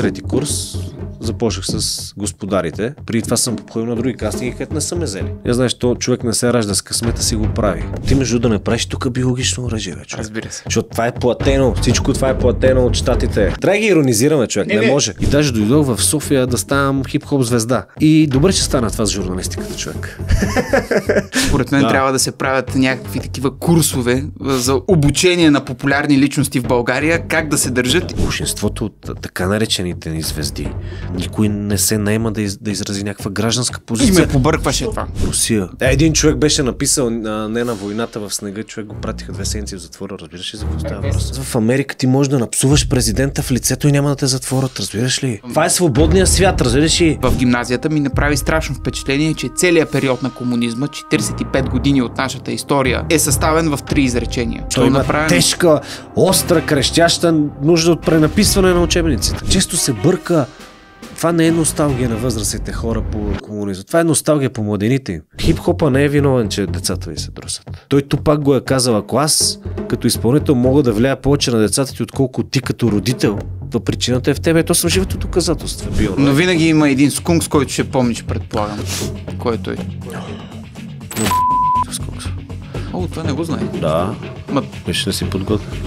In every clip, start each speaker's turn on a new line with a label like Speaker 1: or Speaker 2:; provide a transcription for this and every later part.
Speaker 1: трети курс, започнах с господарите. Преди това съм ходил на други кастинги, където не са ме взели. Я знаеш, то човек не се ражда с късмета, си го прави. Ти между да не правиш тук биологично оръжие, човек.
Speaker 2: Разбира се.
Speaker 1: Защото това е платено. Всичко това е платено от щатите. Трябва да ги иронизираме, човек. Не,
Speaker 2: Не,
Speaker 1: не, може. И даже дойдох в София да ставам хип-хоп звезда. И добре, че стана това с журналистиката, човек.
Speaker 2: Според мен
Speaker 1: Да.
Speaker 2: трябва да се правят някакви такива курсове за обучение на популярни личности в България, как да се държат.
Speaker 1: Большинството от така наречените ни звезди, никой не се наема да, из, да изрази някаква гражданска
Speaker 2: И
Speaker 1: позиция.
Speaker 2: ме побъркваше това.
Speaker 1: Русия. Е, един човек беше написал а, не на войната в снега, човек го пратиха две седмици в затвора. Разбираш ли за какво става въпрос? В Америка ти можеш да напсуваш президента в лицето и няма да те затворят, разбираш ли? Това е свободния свят, разбираш ли?
Speaker 2: В гимназията ми направи страшно впечатление, че целият период на комунизма, 45 години от нашата история, е съставен в три изречения.
Speaker 1: Той има
Speaker 2: направено-
Speaker 1: тежка, остра, крещяща нужда от пренаписване на учебниците. Често се бърка това не е носталгия на възрастните хора по комунизма. Това е носталгия по младените. Хип-хопа не е виновен, че децата ви се друсат. Той Тупак го е казал, ако аз като изпълнител мога да влияя повече на децата ти, отколкото ти като родител, то причината е в тебе. То съм живото доказателство. Бил,
Speaker 2: Но винаги има един скункс, който ще помниш, предполагам. Който е. О, това не го знае.
Speaker 1: Да,
Speaker 2: Ма,
Speaker 1: беше да си подготвен.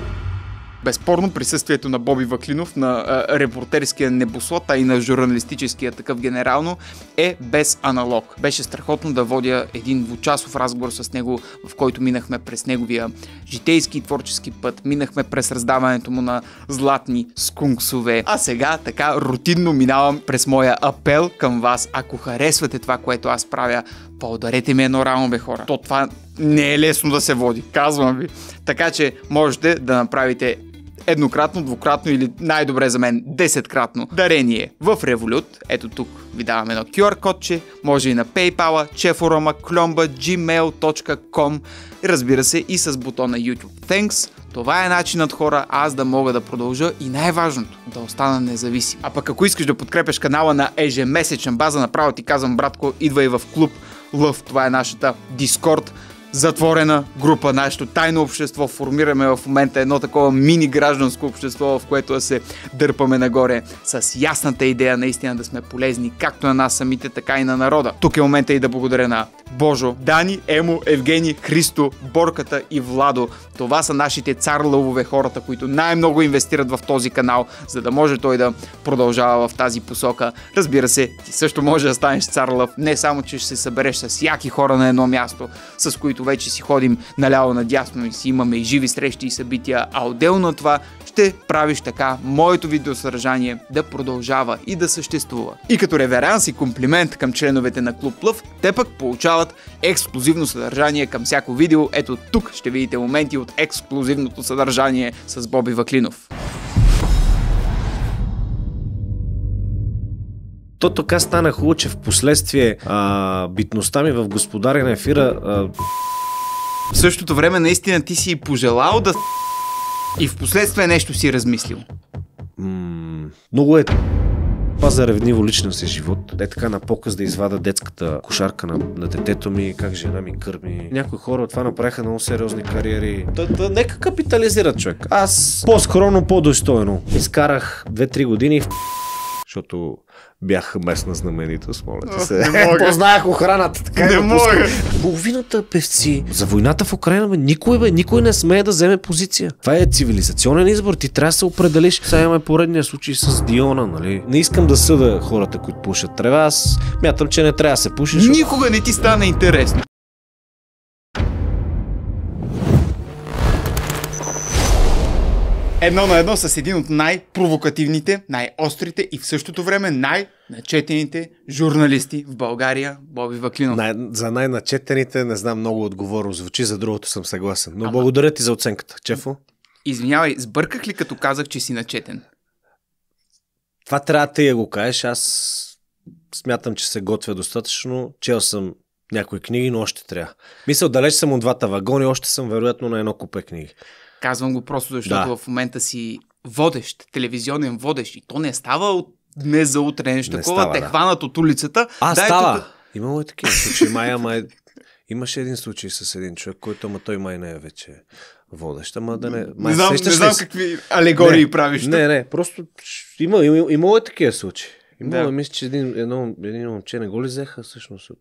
Speaker 2: безспорно присъствието на Боби Ваклинов, на а, репортерския небослот, а и на журналистическия такъв генерално, е без аналог. Беше страхотно да водя един двучасов разговор с него, в който минахме през неговия житейски и творчески път, минахме през раздаването му на златни скунксове. А сега така рутинно минавам през моя апел към вас. Ако харесвате това, което аз правя, поударете ми едно рамо, бе хора. То това не е лесно да се води, казвам ви. Така че можете да направите еднократно, двукратно или най-добре за мен 10-кратно дарение в Revolut. Ето тук ви давам едно QR кодче, може и на PayPal, Чефорома, Кломба, gmail.com разбира се и с бутона YouTube Thanks. Това е начинът хора аз да мога да продължа и най-важното да остана независим. А пък ако искаш да подкрепяш канала на ежемесечна база, направо ти казвам братко, идвай в клуб Лъв, това е нашата Discord затворена група, нашето тайно общество. Формираме в момента едно такова мини гражданско общество, в което да се дърпаме нагоре с ясната идея наистина да сме полезни както на нас самите, така и на народа. Тук е момента и да благодаря на Божо, Дани, Емо, Евгений, Христо, Борката и Владо. Това са нашите цар лъвове хората, които най-много инвестират в този канал, за да може той да продължава в тази посока. Разбира се, ти също може да станеш цар лъв, не само, че ще се събереш с яки хора на едно място, с които вече си ходим наляво надясно и си имаме и живи срещи и събития, а отделно от това ще правиш така моето видеосъдържание да продължава и да съществува. И като реверанс и комплимент към членовете на Клуб Лъв, те пък получават ексклюзивно съдържание към всяко видео. Ето тук ще видите моменти от ексклюзивното съдържание с Боби Ваклинов.
Speaker 1: То така стана хубаво, че в последствие битността ми в господаря на ефира а,
Speaker 2: В същото време наистина ти си пожелал да и в последствие нещо си размислил.
Speaker 1: м- много е това за ревниво личния си живот. Е така на показ да извада детската кошарка на, на детето ми, как жена ми кърми. Някои хора от това направиха много сериозни кариери. Да, да, нека капитализират човек. Аз по-скромно, по-достойно. Изкарах 2-3 години защото бях местна знаменитост, моля ти се.
Speaker 2: не мога.
Speaker 1: Охраната, така
Speaker 2: Не мога.
Speaker 1: Половината певци за войната в Украина, бе, никой, бе, никой не смее да вземе позиция. Това е цивилизационен избор, ти трябва да се определиш. Сега имаме поредния случай с Диона, нали? Не искам да съда хората, които пушат трева, аз мятам, че не трябва да се пуши. защото-
Speaker 2: Никога не ти стана интересно. Едно на едно с един от най-провокативните, най-острите и в същото време най-начетените журналисти в България, Боби Ваклинов.
Speaker 1: Най- за най-начетените не знам много отговорно звучи, за другото съм съгласен. Но
Speaker 2: Ама-
Speaker 1: благодаря ти за оценката, Чефо.
Speaker 2: Извинявай, сбърках ли като казах, че си начетен?
Speaker 1: Това трябва да ти я го кажеш. Аз смятам, че се готвя достатъчно. Чел съм някои книги, но още трябва. Мисля, далеч съм от двата вагони, още съм вероятно на едно купе книги.
Speaker 2: Казвам го просто защото
Speaker 1: Да.
Speaker 2: в момента си водещ, телевизионен водещ и то не става от днес за утре нещо
Speaker 1: Не
Speaker 2: такова, те
Speaker 1: да.
Speaker 2: хванат от улицата.
Speaker 1: А,
Speaker 2: дай
Speaker 1: става.
Speaker 2: тук-
Speaker 1: Имало е такива случаи. Май, ама е... Имаше един случай с един човек, който ама той май не е вече водещ, ама да не...
Speaker 2: Не знам, не
Speaker 1: ли
Speaker 2: знам какви алегории
Speaker 1: не,
Speaker 2: правиш.
Speaker 1: Не, не, просто ш- има, има, имало е такива случаи. Имало
Speaker 2: да.
Speaker 1: мисля, че един, едно, един момче не го ли взеха всъщност от...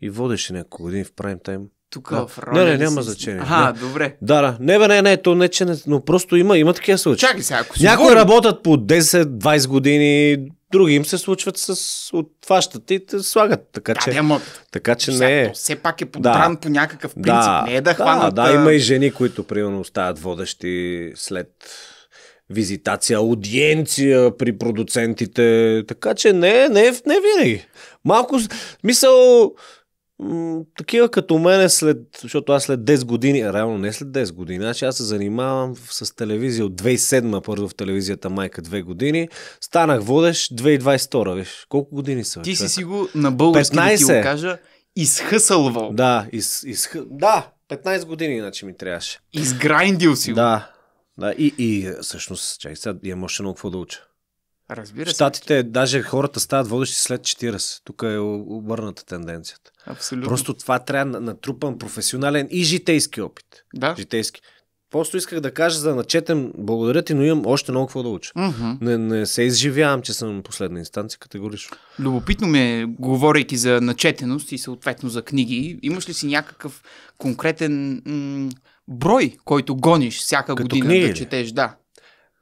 Speaker 1: И водеше няколко години в прайм тайм.
Speaker 2: Тук
Speaker 1: Да.
Speaker 2: в
Speaker 1: Не,
Speaker 2: роля
Speaker 1: не,
Speaker 2: ли
Speaker 1: няма
Speaker 2: си?
Speaker 1: значение.
Speaker 2: Аха,
Speaker 1: Не.
Speaker 2: добре.
Speaker 1: Да, да. Не, бе, не, не, то не, че не, но просто има, има такива случаи.
Speaker 2: Чакай сега, ако си
Speaker 1: Някои
Speaker 2: говорим-
Speaker 1: работят по 10-20 години, други им се случват с отфащат и те слагат. Така
Speaker 2: Да,
Speaker 1: че,
Speaker 2: да, ама,
Speaker 1: така че
Speaker 2: сега,
Speaker 1: не е.
Speaker 2: все пак е подбран по някакъв принцип.
Speaker 1: Да,
Speaker 2: не е да хванат...
Speaker 1: да,
Speaker 2: а,
Speaker 1: да, има и жени, които примерно остават водещи след визитация, аудиенция при продуцентите, така че не, не, не винаги. Малко, мисъл, м- такива като мене след, защото аз след 10 години, реално не след 10 години, значи аз се занимавам с телевизия от 2007 първо в телевизията Майка 2 години, станах водещ 2022, виж, колко години са?
Speaker 2: Ти
Speaker 1: човек?
Speaker 2: си го на български да ти
Speaker 1: 15.
Speaker 2: го кажа, изхъсълвал.
Speaker 1: Да, из, из, да, 15 години иначе ми трябваше.
Speaker 2: Изграйндил си го.
Speaker 1: Да, да, и, и всъщност, чакай сега, имам още много какво да уча.
Speaker 2: Разбира
Speaker 1: В
Speaker 2: се.
Speaker 1: Штатите даже хората стават водещи след 40. Тук е обърната тенденцията.
Speaker 2: Абсолютно.
Speaker 1: Просто това трябва да натрупам професионален и житейски опит.
Speaker 2: Да.
Speaker 1: Житейски. Просто исках да кажа, за да начетем, благодаря ти, но имам още много какво да уча. Не, не се изживявам, че съм последна инстанция, категорично.
Speaker 2: Любопитно ме, говорейки за начетеност и съответно за книги, имаш ли си някакъв конкретен м- брой, който гониш всяка
Speaker 1: Като
Speaker 2: година
Speaker 1: книги
Speaker 2: да четеш? Да.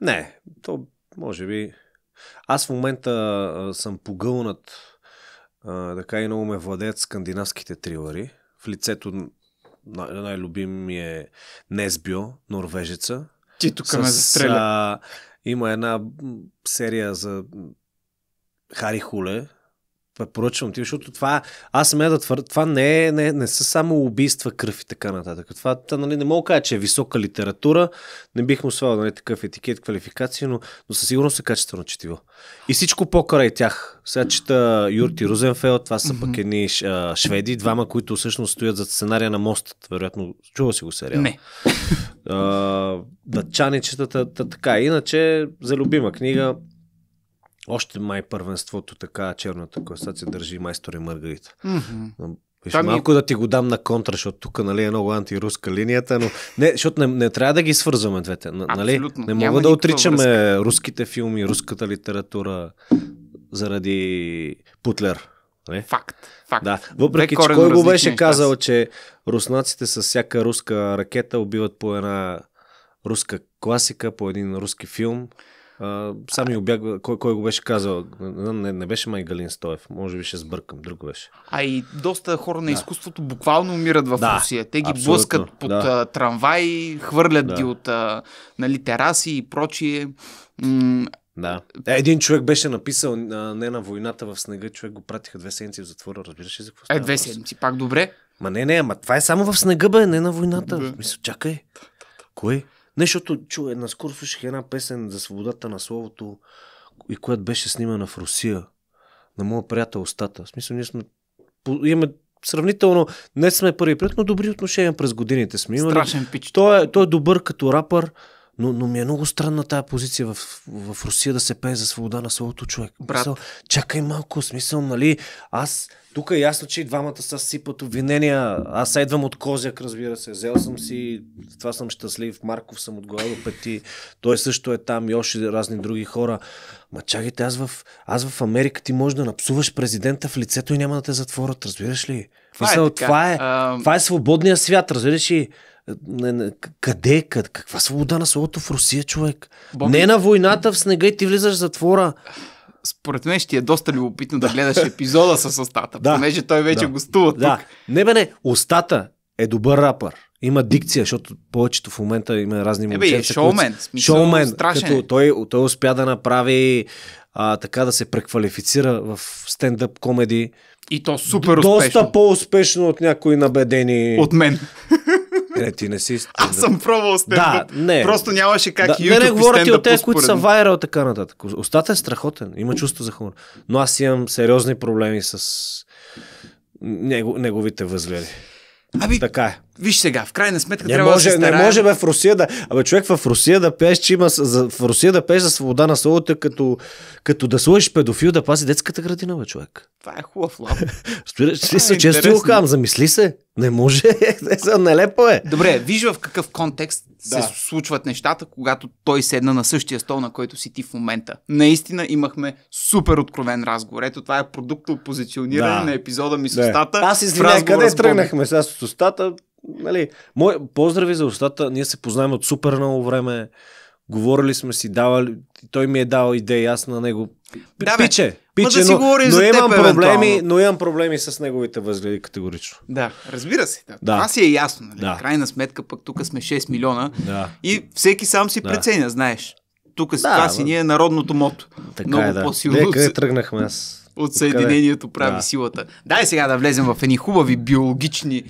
Speaker 1: Не, то може би... Аз в момента а, съм погълнат, а, така и много ме владеят скандинавските трилъри. В лицето на, най-любим ми е Несбио, норвежеца.
Speaker 2: Ти тук ме застреля.
Speaker 1: а, има една серия за Хари Хуле. Препоръчвам ти, защото това, аз смея да твърда, това не, е, не, не са само убийства, кръв и така нататък. Това, та, нали, не мога да кажа, че е висока литература, не бих му слагал нали, такъв етикет, квалификация, но, но със сигурност е качествено четиво. И всичко по-край тях. Сега чета Юрти Рузенфелд, това са пък едни а, шведи, двама, които всъщност стоят за сценария на мостът. Вероятно, чува си го сериал.
Speaker 2: Не.
Speaker 1: А, датчаничетата, та, така. Иначе, за любима книга, още май първенството, така, черната класация държи майстор и Маргарита.
Speaker 2: Мгм.
Speaker 1: Виж,
Speaker 2: Това ми-
Speaker 1: малко да ти го дам на контра, защото тук нали, е много антируска линията, но не, защото не, не трябва да ги свързваме двете. Нали?
Speaker 2: Абсолютно.
Speaker 1: Не
Speaker 2: Няма
Speaker 1: мога да
Speaker 2: никаква
Speaker 1: отричаме
Speaker 2: връзка.
Speaker 1: руските филми, руската литература заради Путлер. Нали?
Speaker 2: Факт. Факт.
Speaker 1: Да, въпреки
Speaker 2: Две
Speaker 1: че кой го беше казал, че руснаците с всяка руска ракета убиват по една руска класика, по един руски филм. А, сами обягва, кой, кой го беше казал? Не, не, беше май Галин Стоев, може би ще сбъркам, друг беше.
Speaker 2: А и доста хора на изкуството буквално умират в
Speaker 1: Да,
Speaker 2: Русия. Те ги
Speaker 1: абсолютно,
Speaker 2: блъскат под
Speaker 1: да.
Speaker 2: а, трамвай, хвърлят
Speaker 1: Да.
Speaker 2: ги от а, нали, тераси и прочие. М-
Speaker 1: Да. Е, един човек беше написал а, не на войната в снега, човек го пратиха две седмици в затвора, разбираш ли за какво
Speaker 2: е,
Speaker 1: става
Speaker 2: две
Speaker 1: въпрос?
Speaker 2: седмици, пак добре.
Speaker 1: Ма не, не, ама това е само в снега, бе, не на войната.
Speaker 2: Да.
Speaker 1: Мисля, чакай. Кой? Не, защото чуе, наскоро слушах една песен за свободата на словото, и която беше снимана в Русия. На моя приятел Остата. В смисъл, ние сме... Имаме сравнително, не сме първи пред, но добри отношения през годините сме имали.
Speaker 2: Страшен пич.
Speaker 1: Той е, той е добър като рапър, но, но ми е много странна тая позиция в, в Русия да се пее за свобода на словото човек.
Speaker 2: Брат.
Speaker 1: Мисъл, чакай малко, смисъл, нали? Аз, тук е ясно, че и двамата са сипат обвинения. Аз идвам от Козяк, разбира се. Взел съм си, това съм щастлив. Марков съм от до пети. Той също е там и още разни други хора. Ма чакайте, аз в, аз в Америка ти можеш да напсуваш президента в лицето и няма да те затворят, разбираш ли?
Speaker 2: Това е
Speaker 1: Мисъл,
Speaker 2: така.
Speaker 1: това е,
Speaker 2: А,
Speaker 1: това е свободния свят, разбираш ли? Къде, къде, каква свобода на словото в Русия, човек?
Speaker 2: Боби-
Speaker 1: Не на войната в снега и ти влизаш в затвора.
Speaker 2: Според мен ще е доста любопитно да гледаш епизода с устата,
Speaker 1: Да.
Speaker 2: понеже той вече
Speaker 1: Да.
Speaker 2: гостува тук.
Speaker 1: Да. Не бе, не, устата е добър рапър. Има дикция, защото повечето в момента има разни
Speaker 2: Е, бе, е шоумен, смисъл,
Speaker 1: шоумен,
Speaker 2: страшен
Speaker 1: като
Speaker 2: е.
Speaker 1: той, той успя да направи а, така да се преквалифицира в стендъп комеди.
Speaker 2: И то супер
Speaker 1: Доста
Speaker 2: успешно.
Speaker 1: по-успешно от някои набедени.
Speaker 2: От мен.
Speaker 1: Не, ти не си стендъп.
Speaker 2: Аз съм пробвал стендъп.
Speaker 1: Да, не.
Speaker 2: Просто нямаше как
Speaker 1: да,
Speaker 2: YouTube
Speaker 1: не, не говоря ти от тези, които са вайрал така нататък. Остата е страхотен. Има чувство за хумор. Но аз имам сериозни проблеми с него, неговите възгледи.
Speaker 2: Аби,
Speaker 1: Така е.
Speaker 2: Виж сега, в крайна сметка
Speaker 1: Не
Speaker 2: трябва
Speaker 1: може,
Speaker 2: да се
Speaker 1: не
Speaker 2: стараем.
Speaker 1: може бе в Русия да... Абе, човек в Русия да пееш, че има... За, в Русия да пееш за свобода на словото, като, като да сложиш педофил да пази детската градина, бе, човек.
Speaker 2: Това е хубав лап.
Speaker 1: Разбираш,
Speaker 2: Това е
Speaker 1: смисъл, често го казвам, замисли се. Не може. Не нелепо е.
Speaker 2: Добре, виж в какъв контекст
Speaker 1: Да.
Speaker 2: се случват нещата, когато той седна на същия стол, на който си ти в момента. Наистина имахме супер откровен разговор. Ето това е продукт от позициониране
Speaker 1: Да.
Speaker 2: на епизода ми с устата.
Speaker 1: Аз
Speaker 2: разговора
Speaker 1: къде тръгнахме сега с устата? Нали, мой, поздрави за устата. Ние се познаваме от супер много време. Говорили сме си, давали, той ми е дал идеи, аз на него.
Speaker 2: Да, бе.
Speaker 1: пиче, пиче,
Speaker 2: да си
Speaker 1: но,
Speaker 2: говорим
Speaker 1: но,
Speaker 2: за теб,
Speaker 1: имам проблеми, но имам проблеми с неговите възгледи категорично.
Speaker 2: Да, разбира се. Да.
Speaker 1: Да.
Speaker 2: Това си е ясно. Нали?
Speaker 1: Да.
Speaker 2: Крайна сметка пък тук сме 6 милиона
Speaker 1: Да.
Speaker 2: и всеки сам си
Speaker 1: Да.
Speaker 2: преценя, знаеш. Тук
Speaker 1: Да,
Speaker 2: това си
Speaker 1: ма-
Speaker 2: ни е народното мото.
Speaker 1: Така
Speaker 2: Много
Speaker 1: е, да.
Speaker 2: по-силно
Speaker 1: къде тръгнахме аз?
Speaker 2: От съединението прави
Speaker 1: Да.
Speaker 2: силата. Дай сега да влезем в едни хубави биологични,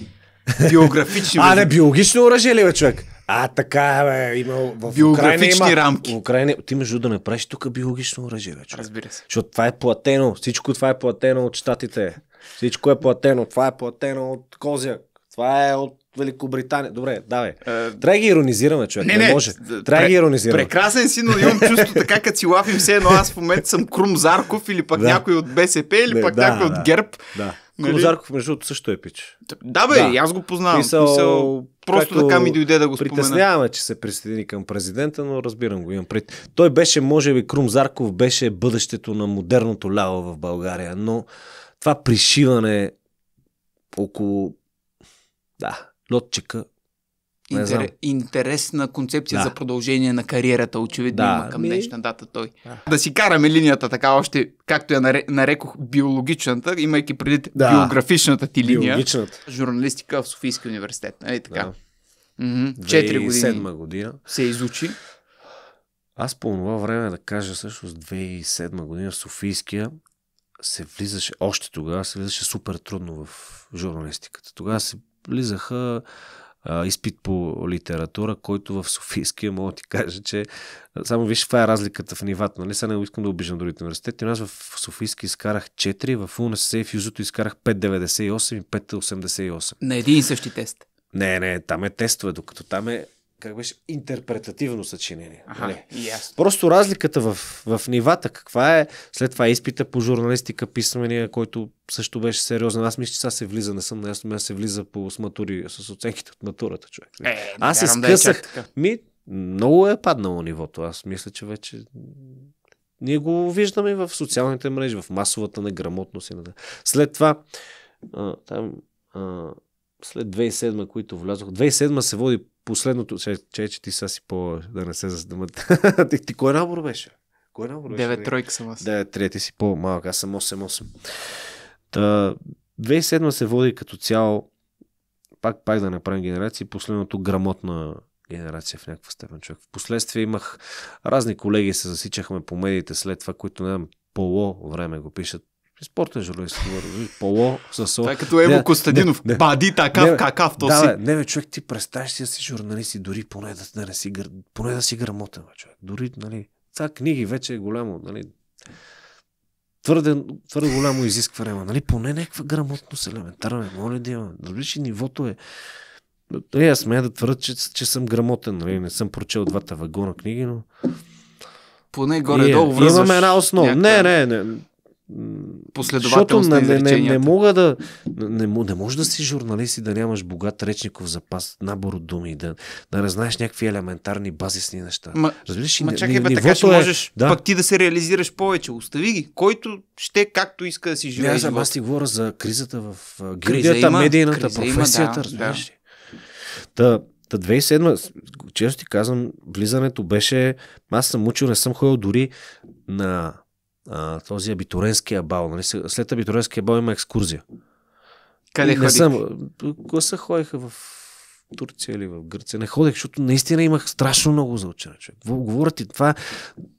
Speaker 2: биографични
Speaker 1: А, не, биологично оръжие ли, бе, човек? А, така е, бе, има в
Speaker 2: Биографични
Speaker 1: има,
Speaker 2: рамки.
Speaker 1: В Украина, ти между да не правиш тук биологично оръжие, човек.
Speaker 2: Разбира се.
Speaker 1: Защото това е платено. Всичко това е платено от щатите. Всичко е платено. Това е платено от Козяк. Това е от Великобритания. Добре, давай.
Speaker 2: Е,
Speaker 1: Трябва да ги иронизираме, човек. Не,
Speaker 2: Не, не,
Speaker 1: може. Трябва да ги иронизираме.
Speaker 2: Прекрасен си, но имам чувство така, като си лафим все едно аз в момента съм Крум Зарков или пък
Speaker 1: Да.
Speaker 2: някой от БСП или
Speaker 1: Не,
Speaker 2: пък
Speaker 1: да,
Speaker 2: някой
Speaker 1: да.
Speaker 2: от ГЕРБ.
Speaker 1: Да.
Speaker 2: Нали?
Speaker 1: Козарков, между другото, също е пич.
Speaker 2: Да бе,
Speaker 1: Да.
Speaker 2: аз го познавам.
Speaker 1: Мисъл,
Speaker 2: Мисъл, просто така ми дойде да го спомена.
Speaker 1: Притесняваме, че се присъедини към президента, но разбирам го. Имам пред. Той беше, може би, Крум Зарков беше бъдещето на модерното ляво в България, но това пришиване около да, лодчика.
Speaker 2: Интер... Интересна концепция
Speaker 1: Да.
Speaker 2: за продължение на кариерата, очевидно
Speaker 1: Да,
Speaker 2: има към
Speaker 1: ми-
Speaker 2: днешна дата той.
Speaker 1: Да.
Speaker 2: Да си караме линията така още, както я наре- нарекох биологичната, имайки преди
Speaker 1: Да.
Speaker 2: биографичната ти линия.
Speaker 1: биологичната.
Speaker 2: Журналистика в Софийски университет. Нали така?
Speaker 1: Да. 2007
Speaker 2: години
Speaker 1: година.
Speaker 2: се изучи.
Speaker 1: Аз по това време, да кажа всъщност 2007 година в Софийския се влизаше, още тогава се влизаше супер трудно в журналистиката. Тогава се влизаха а, изпит по литература, който в Софийския мога да ти кажа, че само виж каква е разликата в нивата. Нали? Сега не искам да обиждам другите университети. Аз в Софийски изкарах 4, в УНСС и в Юзото изкарах 5,98 и 5,88.
Speaker 2: На един и същи тест.
Speaker 1: Не, не, там е тестове, докато там е, как беше, интерпретативно съчинение.
Speaker 2: Аха,
Speaker 1: нали?
Speaker 2: ясно.
Speaker 1: Просто разликата в, в нивата, каква е, след това изпита по журналистика, писмения, който също беше сериозен. Аз мисля, че сега се влиза, не съм наясно, мен се влиза по с матури, с оценките от матурата, човек.
Speaker 2: Е, не
Speaker 1: Аз се
Speaker 2: вярвам да е
Speaker 1: скъсах. Ми, много е паднало нивото. Аз мисля, че вече ние го виждаме и в социалните мрежи, в масовата неграмотност. И. След това, а, там, а, след 2007, които влязох, 2007 се води последното, че, че, че ти са си по... да не се заздамат. ти, ти кой набор беше? Кой набор беше?
Speaker 2: Девет тройка съм аз.
Speaker 1: Да, трети си по-малък, аз съм 8-8. Та, 2007 се води като цяло, пак, пак да направим генерации, последното грамотна генерация в някаква степен човек. Впоследствие имах разни колеги, се засичахме по медиите след това, които не знам, поло време го пишат. Спортен журналист, поло с
Speaker 2: Това е като Ево
Speaker 1: Не,
Speaker 2: Костадинов.
Speaker 1: не, не.
Speaker 2: Бади такав,
Speaker 1: Не,
Speaker 2: какав то
Speaker 1: да,
Speaker 2: си.
Speaker 1: не, бе, човек, ти представяш си да си журналист и дори поне да, да не си, гър... поне да си грамотен, бе, човек. Дори, нали, това книги вече е голямо, нали, твърде, твърде голямо изискване, ама, нали, поне някаква грамотност елементарна, моля да има. Че нивото е... Нали, аз смея да твърда, че, че съм грамотен, нали, не съм прочел двата вагона книги, но...
Speaker 2: Поне горе-долу
Speaker 1: И,
Speaker 2: връзваш
Speaker 1: Имаме една основа.
Speaker 2: някаква
Speaker 1: Не, не, не.
Speaker 2: Последователност
Speaker 1: Защото
Speaker 2: на
Speaker 1: не, не, не, не мога да. Не, не, мо- не можеш да си журналист и да нямаш богат речников запас, набор от думи, да, да не знаеш някакви елементарни базисни неща.
Speaker 2: Ма,
Speaker 1: Разбираш,
Speaker 2: ма чакай, бе, така ще
Speaker 1: е-
Speaker 2: можеш
Speaker 1: да.
Speaker 2: пък ти да се реализираш повече. Остави ги. Който ще както иска да си
Speaker 1: Не,
Speaker 2: живее
Speaker 1: аз, аз
Speaker 2: живота.
Speaker 1: ти говоря за кризата в гилдията,
Speaker 2: има,
Speaker 1: медийната,
Speaker 2: криза има,
Speaker 1: професията,
Speaker 2: да,
Speaker 1: разбираш
Speaker 2: да.
Speaker 1: ли. Та, та 2007, често ти казвам, влизането беше, аз съм учил, не съм ходил дори на а, този абитуренския бал. Нали? След абитуренския бал има екскурзия.
Speaker 2: Къде
Speaker 1: не
Speaker 2: ходи?
Speaker 1: съм. Класа ходеха в Турция или в Гърция. Не ходех, защото наистина имах страшно много за учене. Говоря ти, това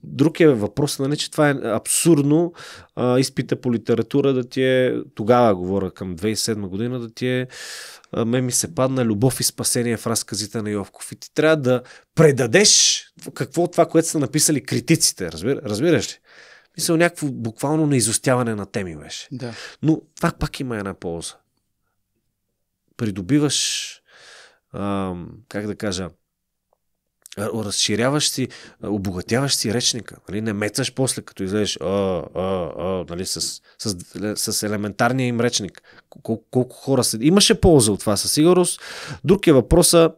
Speaker 1: друг е въпрос, нали, че това е абсурдно а, изпита по литература да ти е, тогава говоря към 2007 година, да ти е а, ме ми се падна любов и спасение в разказите на Йовков. И ти трябва да предадеш какво това, което са написали критиците. Разбира, разбираш ли? Мисля, някакво буквално неизостяване на теми беше.
Speaker 2: Да.
Speaker 1: Но това пак има една полза. Придобиваш а, как да кажа, разширяваш си, обогатяваш си речника. Нали? Не мецаш после, като излезеш а, а, а, нали? с, с, с елементарния им речник. Колко, колко хора се... Имаше полза от това със сигурност. Друг е въпроса,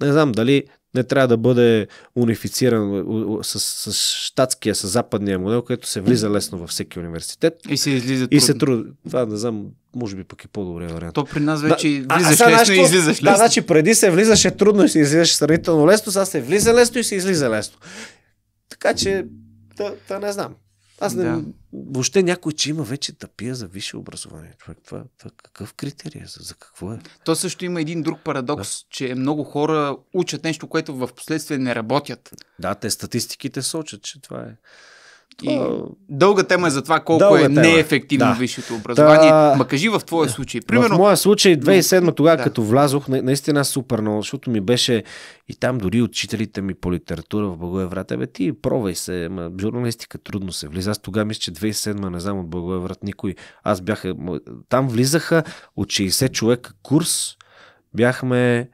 Speaker 1: не знам дали не трябва да бъде унифициран с, с, с щатския, с западния модел, където се влиза лесно във всеки университет.
Speaker 2: И се излиза
Speaker 1: И се труд. Това не знам, може би пък е по-добре вариант.
Speaker 2: То при нас вече
Speaker 1: а,
Speaker 2: влизаш
Speaker 1: сега,
Speaker 2: лесно
Speaker 1: знаеш
Speaker 2: и излизаш
Speaker 1: Да,
Speaker 2: лесно.
Speaker 1: значи преди се влизаше трудно и се излизаше сравнително лесно, сега се влиза лесно и се излиза лесно. Така че, да, да не знам. Аз не,
Speaker 2: Да.
Speaker 1: въобще някой, че има вече тъпия за висше образование. Човек, това, това какъв критерий е? За, за какво е?
Speaker 2: То също има един друг парадокс, че много хора учат нещо, което в последствие не работят.
Speaker 1: Да, те статистиките сочат, че това е.
Speaker 2: И дълга тема е за това колко
Speaker 1: Дълга
Speaker 2: е
Speaker 1: тема.
Speaker 2: неефективно
Speaker 1: Да.
Speaker 2: висшето образование.
Speaker 1: Та-
Speaker 2: Ма кажи в твоя случай.
Speaker 1: В
Speaker 2: Примерно,
Speaker 1: моя случай, 2007 тогава,
Speaker 2: Да.
Speaker 1: като влязох, на- наистина супер много, защото ми беше и там дори учителите ми по литература в Благоеврат. Бе, ти пробвай се, ма, журналистика трудно се влиза. Аз тогава мисля, че 2007 не знам от Благоеврат никой. Аз бях, там влизаха от 60 човека курс, бяхме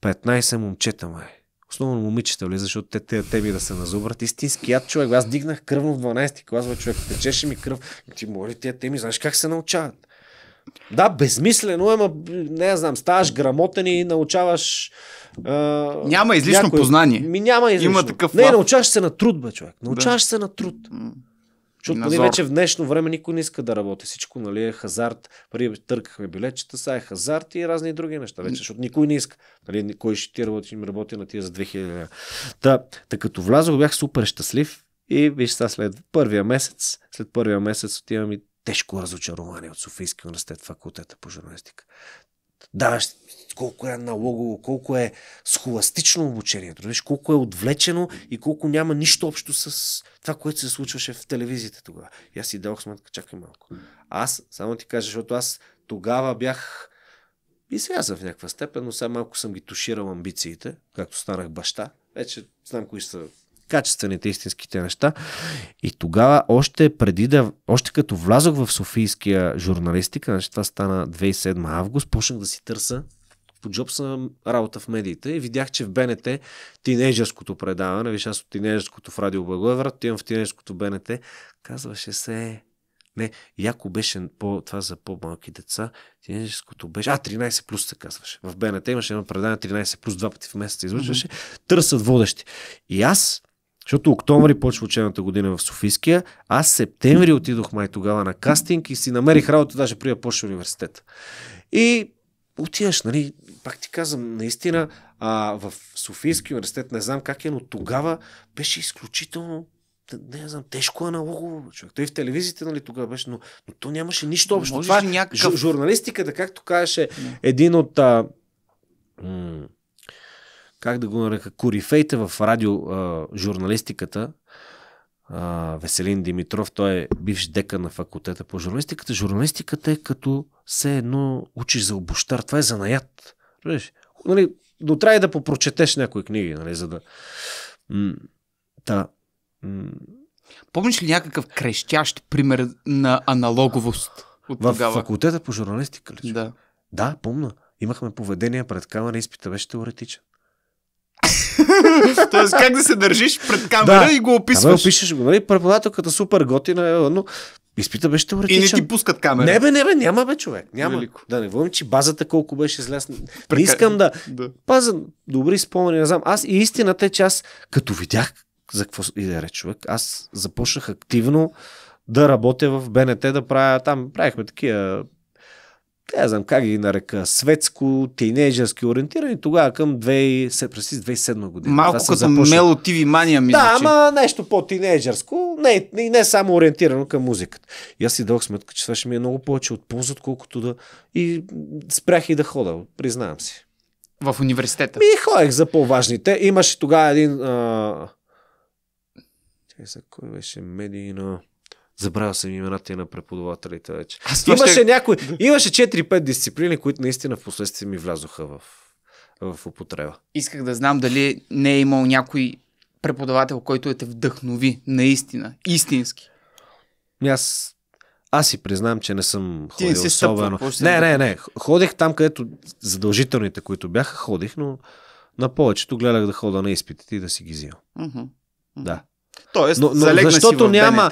Speaker 1: 15 момчета, май. Основно момичета влиза, защото те, те теми да се назубрат. Истински яд човек. Аз дигнах кръвно в 12 клас, човек. Течеше ми кръв. Ти моли тия теми, знаеш как се научават? Да, безмислено, ама не знам, ставаш грамотен и научаваш. А,
Speaker 2: Няма излишно познание.
Speaker 1: Ми няма излишно.
Speaker 2: Има такъв
Speaker 1: Не, научаваш се на труд, бе, човек. Научаваш се на труд. Защото
Speaker 2: на
Speaker 1: нали, вече в днешно време никой не иска да работи. Всичко нали, е хазарт. Преди търкахме билетчета, сега е хазарт и разни други неща. Вече, защото никой не иска. Нали, кой ще ти работи, им работи на тия за 2000 лева. Та, та като влязох, бях супер щастлив и виж сега след първия месец, след първия месец отивам и тежко разочарование от Софийския университет, факултета по журналистика. Да, колко е налогово, колко е схоластично обучението, виж колко е отвлечено и колко няма нищо общо с това, което се случваше в телевизията тогава. И аз си дадох сметка, чакай малко. Аз, само ти кажа, защото аз тогава бях и сега съм в някаква степен, но сега малко съм ги туширал амбициите, както станах баща. Вече знам кои са качествените, истинските неща. И тогава, още преди да, още като влязох в Софийския журналистика, значи това стана 2007 август, почнах да си търса по джоб съм работа в медиите и видях, че в БНТ тинейджърското предаване, виж аз от тинейджърското в Радио Благоеврат, отивам в тинейджърското БНТ, казваше се не, яко беше по, това за по-малки деца. Тинейджерското беше. А, 13 плюс се казваше. В БНТ имаше едно предаване 13 плюс два пъти в месеца излъчваше. Търсят водещи. И аз, защото октомври почва учебната година в Софийския, аз септември отидох май тогава на кастинг и си намерих работа даже преди да почна университет. И отиваш, нали, пак ти казвам, наистина, а, в Софийски университет, не знам как е, но тогава беше изключително не, знам, тежко аналогово, човек. Той в телевизията, нали, тогава беше, но, но то нямаше нищо общо.
Speaker 2: Можеш
Speaker 1: Това,
Speaker 2: някакъв-
Speaker 1: жу, журналистиката, както
Speaker 2: Не.
Speaker 1: един от а, м- как да го нарека, корифейте в радио а, журналистиката, а, Веселин Димитров, той е бивш дека на факултета по журналистиката. Журналистиката е като все едно учиш за обощар. Това е занаят. Нали, но трябва да попрочетеш някои книги, нали, за да... М- та, м-
Speaker 2: Помниш ли някакъв крещящ пример на аналоговост от
Speaker 1: в
Speaker 2: тогава?
Speaker 1: факултета по журналистика ли?
Speaker 2: Да.
Speaker 1: да, помня. Имахме поведение пред камера, изпита беше теоретичен.
Speaker 2: Тоест как да се държиш пред камера
Speaker 1: Да.
Speaker 2: и го описваш.
Speaker 1: опишеш го, нали? Преподавателката супер готина, е, но изпита беше
Speaker 2: И не
Speaker 1: теоретичен.
Speaker 2: ти пускат камера.
Speaker 1: Не бе, не бе, няма бе, човек. Няма.
Speaker 2: Велико.
Speaker 1: Да не говорим, че базата колко беше зле. Не
Speaker 2: Прека-
Speaker 1: искам да
Speaker 2: Да.
Speaker 1: паза добри спомени, не знам. Аз и истината е, че аз като видях за какво и да е реч човек, аз започнах активно да работя в БНТ, да правя там, правихме такива не знам как ги нарека, светско, тинейджерски ориентирани тогава към 2000, през 2007 година.
Speaker 2: Малко като
Speaker 1: започнал.
Speaker 2: Мело мания ми
Speaker 1: Да, ама нещо по-тинейджърско, не, не, не само ориентирано към музиката. И аз си дадох сметка, че това ще ми е много повече от полза, отколкото да... И спрях и да хода, признавам си.
Speaker 2: В университета.
Speaker 1: И ходех за по-важните. Имаше тогава един... А... Чакай се, кой беше медийно... Забравял съм имената и на преподавателите вече.
Speaker 2: Аз
Speaker 1: Имаше
Speaker 2: ще-
Speaker 1: някой... Имаше 4-5 дисциплини, които наистина в последствие ми влязоха в, в употреба.
Speaker 2: Исках да знам дали не е имал някой преподавател, който е те вдъхнови, наистина, истински.
Speaker 1: Аз, Аз си признавам, че не съм
Speaker 2: Ти не
Speaker 1: ходил
Speaker 2: си стъпвал,
Speaker 1: особено.
Speaker 2: ще
Speaker 1: Не, не, не. Ходих там, където задължителните, които бяха, ходих, но на повечето гледах да хода на изпитите и да си ги взимам.
Speaker 2: Мгм.
Speaker 1: Да.
Speaker 2: Тоест,
Speaker 1: Но, но
Speaker 2: залегна
Speaker 1: защото
Speaker 2: си в
Speaker 1: няма.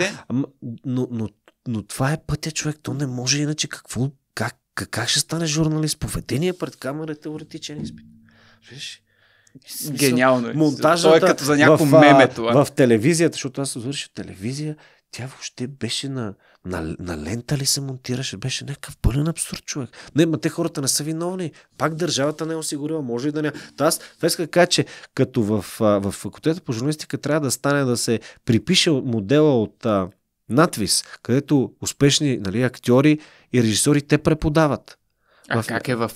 Speaker 1: Но, но, но това е пътя, човек. То не може иначе. Какво? Как, как, как ще стане журналист? Поведение пред камера е теоретичен изпит. Виж?
Speaker 2: Гениално е.
Speaker 1: Монтажната
Speaker 2: Той е като за някакво
Speaker 1: в,
Speaker 2: меме това.
Speaker 1: В телевизията, защото аз завърших телевизия, тя въобще беше на, на, на лента ли се монтираше, беше някакъв пълен абсурд човек. Не, ма те хората не са виновни. Пак държавата не е осигурила, може и да не. Та аз това иска кажа, че като в, в факултета по журналистика трябва да стане да се припише модела от а, надвис, където успешни нали, актьори и режисьори те преподават.
Speaker 2: А
Speaker 1: в-
Speaker 2: как е в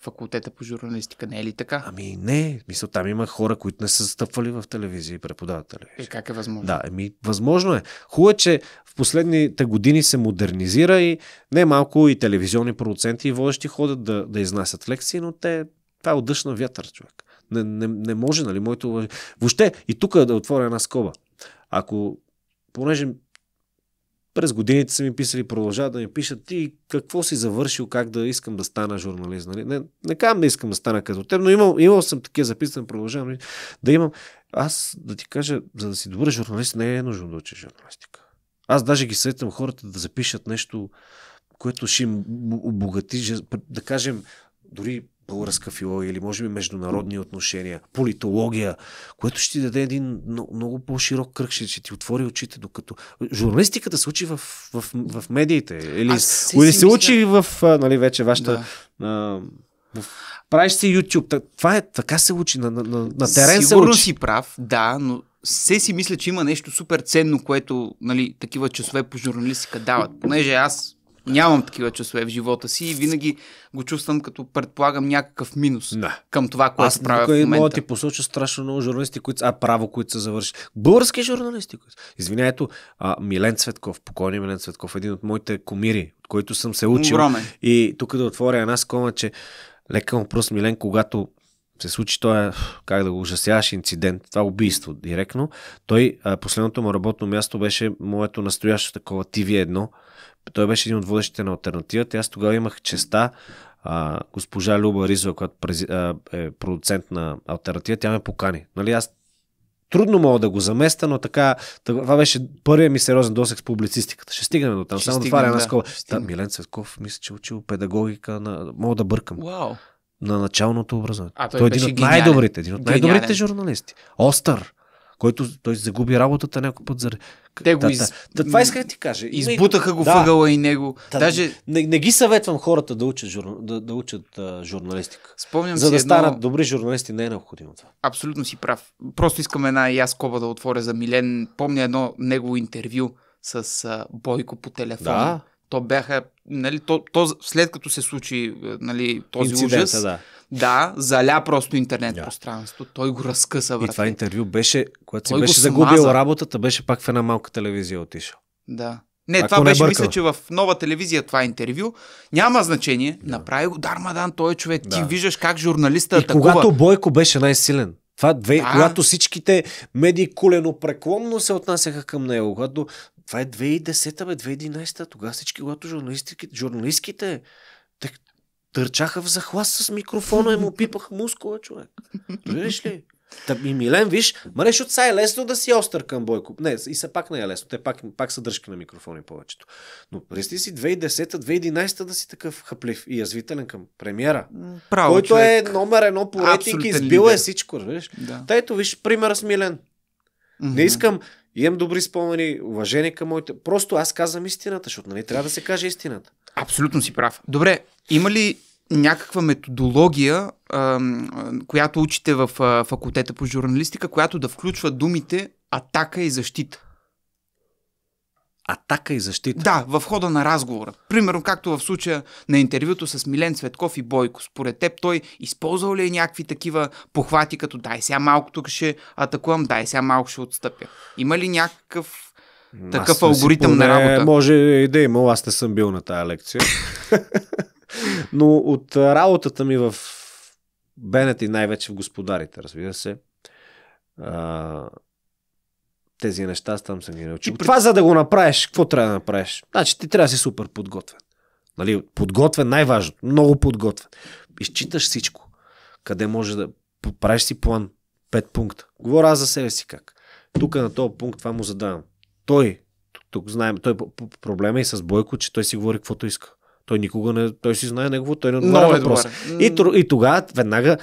Speaker 2: факултета по журналистика? Не е ли така?
Speaker 1: Ами не, мисля, там има хора, които не са стъпвали в телевизия и преподават телевизия.
Speaker 2: Е, как е възможно?
Speaker 1: Да, еми, възможно е. Хубаво е, че в последните години се модернизира и не малко и телевизионни продуценти и водещи ходят да, да изнасят лекции, но те, това е от дъжд на вятър, човек. Не, не, не може, нали, моето... Въобще, и тук да отворя една скоба. Ако, понеже през годините са ми писали, продължават да ми пишат ти какво си завършил, как да искам да стана журналист. Нали? Не, не казвам да искам да стана като теб, но имал, имал съм такива записани, продължавам нали? да имам. Аз да ти кажа, за да си добър журналист, не е нужно да учиш журналистика. Аз даже ги съветвам хората да запишат нещо, което ще им обогати, да кажем, дори българска филология или може би международни отношения, политология, което ще ти даде един много, много по-широк кръг, ще, ще ти отвори очите, докато журналистиката се учи в, в, в медиите. Или,
Speaker 2: се
Speaker 1: или
Speaker 2: си
Speaker 1: се
Speaker 2: мисля-
Speaker 1: учи в, нали, вече вашата...
Speaker 2: Да.
Speaker 1: А, в, правиш си YouTube. Това е, така се учи. На, на, на, на терен се
Speaker 2: Сигурно
Speaker 1: учи.
Speaker 2: си прав, да, но се си мисля, че има нещо супер ценно, което нали, такива часове по журналистика дават. Понеже аз нямам такива часове в живота си и винаги го чувствам като предполагам някакъв минус
Speaker 1: Да.
Speaker 2: към това, което
Speaker 1: Аз
Speaker 2: правя в
Speaker 1: мога да
Speaker 2: момента.
Speaker 1: ти посоча страшно много журналисти, които, а право, които са завършили. Български журналисти. Които... Извинявай, ето, а, Милен Цветков, покойни Милен Цветков, един от моите комири, от който съм се учил.
Speaker 2: Огромен.
Speaker 1: И тук да отворя една скома, че лека му просто Милен, когато се случи този, как да го ужасяваш инцидент, това убийство директно, той, последното му работно място беше моето настоящо такова TV1. Той беше един от водещите на альтернативата. Аз тогава имах честа а, госпожа Люба Ризова, която а, е продуцент на альтернатива, тя ме покани. Нали, аз трудно мога да го заместа, но така, това беше първият ми сериозен досек с публицистиката. Ще стигнем до там.
Speaker 2: Ще
Speaker 1: Само
Speaker 2: стигнем,
Speaker 1: отваря една скоба. Да. Милен Цветков, мисля, че е учил педагогика на... Мога да бъркам.
Speaker 2: Вау.
Speaker 1: На началното образование.
Speaker 2: А, той
Speaker 1: той е един от най-добрите, един от най-добрите
Speaker 2: Гениален.
Speaker 1: журналисти. Остър, който той загуби работата някой път заради...
Speaker 2: Те го
Speaker 1: Та-
Speaker 2: из-
Speaker 1: та- Това исках да ти кажа.
Speaker 2: Избутаха го
Speaker 1: Да.
Speaker 2: въгъла и него.
Speaker 1: Та-
Speaker 2: Даже
Speaker 1: Не, не ги съветвам хората да учат, жур... да, да учат а, журналистика.
Speaker 2: спомням
Speaker 1: За да
Speaker 2: едно...
Speaker 1: станат добри журналисти не е необходимо това.
Speaker 2: Абсолютно си прав. Просто искам една и аз да отворя за Милен. Помня едно негово интервю с а, Бойко по телефона.
Speaker 1: Да.
Speaker 2: То бяха, нали, то, то, след като се случи нали, този
Speaker 1: Инцидента,
Speaker 2: ужас,
Speaker 1: да.
Speaker 2: Да, заля просто интернет
Speaker 1: Да.
Speaker 2: пространство. Той го разкъса,
Speaker 1: И
Speaker 2: брат.
Speaker 1: това интервю беше, когато си
Speaker 2: Той
Speaker 1: беше
Speaker 2: смаза.
Speaker 1: загубил работата, беше пак в една малка телевизия отишъл.
Speaker 2: Да. Не,
Speaker 1: Ако
Speaker 2: това
Speaker 1: не
Speaker 2: беше,
Speaker 1: бъркам.
Speaker 2: мисля, че в нова телевизия това интервю. Няма значение. Направи го Дармадан, той е човек. Ти
Speaker 1: Да.
Speaker 2: виждаш как журналиста
Speaker 1: И
Speaker 2: атакува.
Speaker 1: когато Бойко беше най-силен. Това две,
Speaker 2: Да.
Speaker 1: когато всичките медии коленопреклонно се отнасяха към него. Когато, това е 2010-та, бе, 2011-та. Тогава всички, когато журналистики, журналистките те търчаха в захлас с микрофона и му пипаха мускула, човек. Виж ли? Та, и Милен, виж, не, защото сега е лесно да си остър към Бойко. Не, и се пак не е лесно. Те пак, пак са дръжки на микрофони повечето. Но представи си 2010-та, 2011-та да си такъв хъплив и язвителен към премиера.
Speaker 2: Право,
Speaker 1: който
Speaker 2: човек.
Speaker 1: е номер едно по рейтинг, избил е всичко, разбираш?
Speaker 2: Да.
Speaker 1: Та ето, виж, примера с Милен.
Speaker 2: Мгм.
Speaker 1: Не искам, имам добри спомени, уважение към моите. Просто аз казвам истината, защото нали трябва да се каже истината.
Speaker 2: Абсолютно си прав. Добре, има ли някаква методология, която учите в факултета по журналистика, която да включва думите атака и защита?
Speaker 1: Атака и защита.
Speaker 2: Да, в хода на разговора. Примерно, както в случая на интервюто с Милен Цветков и Бойко. Според теб той използвал ли е някакви такива похвати, като дай сега малко тук ще атакувам, дай сега малко ще отстъпя? Има ли някакъв такъв
Speaker 1: Аз
Speaker 2: алгоритъм на работа?
Speaker 1: Може и да има, аз не съм бил на тая лекция. Но от работата ми в Бенет и най-вече в Господарите, разбира се, а, тези неща, аз там съм ги научил. Пред... Това за да го направиш, какво трябва да направиш? Значи ти трябва да си супер подготвен. Нали? Подготвен, най-важно. Много подготвен. Изчиташ всичко. Къде може да правиш си план. Пет пункта. Говоря аз за себе си как. Тук на този пункт това му задавам. Той, тук, знаем, той проблема е и с Бойко, че той си говори каквото иска. Той никога не, той си знае негово, той не отговаря
Speaker 2: Много е
Speaker 1: въпрос.
Speaker 2: добър.
Speaker 1: И, и тогава, веднага,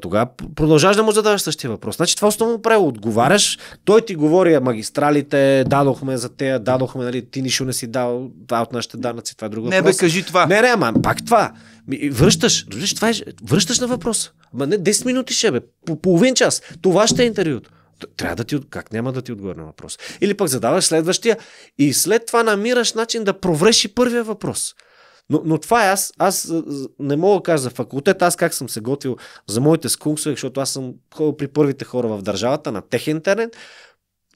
Speaker 1: тогава продължаваш да му задаваш същия въпрос. Значи това основно правило. Отговаряш, той ти говори магистралите, дадохме за тея, дадохме, нали, ти нищо не си дал, това е от нашите данъци, това е друг
Speaker 2: Не, бе,
Speaker 1: въпрос.
Speaker 2: кажи това.
Speaker 1: Не, не, ама пак това. Връщаш, виж, това е, връщаш на въпроса. Ма не 10 минути ще бе, по половин час. Това ще е интервюто. Трябва да ти, как няма да ти отговори на въпрос? Или пък задаваш следващия и след това намираш начин да провреш и първия въпрос. Но, но това е аз, аз не мога да кажа за факултет, аз как съм се готвил за моите скунксове, защото аз съм ходил при първите хора в държавата на техен терен.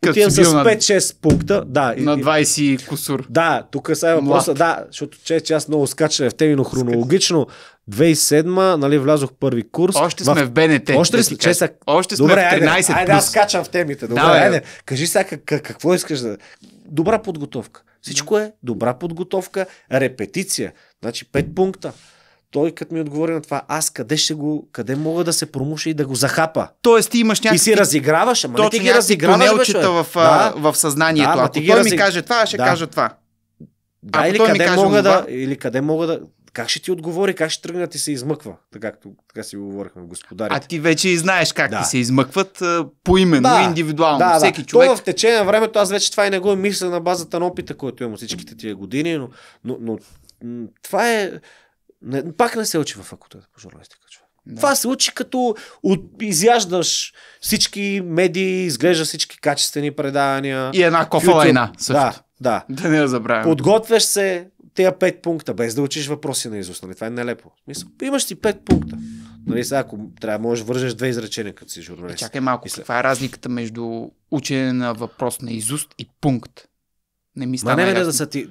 Speaker 1: Отивам с
Speaker 2: бил на-
Speaker 1: 5-6 пункта. Да,
Speaker 2: На
Speaker 1: и-
Speaker 2: 20 кусур.
Speaker 1: да, тук сега е въпроса, да, защото че, че аз много скача в теми, но хронологично 2007 нали, влязох в първи курс.
Speaker 2: Още сме в БНТ.
Speaker 1: Още
Speaker 2: да.
Speaker 1: Че са-
Speaker 2: Още сме
Speaker 1: Добре,
Speaker 2: в
Speaker 1: айде,
Speaker 2: 13
Speaker 1: айде, аз
Speaker 2: плюс.
Speaker 1: скачам в темите. Добре,
Speaker 2: Да,
Speaker 1: айде. Кажи сега как- какво искаш да... Добра подготовка. Всичко е добра подготовка, репетиция. Значи 5 пункта. Той като ми отговори на това, аз къде ще го, къде мога да се промуша и да го захапа.
Speaker 2: Тоест ти имаш
Speaker 1: И си
Speaker 2: някакви
Speaker 1: разиграваш, ама
Speaker 2: точно
Speaker 1: ти ги
Speaker 2: някакви
Speaker 1: разиграваш, човек.
Speaker 2: в,
Speaker 1: Да.
Speaker 2: в съзнанието.
Speaker 1: Да,
Speaker 2: Ако
Speaker 1: ти ги
Speaker 2: той ми
Speaker 1: разиг-
Speaker 2: каже това, ще
Speaker 1: Да.
Speaker 2: кажа това.
Speaker 1: Да,
Speaker 2: Ако
Speaker 1: или
Speaker 2: той ми
Speaker 1: къде
Speaker 2: каже
Speaker 1: мога
Speaker 2: онова-
Speaker 1: да, или къде мога да, как ще ти отговори, как ще тръгне да ти се измъква, така, както така си го говорихме, господарите.
Speaker 2: А ти вече и знаеш как
Speaker 1: Да.
Speaker 2: ти се измъкват поименно, индивидуално.
Speaker 1: Да,
Speaker 2: Всеки
Speaker 1: да.
Speaker 2: човек.
Speaker 1: То в течение на времето аз вече това и не го мисля на базата на опита, който имам всичките тия години, но, но, но това е... Не, пак не се учи в факултета по журналистика.
Speaker 2: Да.
Speaker 1: Това се учи като от, изяждаш всички медии, изглежда всички качествени предавания.
Speaker 2: И една кофа лайна.
Speaker 1: Да, да.
Speaker 2: Да не я забравям.
Speaker 1: Подготвяш се тези пет пункта, без да учиш въпроси на изуст. Нали? Това е нелепо. В Смисъл, имаш си пет пункта. Нали, сега, ако трябва, можеш да вържеш две изречения, като си
Speaker 2: Е,
Speaker 1: журналист.
Speaker 2: чакай малко,
Speaker 1: Мисля.
Speaker 2: каква е разликата между учене на въпрос на изуст и пункт? Не ми
Speaker 1: Ма
Speaker 2: стана
Speaker 1: не, не,
Speaker 2: ясно.
Speaker 1: да са ти.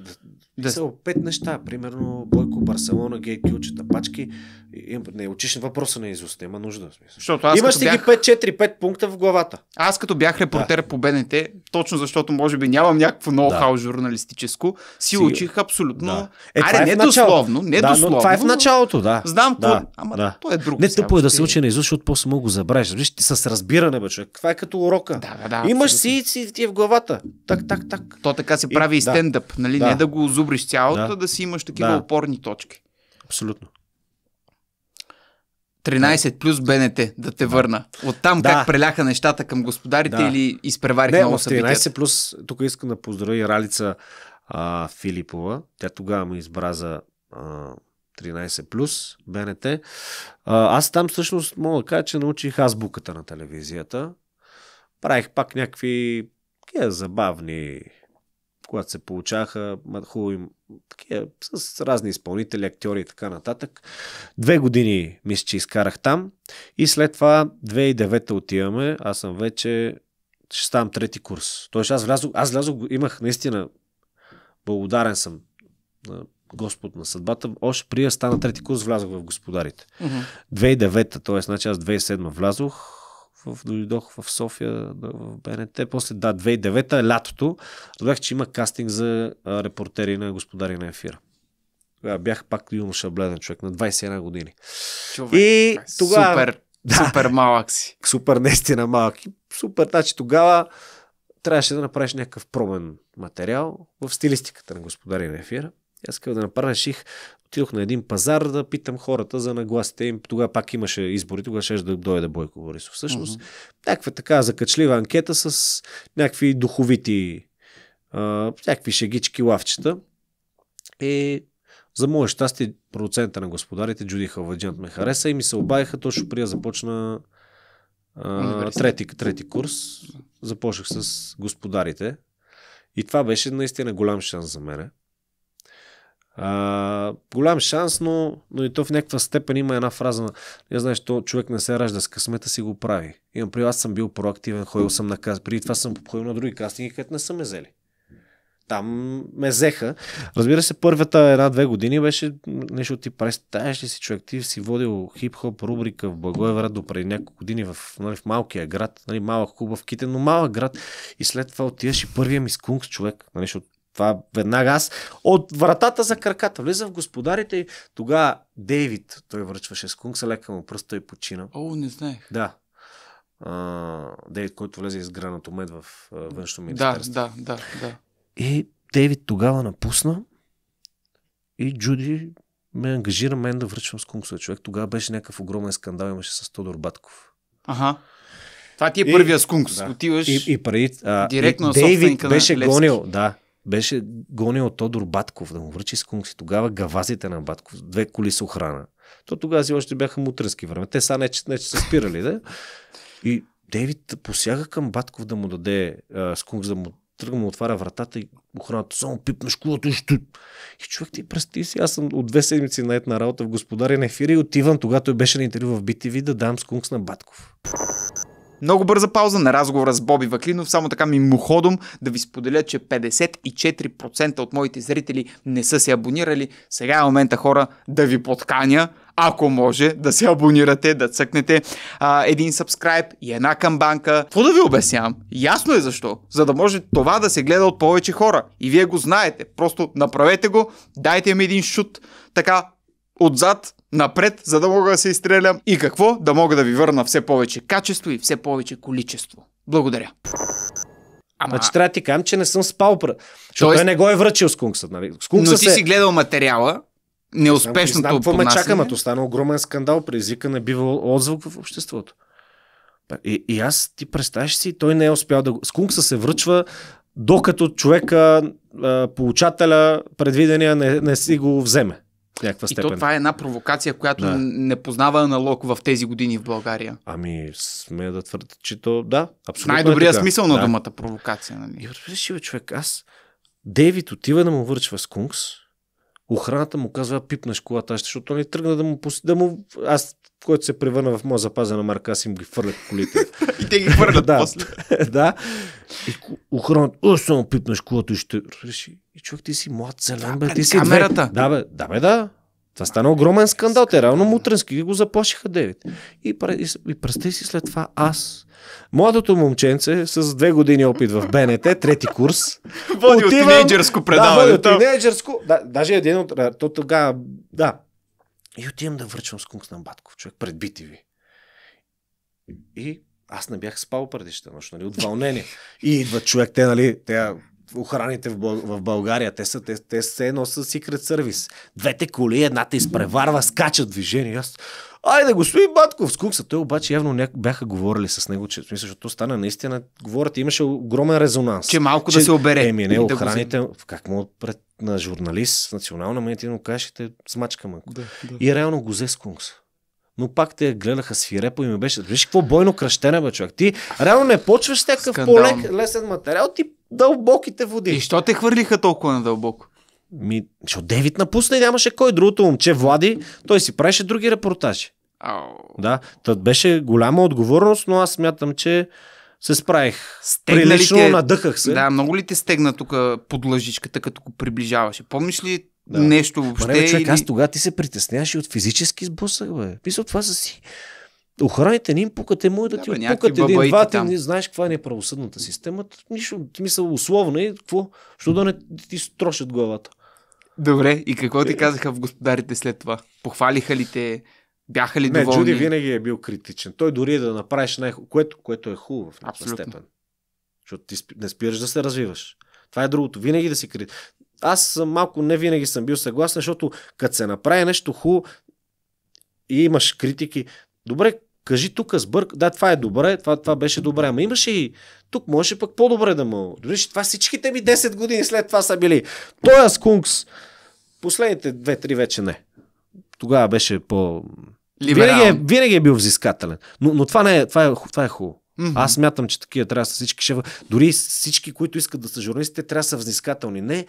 Speaker 1: Да,
Speaker 2: Да.
Speaker 1: са пет неща. Примерно Бойко, Барселона, гей, кючета, пачки. И- и- Не учиш въпроса на изуст. Няма нужда.
Speaker 2: Защото аз
Speaker 1: Имаш си
Speaker 2: бях...
Speaker 1: ги 5-4-5 пункта в главата.
Speaker 2: Аз като бях репортер по БНТ, точно защото може би нямам някакво ноу-хау журналистическо, си
Speaker 1: Си-
Speaker 2: учих абсолютно.
Speaker 1: Да.
Speaker 2: Е,
Speaker 1: Е, това
Speaker 2: Аре,
Speaker 1: е в
Speaker 2: не
Speaker 1: началото.
Speaker 2: дословно, не
Speaker 1: да,
Speaker 2: дословно.
Speaker 1: но това е в началото, да.
Speaker 2: Знам,
Speaker 1: Да,
Speaker 2: да, ама
Speaker 1: да.
Speaker 2: то е друго.
Speaker 1: Не тъпо е да се учи на изуст, защото после мога го забравиш. Виж, ти с разбиране, бе, човек. Това е като урока.
Speaker 2: Да, да, да.
Speaker 1: Имаш
Speaker 2: абсолютно.
Speaker 1: си, си ти е в главата. Так, так, так.
Speaker 2: То така се
Speaker 1: И-
Speaker 2: прави и
Speaker 1: да.
Speaker 2: стендъп, нали?
Speaker 1: Да.
Speaker 2: Не да го зубриш цялото,
Speaker 1: Да.
Speaker 2: да, си имаш такива
Speaker 1: Да.
Speaker 2: опорни точки.
Speaker 1: Абсолютно.
Speaker 2: 13 плюс БНТ, да те върна. Оттам
Speaker 1: Да.
Speaker 2: как преляха нещата към господарите
Speaker 1: Да.
Speaker 2: или изпреварих
Speaker 1: Не,
Speaker 2: много
Speaker 1: в
Speaker 2: събития.
Speaker 1: 13 плюс, тук искам да поздравя Ралица а, Филипова. Тя тогава ме избра за а, 13 плюс БНТ. А, аз там всъщност мога да кажа, че научих азбуката на телевизията. Правих пак някакви такива забавни когато се получаваха ма, хубави, такива, с разни изпълнители, актьори и така нататък. Две години мисля, че изкарах там и след това 2009 отиваме, аз съм вече ще ставам трети курс. Тоест аз влязох, аз влязох, имах наистина благодарен съм на Господ на съдбата. Още при стана трети курс влязох в господарите.
Speaker 2: Мгм.
Speaker 1: 2009, т.е. значи аз 2007 влязох, в, дойдох в София в БНТ, после да, 2009 лятото, разбрах, че има кастинг за а, репортери на господари на ефира. Тогава бях пак юноша бледен човек на 21 години.
Speaker 2: Човек,
Speaker 1: И
Speaker 2: е
Speaker 1: тогава-
Speaker 2: Супер,
Speaker 1: Да.
Speaker 2: супер малък си.
Speaker 1: Супер наистина малък. И Супер, значи тогава трябваше да направиш някакъв промен материал в стилистиката на господари на ефира. Аз исках да направя, реших, отидох на един пазар да питам хората за нагласите им. Тогава пак имаше избори, тогава ще да дойде Бойко Борисов. Всъщност,
Speaker 2: Мгм.
Speaker 1: някаква така закачлива анкета с някакви духовити, а, някакви шегички лавчета. И за мое щастие, продуцента на господарите, Джуди Халваджант ме хареса и ми се обадиха точно при започна а, трети, трети курс. Започнах с господарите. И това беше наистина голям шанс за мене. А, голям шанс, но, но и то в някаква степен има една фраза не знаеш, то човек не се ражда с късмета, си го прави. Имам при аз съм бил проактивен, ходил съм на кастинг. Преди това съм ходил на други кастинги, където не са ме взели. там ме взеха. Разбира се, първата една-две години беше нещо ти представяш ли си човек, ти си водил хип-хоп рубрика в Благоевград до преди няколко години в, нали, в малкия град, нали, малък хубав китен, но малък град и след това отиваш и първия ми скункс човек, нали, защото това веднага аз от вратата за краката влиза в господарите и тогава Дейвид, той връчваше скункса, лека му пръста и почина.
Speaker 2: О, не знаех.
Speaker 1: Да. А, Дейвид, който влезе из гранатомет в външно
Speaker 2: Да,
Speaker 1: министерство.
Speaker 2: да, да, да.
Speaker 1: И Дейвид тогава напусна и Джуди ме ангажира мен да връчвам скункса човек. Тогава беше някакъв огромен скандал, имаше с Тодор Батков.
Speaker 2: Ага. Това ти е
Speaker 1: И-
Speaker 2: първия скункс.
Speaker 1: да.
Speaker 2: Отиваш...
Speaker 1: И, и преди, а,
Speaker 2: Директно
Speaker 1: и Дейвид беше гонил, да, беше гонил Тодор Батков да му връчи скункси. Тогава гавазите на Батков, две коли с охрана. То тогава си още бяха мутренски време. Те са не, не, че са спирали, да? И Дейвид посяга към Батков да му даде а, скункс, да му тръгна му отваря вратата и охраната само пипнеш кулата и ще... И човек ти представи си, аз съм от две седмици на една работа в господарен ефир и отивам, когато беше на интервю в BTV да дам скункс на Батков.
Speaker 2: Много бърза пауза на разговора с Боби Ваклинов. Само така мимоходом да ви споделя, че 54% от моите зрители не са се абонирали. Сега е момента хора да ви подканя, ако може, да се абонирате, да цъкнете а, един сабскрайб и една камбанка. Какво да ви обяснявам? Ясно е защо. За да може това да се гледа от повече хора. И вие го знаете. Просто направете го, дайте ми един шут. Така, отзад, напред, за да мога да се изстрелям и какво? Да мога да ви върна все повече качество и все повече количество. Благодаря. Ама,
Speaker 1: Значи трябва да ти кажам, че не съм спал. пр- Защото
Speaker 2: Тоест-
Speaker 1: той не го е връчил скунксът. Нали? Скункса
Speaker 2: но ти си гледал материала, неуспешното
Speaker 1: Знам какво ме
Speaker 2: поднасяне.
Speaker 1: чака, ама стана огромен скандал, предизвика не бива отзвук в обществото. И, и аз ти представяш си, той не е успял да го... Скункса се връчва докато човека, а, получателя, предвидения не, не си го вземе. Някаква
Speaker 2: И
Speaker 1: степен.
Speaker 2: то това е една провокация, която
Speaker 1: Да.
Speaker 2: не познава аналог в тези години в България.
Speaker 1: Ами, сме да твърдя, че то, да, абсолютно
Speaker 2: най-добрия
Speaker 1: е
Speaker 2: смисъл на
Speaker 1: да.
Speaker 2: думата провокация. Нали?
Speaker 1: И разбираш ли, човек, аз... Дейвид отива да му връчва скункс, охраната му казва, пипнеш колата, защото той не тръгна да му, да му... Аз, който се превърна в моя запазена марка, аз им ги фърлях колите.
Speaker 2: И те ги хвърлят
Speaker 1: да,
Speaker 2: после.
Speaker 1: да. И охраната, о, само пипнеш колата и ще... Реши. И човек, ти си млад зелен, бе, ти си
Speaker 2: камерата.
Speaker 1: Да, бе, да, бе, да. Това стана огромен скандал. Те реално мутренски го заплашиха Девид. И, и, и представи си след това аз, младото момченце с две години опит в БНТ, трети курс.
Speaker 2: Води от
Speaker 1: Отивам-
Speaker 2: тинейджърско
Speaker 1: Да,
Speaker 2: предаване.
Speaker 1: води от
Speaker 2: там.
Speaker 1: тинейджърско. Да, даже един от... То тогава... Да. И отивам да връчвам скункс на Батков, човек, пред BTV. И аз не бях спал предишната нощ, нали, от вълнение. И идва човек, те, нали, те охраните в, Бъл- в България, те са, те, те са едно с Secret Service. Двете коли, едната изпреварва, скачат движение. Аз, Айде, господин Батков, скукса. Той обаче явно няк... бяха говорили с него, че смисъл, защото стана наистина, говорят, имаше огромен резонанс.
Speaker 2: Че малко да се обере.
Speaker 1: Еми, не,
Speaker 2: да
Speaker 1: охраните, как му пред на журналист национална медия му кажеш, ще те смачкаме.
Speaker 2: Да, да.
Speaker 1: И реално го взе скункс. Но пак те гледаха свирепо и ми беше. Виж какво бойно кръщене, бе, човек. Ти реално не почваш с някакъв
Speaker 2: Скандално.
Speaker 1: по лесен материал, ти дълбоките води.
Speaker 2: И що те хвърлиха толкова надълбоко?
Speaker 1: Ми, защото Девид напусна и нямаше кой. Другото момче, Влади, той си правеше други репортажи.
Speaker 2: Ау.
Speaker 1: Да, тът беше голяма отговорност, но аз смятам, че се справих.
Speaker 2: Стегна ли
Speaker 1: Прилично
Speaker 2: те-
Speaker 1: надъхах се.
Speaker 2: Да, много ли те стегна тук под лъжичката, като го приближаваше? Помниш ли
Speaker 1: Да.
Speaker 2: нещо въобще?
Speaker 1: бе, човек,
Speaker 2: или...
Speaker 1: аз тогава ти се притесняваш и от физически сблъсък, бе. Мисля, това са си. Охраните не им пукат, е да
Speaker 2: Да,
Speaker 1: ти
Speaker 2: бе, някакви
Speaker 1: пукат един, два, ти не знаеш каква е неправосъдната система. Нищо, ти мисъл условно и какво? Що да не ти строшат главата?
Speaker 2: Добре, и какво ти казаха в господарите след това? Похвалиха ли те? Бяха ли
Speaker 1: Не,
Speaker 2: доволни?
Speaker 1: Джуди винаги е бил критичен. Той дори да направиш най което, което е хубаво в някаква степен. Защото ти не спираш да се развиваш. Това е другото. Винаги да си крит. Аз малко не винаги съм бил съгласен, защото като се направи нещо хубаво и имаш критики, добре, кажи тук сбърк, да, това е добре, това, това беше добре, ама имаше и тук можеше пък по-добре да му. Виж, това всичките ми 10 години след това са били. Той е скункс. Последните 2-3 вече не. Тогава беше по... Винаги е, винаги е бил взискателен. Но, но това, не е, това, е, това е хубаво.
Speaker 2: Мгм.
Speaker 1: Аз смятам, че такива трябва да са всички шефа. Дори всички, които искат да са журналисти, те трябва да са взискателни. Не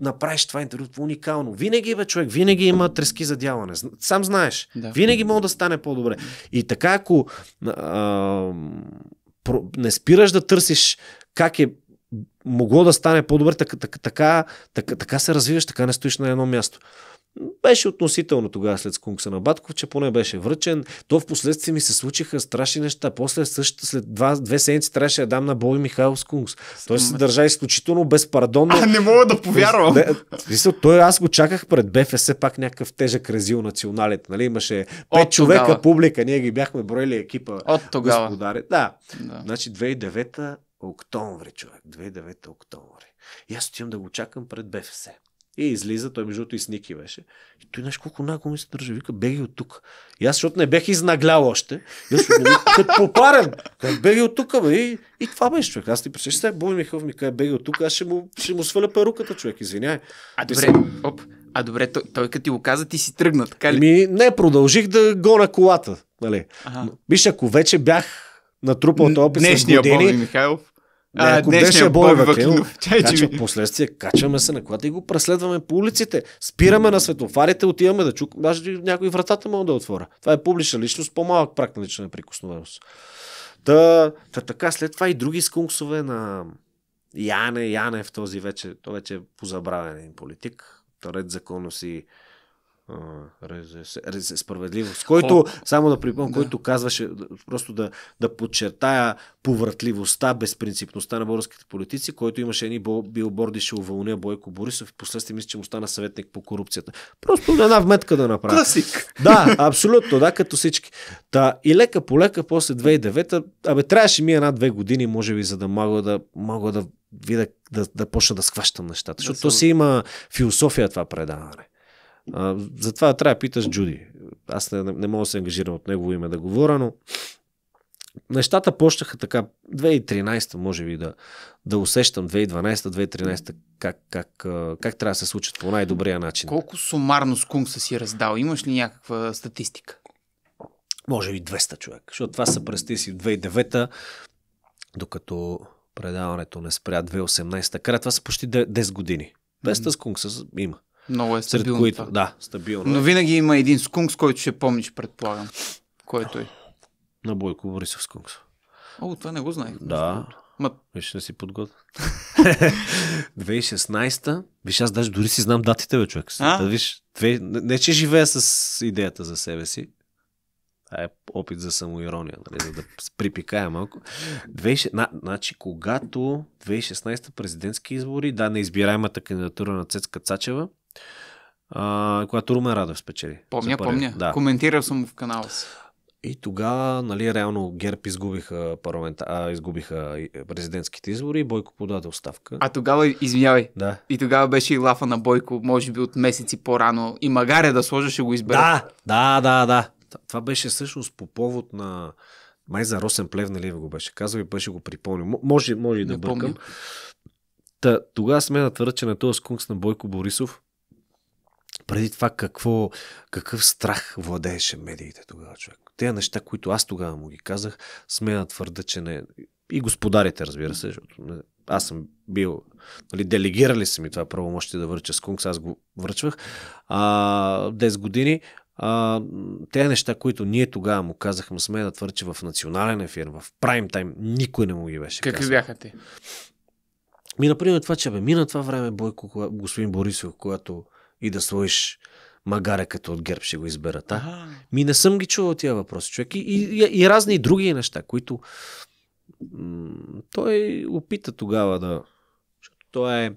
Speaker 1: направиш това интервю това уникално. Винаги, бе, човек, винаги има трески за дяване. Сам знаеш.
Speaker 2: Да.
Speaker 1: Винаги мога да стане по-добре. И така, ако а, не спираш да търсиш как е могло да стане по-добре, така, така, така, така, така се развиваш, така не стоиш на едно място. Беше относително тогава след скункса на Батков, че поне беше връчен. То в последствие ми се случиха страшни неща. После също след два, две седмици трябваше да дам на Бой Михаил Скункс. Той се държа изключително безпардонно.
Speaker 2: А, не мога да повярвам.
Speaker 1: Не, смисъл, той аз го чаках пред БФС, пак някакъв тежък резил националите. Нали? Имаше пет човека публика, ние ги бяхме броили екипа.
Speaker 2: От тогава.
Speaker 1: Господари. Да.
Speaker 2: Да.
Speaker 1: Значи 2009 октомври, човек. 2009 октомври. И аз отивам да го чакам пред БФС. И излиза, той между другото и с Ники беше. И той знаеш колко нагло ми се държи. Вика, беги от тук. И аз, защото не бех изнаглял още. И аз като попарен. Как беги от тук, бе. И, и това беше, човек. Аз ти представяш, сега Бой Михайлов ми каже, беги от тук, аз ще му, ще му сваля перуката, човек. Извиняй.
Speaker 2: А добре, оп, а добре, той, той като ти го каза, ти си тръгна, така ли?
Speaker 1: Ми, не, продължих да гоня колата. Нали.
Speaker 2: Ага.
Speaker 1: Виж, ако вече бях натрупал този опит
Speaker 2: Днешния
Speaker 1: години,
Speaker 2: Боби Михайлов.
Speaker 1: Не, ако беше
Speaker 2: Боби
Speaker 1: Вакилов, качва,
Speaker 2: ми-
Speaker 1: последствие качваме се на колата и го преследваме по улиците. Спираме на светофарите, отиваме да чукаме. Даже някои вратата мога да отворя. Това е публична личност, по-малък прак на лична неприкосновеност. Та, та, така, след това и други скунксове на Яне, Янев, този вече, той вече е позабравен един политик. Ред законно си а, рез- рез- справедливост, който, само да припомня,
Speaker 2: да.
Speaker 1: който казваше, да- просто да, да подчертая повратливостта, безпринципността на българските политици, който имаше едни бил- билборди, ще уволня Бойко Борисов и последствие мисля, че му стана съветник по корупцията. Просто една вметка да направя.
Speaker 2: Класик.
Speaker 1: Да, абсолютно, да, като всички. Та, и лека по лека, после 2009, абе, трябваше ми една-две години, може би, за да мога да, мога да видя, да, да почна да схващам нещата. Защото то си има философия това предаване. А, затова трябва да питаш Джуди. Аз не, не мога да се ангажирам от негово име да говоря, но нещата почнаха така 2013 може би да, да усещам 2012-2013 как, как, как трябва да се случат по най-добрия начин.
Speaker 2: Колко сумарно скункса си раздал? Имаш ли някаква статистика?
Speaker 1: може би 200 човек. Защото това са през си в 2009 докато предаването не спря 2018 края. Това са почти 10 години. 200 скункса има.
Speaker 2: Много е
Speaker 1: Сред
Speaker 2: стабилно
Speaker 1: които,
Speaker 2: това.
Speaker 1: да, стабилно.
Speaker 2: Но
Speaker 1: е.
Speaker 2: винаги има един скункс, който ще помниш, предполагам. Който е?
Speaker 1: На Бойко Борисов скункс.
Speaker 2: О, това не го знаех.
Speaker 1: Да.
Speaker 2: Ма,
Speaker 1: Виж, не си подготвен. 2016 Виж, аз даже дори си знам датите, бе, човек.
Speaker 2: А?
Speaker 1: Да, виж, две... не, че живея с идеята за себе си. Това е опит за самоирония, нали, за да припикая малко. 2006... На, значи, когато 2016 президентски избори, да, неизбираемата кандидатура на Цецка Цачева, а, когато Румен Радев спечели.
Speaker 2: помня, помня.
Speaker 1: Да.
Speaker 2: Коментирал съм в канала си.
Speaker 1: И тогава, нали, реално ГЕРБ изгубиха, парламента... а, изгубиха президентските избори Бойко подаде оставка.
Speaker 2: А тогава, извинявай,
Speaker 1: Да.
Speaker 2: и тогава беше и лафа на Бойко, може би от месеци по-рано. И магаре да сложа, ще го избера.
Speaker 1: Да, да, да, да. Това беше всъщност по повод на... Май за Росен Плевнелиев го беше казал и беше го припомнил. Може, може и да
Speaker 2: Не
Speaker 1: бъркам.
Speaker 2: помня.
Speaker 1: Та, тогава сме да твърда, че на този скункс на Бойко Борисов преди това какво, какъв страх владееше медиите тогава, човек. Те неща, които аз тогава му ги казах, сме да твърда, че не... И господарите, разбира се, защото не, аз съм бил... Нали, делегирали са ми това правомощие да връча скункс, аз го връчвах. А, 10 години а, те неща, които ние тогава му казахме, сме да твърда, че в национален ефир, в прайм тайм, никой не му ги беше
Speaker 2: Какви
Speaker 1: казал.
Speaker 2: бяха те?
Speaker 1: Ми, например, това, че бе, мина това време Бойко, кога, господин Борисов, когато и да сложиш магаре като от ГЕРБ ще го изберат. А?
Speaker 2: Ага.
Speaker 1: Ми не съм ги чувал тия въпроси, човек. И, и, и, разни други неща, които м- той опита тогава да... Той е,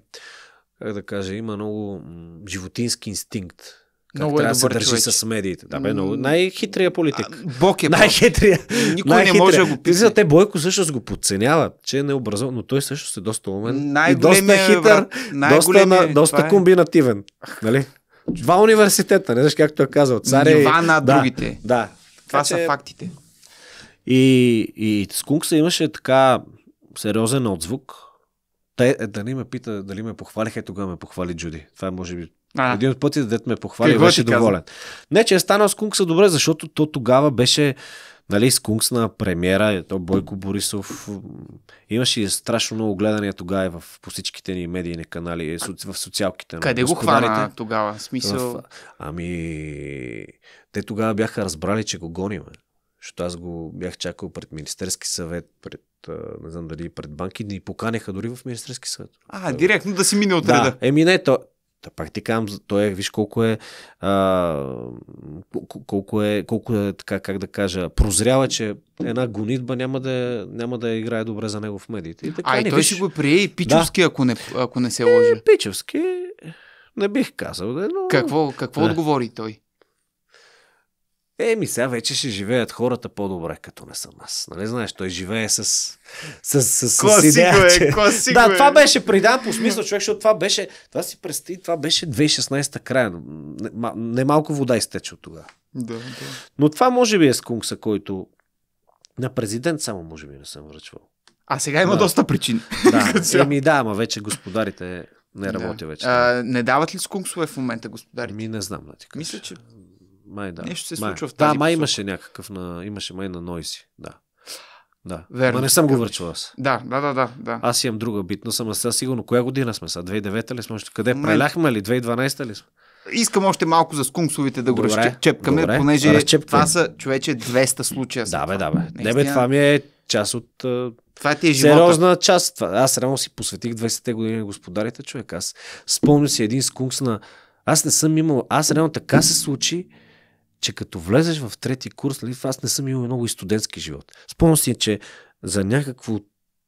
Speaker 1: как да кажа, има много м- животински инстинкт. Как
Speaker 2: Много е
Speaker 1: трябва да се
Speaker 2: добър
Speaker 1: държи
Speaker 2: човек.
Speaker 1: с медиите. Да, бе.
Speaker 2: М.
Speaker 1: Най-хитрия политик.
Speaker 2: А, Бог е
Speaker 1: Най-хитрия.
Speaker 2: Никой не може да го писне.
Speaker 1: те Бойко също го подценява, че е необразован, но той също е доста умен. и доста хитър,
Speaker 2: брат,
Speaker 1: доста, на, доста
Speaker 2: е.
Speaker 1: комбинативен. Нали? Два университета, не знаеш както е казал. Царя и-
Speaker 2: Нива над
Speaker 1: да,
Speaker 2: другите.
Speaker 1: Да.
Speaker 2: Това
Speaker 1: Така
Speaker 2: са
Speaker 1: че-
Speaker 2: фактите.
Speaker 1: И, и Скункса имаше така сериозен отзвук. Те, е, дали ме пита, дали ме похвалиха, е, тогава ме похвали Джуди. Това е, може би
Speaker 2: А,
Speaker 1: един от пъти, дете ме похвали,
Speaker 2: Какво
Speaker 1: беше доволен. Не, че е станал Скункса добре, защото то тогава беше нали, Скункс на премиера, то Бойко Борисов. Имаше страшно много гледания тогава и в, по всичките ни медийни канали, е, в социалките. на
Speaker 2: къде го хвана тогава? Смисъл...
Speaker 1: В, ами, те тогава бяха разбрали, че го гоним. Защото аз го бях чакал пред Министерски съвет, пред не знам дали пред банки, ни поканяха дори в Министерски съвет.
Speaker 2: А, директно да си мине от
Speaker 1: Да,
Speaker 2: реда.
Speaker 1: еми не, то, Та пак ти казвам, той е, виж колко е, а, кол- колко е, колко е, така, как да кажа, прозрява, че една гонитба няма да, няма да играе добре за него в медиите. И така,
Speaker 2: А, и той
Speaker 1: виж,
Speaker 2: ще го прие и Пичовски, ако, не, ако не се лъжа.
Speaker 1: Пичевски, не бих казал, да, но...
Speaker 2: Какво, какво
Speaker 1: Да.
Speaker 2: отговори той?
Speaker 1: Еми, сега вече ще живеят хората по-добре, като не съм аз. Нали знаеш, той живее с, с, с, с,
Speaker 2: Класико
Speaker 1: с идея,
Speaker 2: е,
Speaker 1: че...
Speaker 2: класико
Speaker 1: Да,
Speaker 2: е.
Speaker 1: това беше придан по смисъл, човек, защото това беше, това си представи, това беше 2016 края. Не, ма- не вода изтече от тогава.
Speaker 2: Да, да.
Speaker 1: Но това може би е скункса, който на президент само може би не съм връчвал.
Speaker 2: А сега има
Speaker 1: Да.
Speaker 2: доста причини.
Speaker 1: Да, еми да, ама вече господарите не работя вече.
Speaker 2: А, не дават ли скунксове в момента, господарите?
Speaker 1: Ми не знам да ти кажа.
Speaker 2: Мисля, че
Speaker 1: Май да.
Speaker 2: нещо се
Speaker 1: май.
Speaker 2: случва в
Speaker 1: Да,
Speaker 2: тази
Speaker 1: май
Speaker 2: посока.
Speaker 1: имаше някакъв на... Имаше май на Нойси. Да. Да.
Speaker 2: Верно,
Speaker 1: Ма не съм го
Speaker 2: така
Speaker 1: върчил аз.
Speaker 2: Да, да, да, да. да.
Speaker 1: Аз имам друга битна, съм сега сигурно. Коя година сме сега? 2009 ли сме? Къде?
Speaker 2: Момент.
Speaker 1: Преляхме ли? 2012 ли сме?
Speaker 2: Искам още малко за скунксовите да го
Speaker 1: Добре,
Speaker 2: разчепкаме,
Speaker 1: добре.
Speaker 2: понеже
Speaker 1: Разчепквай.
Speaker 2: това са, човече, 200 случая. са
Speaker 1: Да, бе, да, бе. Не, бе, това ми е част от
Speaker 2: това ти е живота.
Speaker 1: сериозна част. Това- Аз реално си посветих 20-те години господарите, човек. Аз спомням си един скункс на... Аз не съм имал... Аз реално така се случи, че като влезеш в трети курс, нали, аз не съм имал много и студентски живот. Спомням си, че за някакво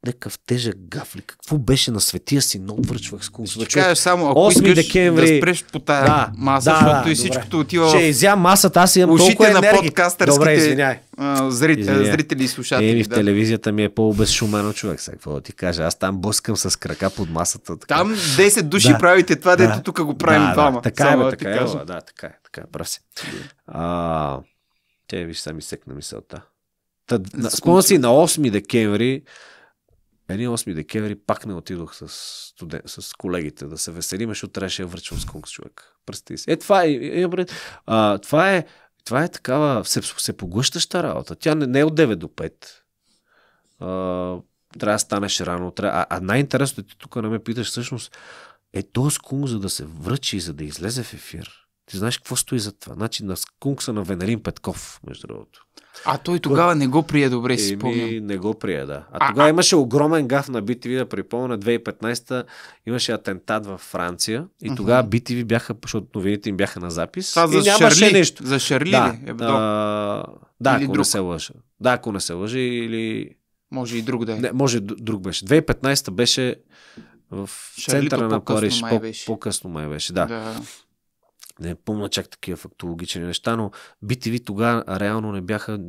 Speaker 1: някакъв тежък гаф ли, какво беше на светия си, много връчвах скункс.
Speaker 2: Ще кажеш само, ако
Speaker 1: 8
Speaker 2: искаш
Speaker 1: декември.
Speaker 2: да спреш по тая
Speaker 1: Да,
Speaker 2: маса,
Speaker 1: да,
Speaker 2: защото
Speaker 1: да,
Speaker 2: и
Speaker 1: добре.
Speaker 2: всичкото отива
Speaker 1: Ще изям масата, аз имам
Speaker 2: ушите
Speaker 1: толкова
Speaker 2: на
Speaker 1: енергия.
Speaker 2: подкастърските
Speaker 1: Добре, извиняй.
Speaker 2: а, зрит,
Speaker 1: Извиня.
Speaker 2: зрители и слушатели.
Speaker 1: Еми в
Speaker 2: да.
Speaker 1: телевизията ми е по-обезшумено човек, сега какво да ти кажа. Аз там блъскам с крака под масата. Така.
Speaker 2: Там 10 души
Speaker 1: Да.
Speaker 2: правите това,
Speaker 1: Да.
Speaker 2: дето тук го правим
Speaker 1: да,
Speaker 2: двама.
Speaker 1: Да, така е, бе, така е, да, така е, така е, прав си. А, те, виж, сега ми секна мисълта. На, спомням си на 8 декември, един 8 декември пак не отидох с, студен, с колегите да се веселим, защото трябваше да връчвам с конкурс човек. Представи си. Е, това е, е, е, а, това е, това е такава се, се работа. Тя не, не е от 9 до 5. А, трябва да станеш рано. Трябва... А, а най-интересното е, ти тук не ме питаш всъщност, е то скунг, за да се връчи и за да излезе в ефир. Ти знаеш какво стои за това? Значи на скункса на Венерин Петков, между другото.
Speaker 2: А той тогава не го прие добре, си спомням.
Speaker 1: Не го прие, да. А,
Speaker 2: А,
Speaker 1: тогава
Speaker 2: а-
Speaker 1: имаше огромен гаф на BTV, да припомня, 2015-та имаше атентат във Франция и
Speaker 2: Мгм.
Speaker 1: тогава BTV бяха, защото новините им бяха на запис
Speaker 2: Това
Speaker 1: и
Speaker 2: за
Speaker 1: нямаше
Speaker 2: Шарли.
Speaker 1: нещо.
Speaker 2: За Шарли
Speaker 1: Да,
Speaker 2: ли? Ебдо.
Speaker 1: а, да,
Speaker 2: Или
Speaker 1: ако
Speaker 2: друг.
Speaker 1: не се лъжа. Да, ако не се лъжа или...
Speaker 2: Може и друг да е.
Speaker 1: Не, може друг беше. 2015-та беше в
Speaker 2: Шарлито
Speaker 1: центъра на Париж. по-късно май беше, да.
Speaker 2: да.
Speaker 1: Не помня чак такива фактологични неща, но BTV тогава реално не бяха,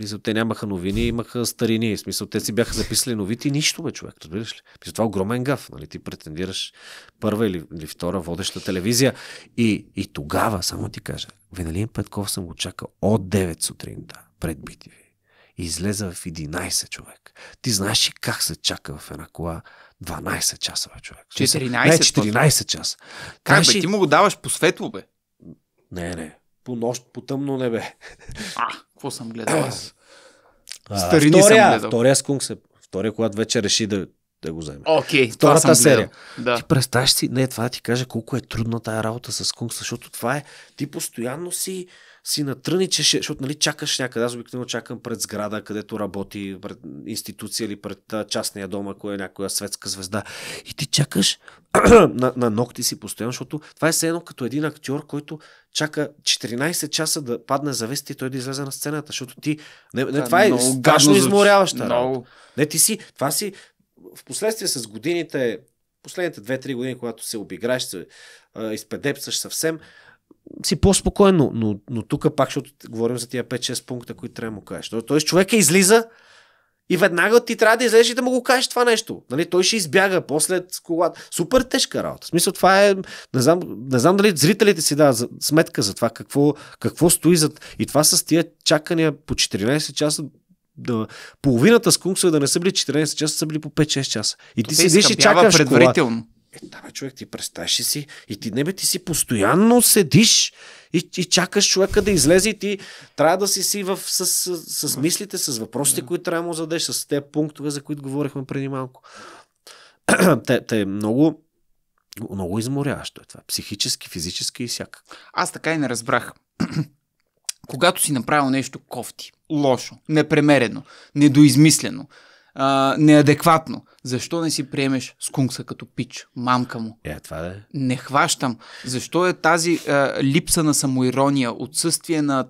Speaker 1: мисля, те нямаха новини, имаха старини. В смисъл, те си бяха записали новите и нищо, бе, човек, разбираш ли? Мисля, това е огромен гаф, нали? Ти претендираш първа или, или втора водеща телевизия. И, и тогава, само ти кажа, Венелин Петков съм го чакал от 9 сутринта пред BTV. И излезе в 11 човек. Ти знаеш ли как се чака в една кола 12 часа, бе, човек? В смисъл,
Speaker 2: 14
Speaker 1: Не, 14 часа.
Speaker 2: Как
Speaker 1: Знаеш
Speaker 2: бе, ти му го даваш по светло, бе?
Speaker 1: Не, не. По нощ, по тъмно небе.
Speaker 2: А, какво съм гледал аз? Старини
Speaker 1: втория,
Speaker 2: съм гледал.
Speaker 1: Втория скункс е, втория, когато вече реши да, да го вземе.
Speaker 2: Окей,
Speaker 1: Втората
Speaker 2: това съм
Speaker 1: серия.
Speaker 2: Да.
Speaker 1: Ти представяш си, не, това да ти кажа колко е трудна тая работа с скункс, защото това е, ти постоянно си, си натръни, че ще, защото нали, чакаш някъде, аз обикновено чакам пред сграда, където работи, пред институция или пред частния дом, ако е някоя светска звезда. И ти чакаш на, на ногти си постоянно, защото това е все едно като един актьор, който чака 14 часа да падне завест и той да излезе на сцената, защото ти... Не, не, това е
Speaker 2: много
Speaker 1: страшно изморяваща.
Speaker 2: Много.
Speaker 1: Не, ти си, това си, в последствие с годините, последните 2-3 години, когато се обиграеш, се а, изпедепсаш съвсем, си по-спокойно, но, но тук пак, защото говорим за тия 5-6 пункта, които трябва да му кажеш. То- Тоест човек е излиза и веднага ти трябва да излезеш и да му го кажеш това нещо. Нали? Той ще избяга после с колата. Супер тежка работа. В смисъл това е, не знам, не знам дали зрителите си дават сметка за това какво, какво стои зад... И това с тия чакания по 14 часа да, половината скунксове да не са били 14 часа, са били по 5-6 часа. И ти седиш и чакаш кола. Е, да, бе, човек, ти представяш си. И ти, не бе, ти си постоянно седиш и, и чакаш човека да излезе и ти трябва да си си в, с, с, с мислите, с въпросите, които трябва да му зададеш, с тези пунктове, за които говорихме преди малко. те, те е много, много изморяващо е това. Психически, физически и всякак.
Speaker 2: Аз така и не разбрах. Когато си направил нещо кофти, лошо, непремерено, недоизмислено, а, неадекватно. Защо не си приемеш скункса като пич, мамка му?
Speaker 1: Е, това е.
Speaker 2: Не хващам. Защо е тази а, липса на самоирония, отсъствие на,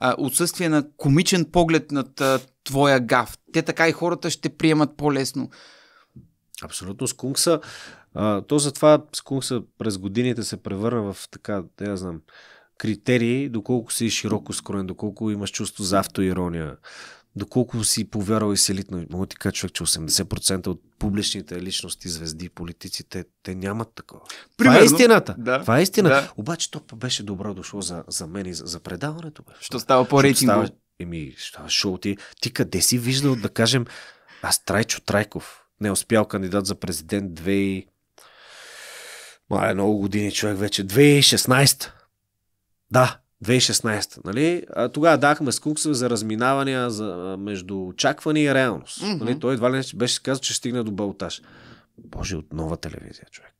Speaker 2: а, отсъствие на комичен поглед над а, твоя гав? Те така и хората ще приемат по-лесно.
Speaker 1: Абсолютно. Скункса, а, то затова Скункса през годините се превърна в така, я знам, критерии, доколко си широко скроен, доколко имаш чувство за автоирония, доколко си повярвал и селитно. Мога ти кажа, човек, че 80% от публичните личности, звезди, политици, те, нямат такова.
Speaker 2: Примерно,
Speaker 1: това е истината.
Speaker 2: да,
Speaker 1: това е истина.
Speaker 2: да.
Speaker 1: Обаче то беше добро дошло за, за мен и за, за предаването. Бе.
Speaker 2: Що става по-рейтингово.
Speaker 1: Еми, става шоу. Ти, ти къде си виждал, да кажем, аз Трайчо Трайков, не е успял кандидат за президент 2 Мале, много години човек вече. 2016. Да, 2016, нали? А, тогава дахме скуксове за разминавания за, между очакване и реалност.
Speaker 2: Мгм.
Speaker 1: Нали? Той едва ли беше казал, че ще стигне до балтаж. Боже, от нова телевизия, човек.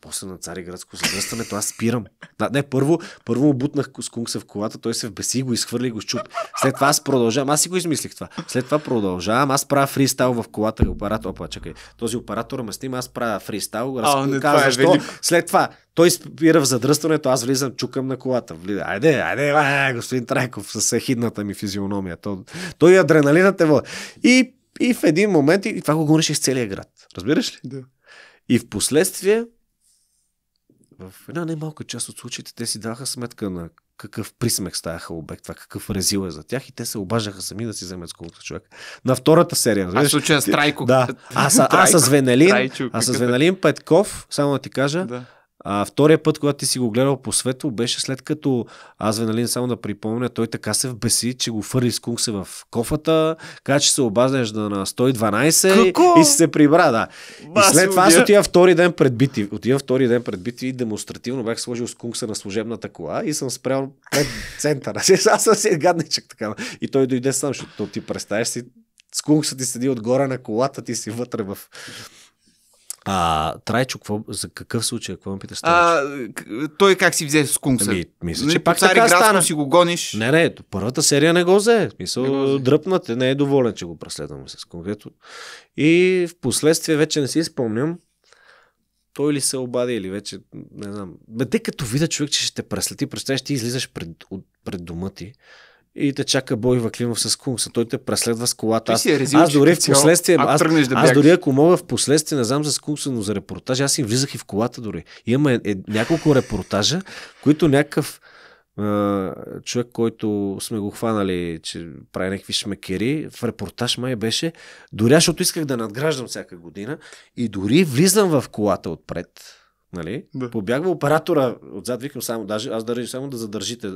Speaker 1: После на цари градско съдръстването, аз спирам. Да, не, първо, първо му бутнах скункса в колата, той се вбеси, го изхвърли и го щупи. След това аз продължавам, аз си го измислих това. След това продължавам, аз правя фристайл в колата, оператор, опа, чакай, този оператор ме снима, аз правя фристайл,
Speaker 2: А, не,
Speaker 1: разказва
Speaker 2: това е
Speaker 1: защо. След това, той спира в задръстването, аз влизам, чукам на колата. Влиза, айде, айде, а, господин Трайков, с ехидната ми физиономия. То, той адреналинът е води. И, и в един момент, и това го гонеше с целия град. Разбираш ли?
Speaker 2: Да.
Speaker 1: И в последствие, в една немалка част от случаите, те си даваха сметка на какъв присмех ставаха обект, това какъв резил е за тях и те се обаждаха сами да си вземат сколата човек. На втората серия.
Speaker 2: А в
Speaker 1: разбираш?
Speaker 2: случая с Трайко.
Speaker 1: Да. Аз, а, аз с Венелин,
Speaker 2: Трайчо,
Speaker 1: а с
Speaker 2: е?
Speaker 1: Венелин Петков, само да ти кажа,
Speaker 2: Да.
Speaker 1: А, втория път, когато ти си го гледал по светло, беше след като аз Веналин само да припомня, той така се вбеси, че го фърли с кункса в кофата, каза, че се обаждаш да на 112
Speaker 2: Какво?
Speaker 1: и си се прибра, да. И
Speaker 2: Ба,
Speaker 1: след
Speaker 2: се
Speaker 1: това аз отива втори ден пред бити. Отива втори ден пред бити и демонстративно бях сложил скункса на служебната кола и съм спрял пред центъра. Аз съм си гадничък така. И той дойде сам, защото ти представяш си, скункса ти седи отгоре на колата, ти си вътре в... А, Трайчо, какво, за какъв случай? Какво ме питаш?
Speaker 2: А, той как си взе скункса?
Speaker 1: Ами, мисля, че пак така стана.
Speaker 2: си го гониш.
Speaker 1: Не, не, първата серия не го взе.
Speaker 2: Не го взе.
Speaker 1: дръпнат е, не е доволен, че го преследваме с конкретно. И в последствие вече не си спомням, той ли се обади или вече, не знам. Бе, те като видят човек, че ще те преследи, представяш, ти излизаш пред, от, пред дома ти и те чака Бой Ваклимов с кункса. Той те преследва с колата. Аз,
Speaker 2: е
Speaker 1: аз дори в последствие, аз,
Speaker 2: да
Speaker 1: аз дори ако мога в последствие, не знам за скункса, но за репортаж, аз им влизах и в колата дори. Имаме е, няколко репортажа, които някакъв а, човек, който сме го хванали, че прави някакви шмекери, в репортаж май беше, дори защото исках да надграждам всяка година и дори влизам в колата отпред, нали?
Speaker 2: Да.
Speaker 1: Побягва оператора отзад, викам само, даже аз държа само да задържите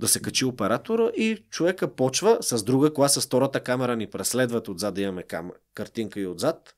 Speaker 1: да се качи оператора и човека почва с друга кола, с втората камера ни преследват отзад, да имаме кам... картинка и отзад.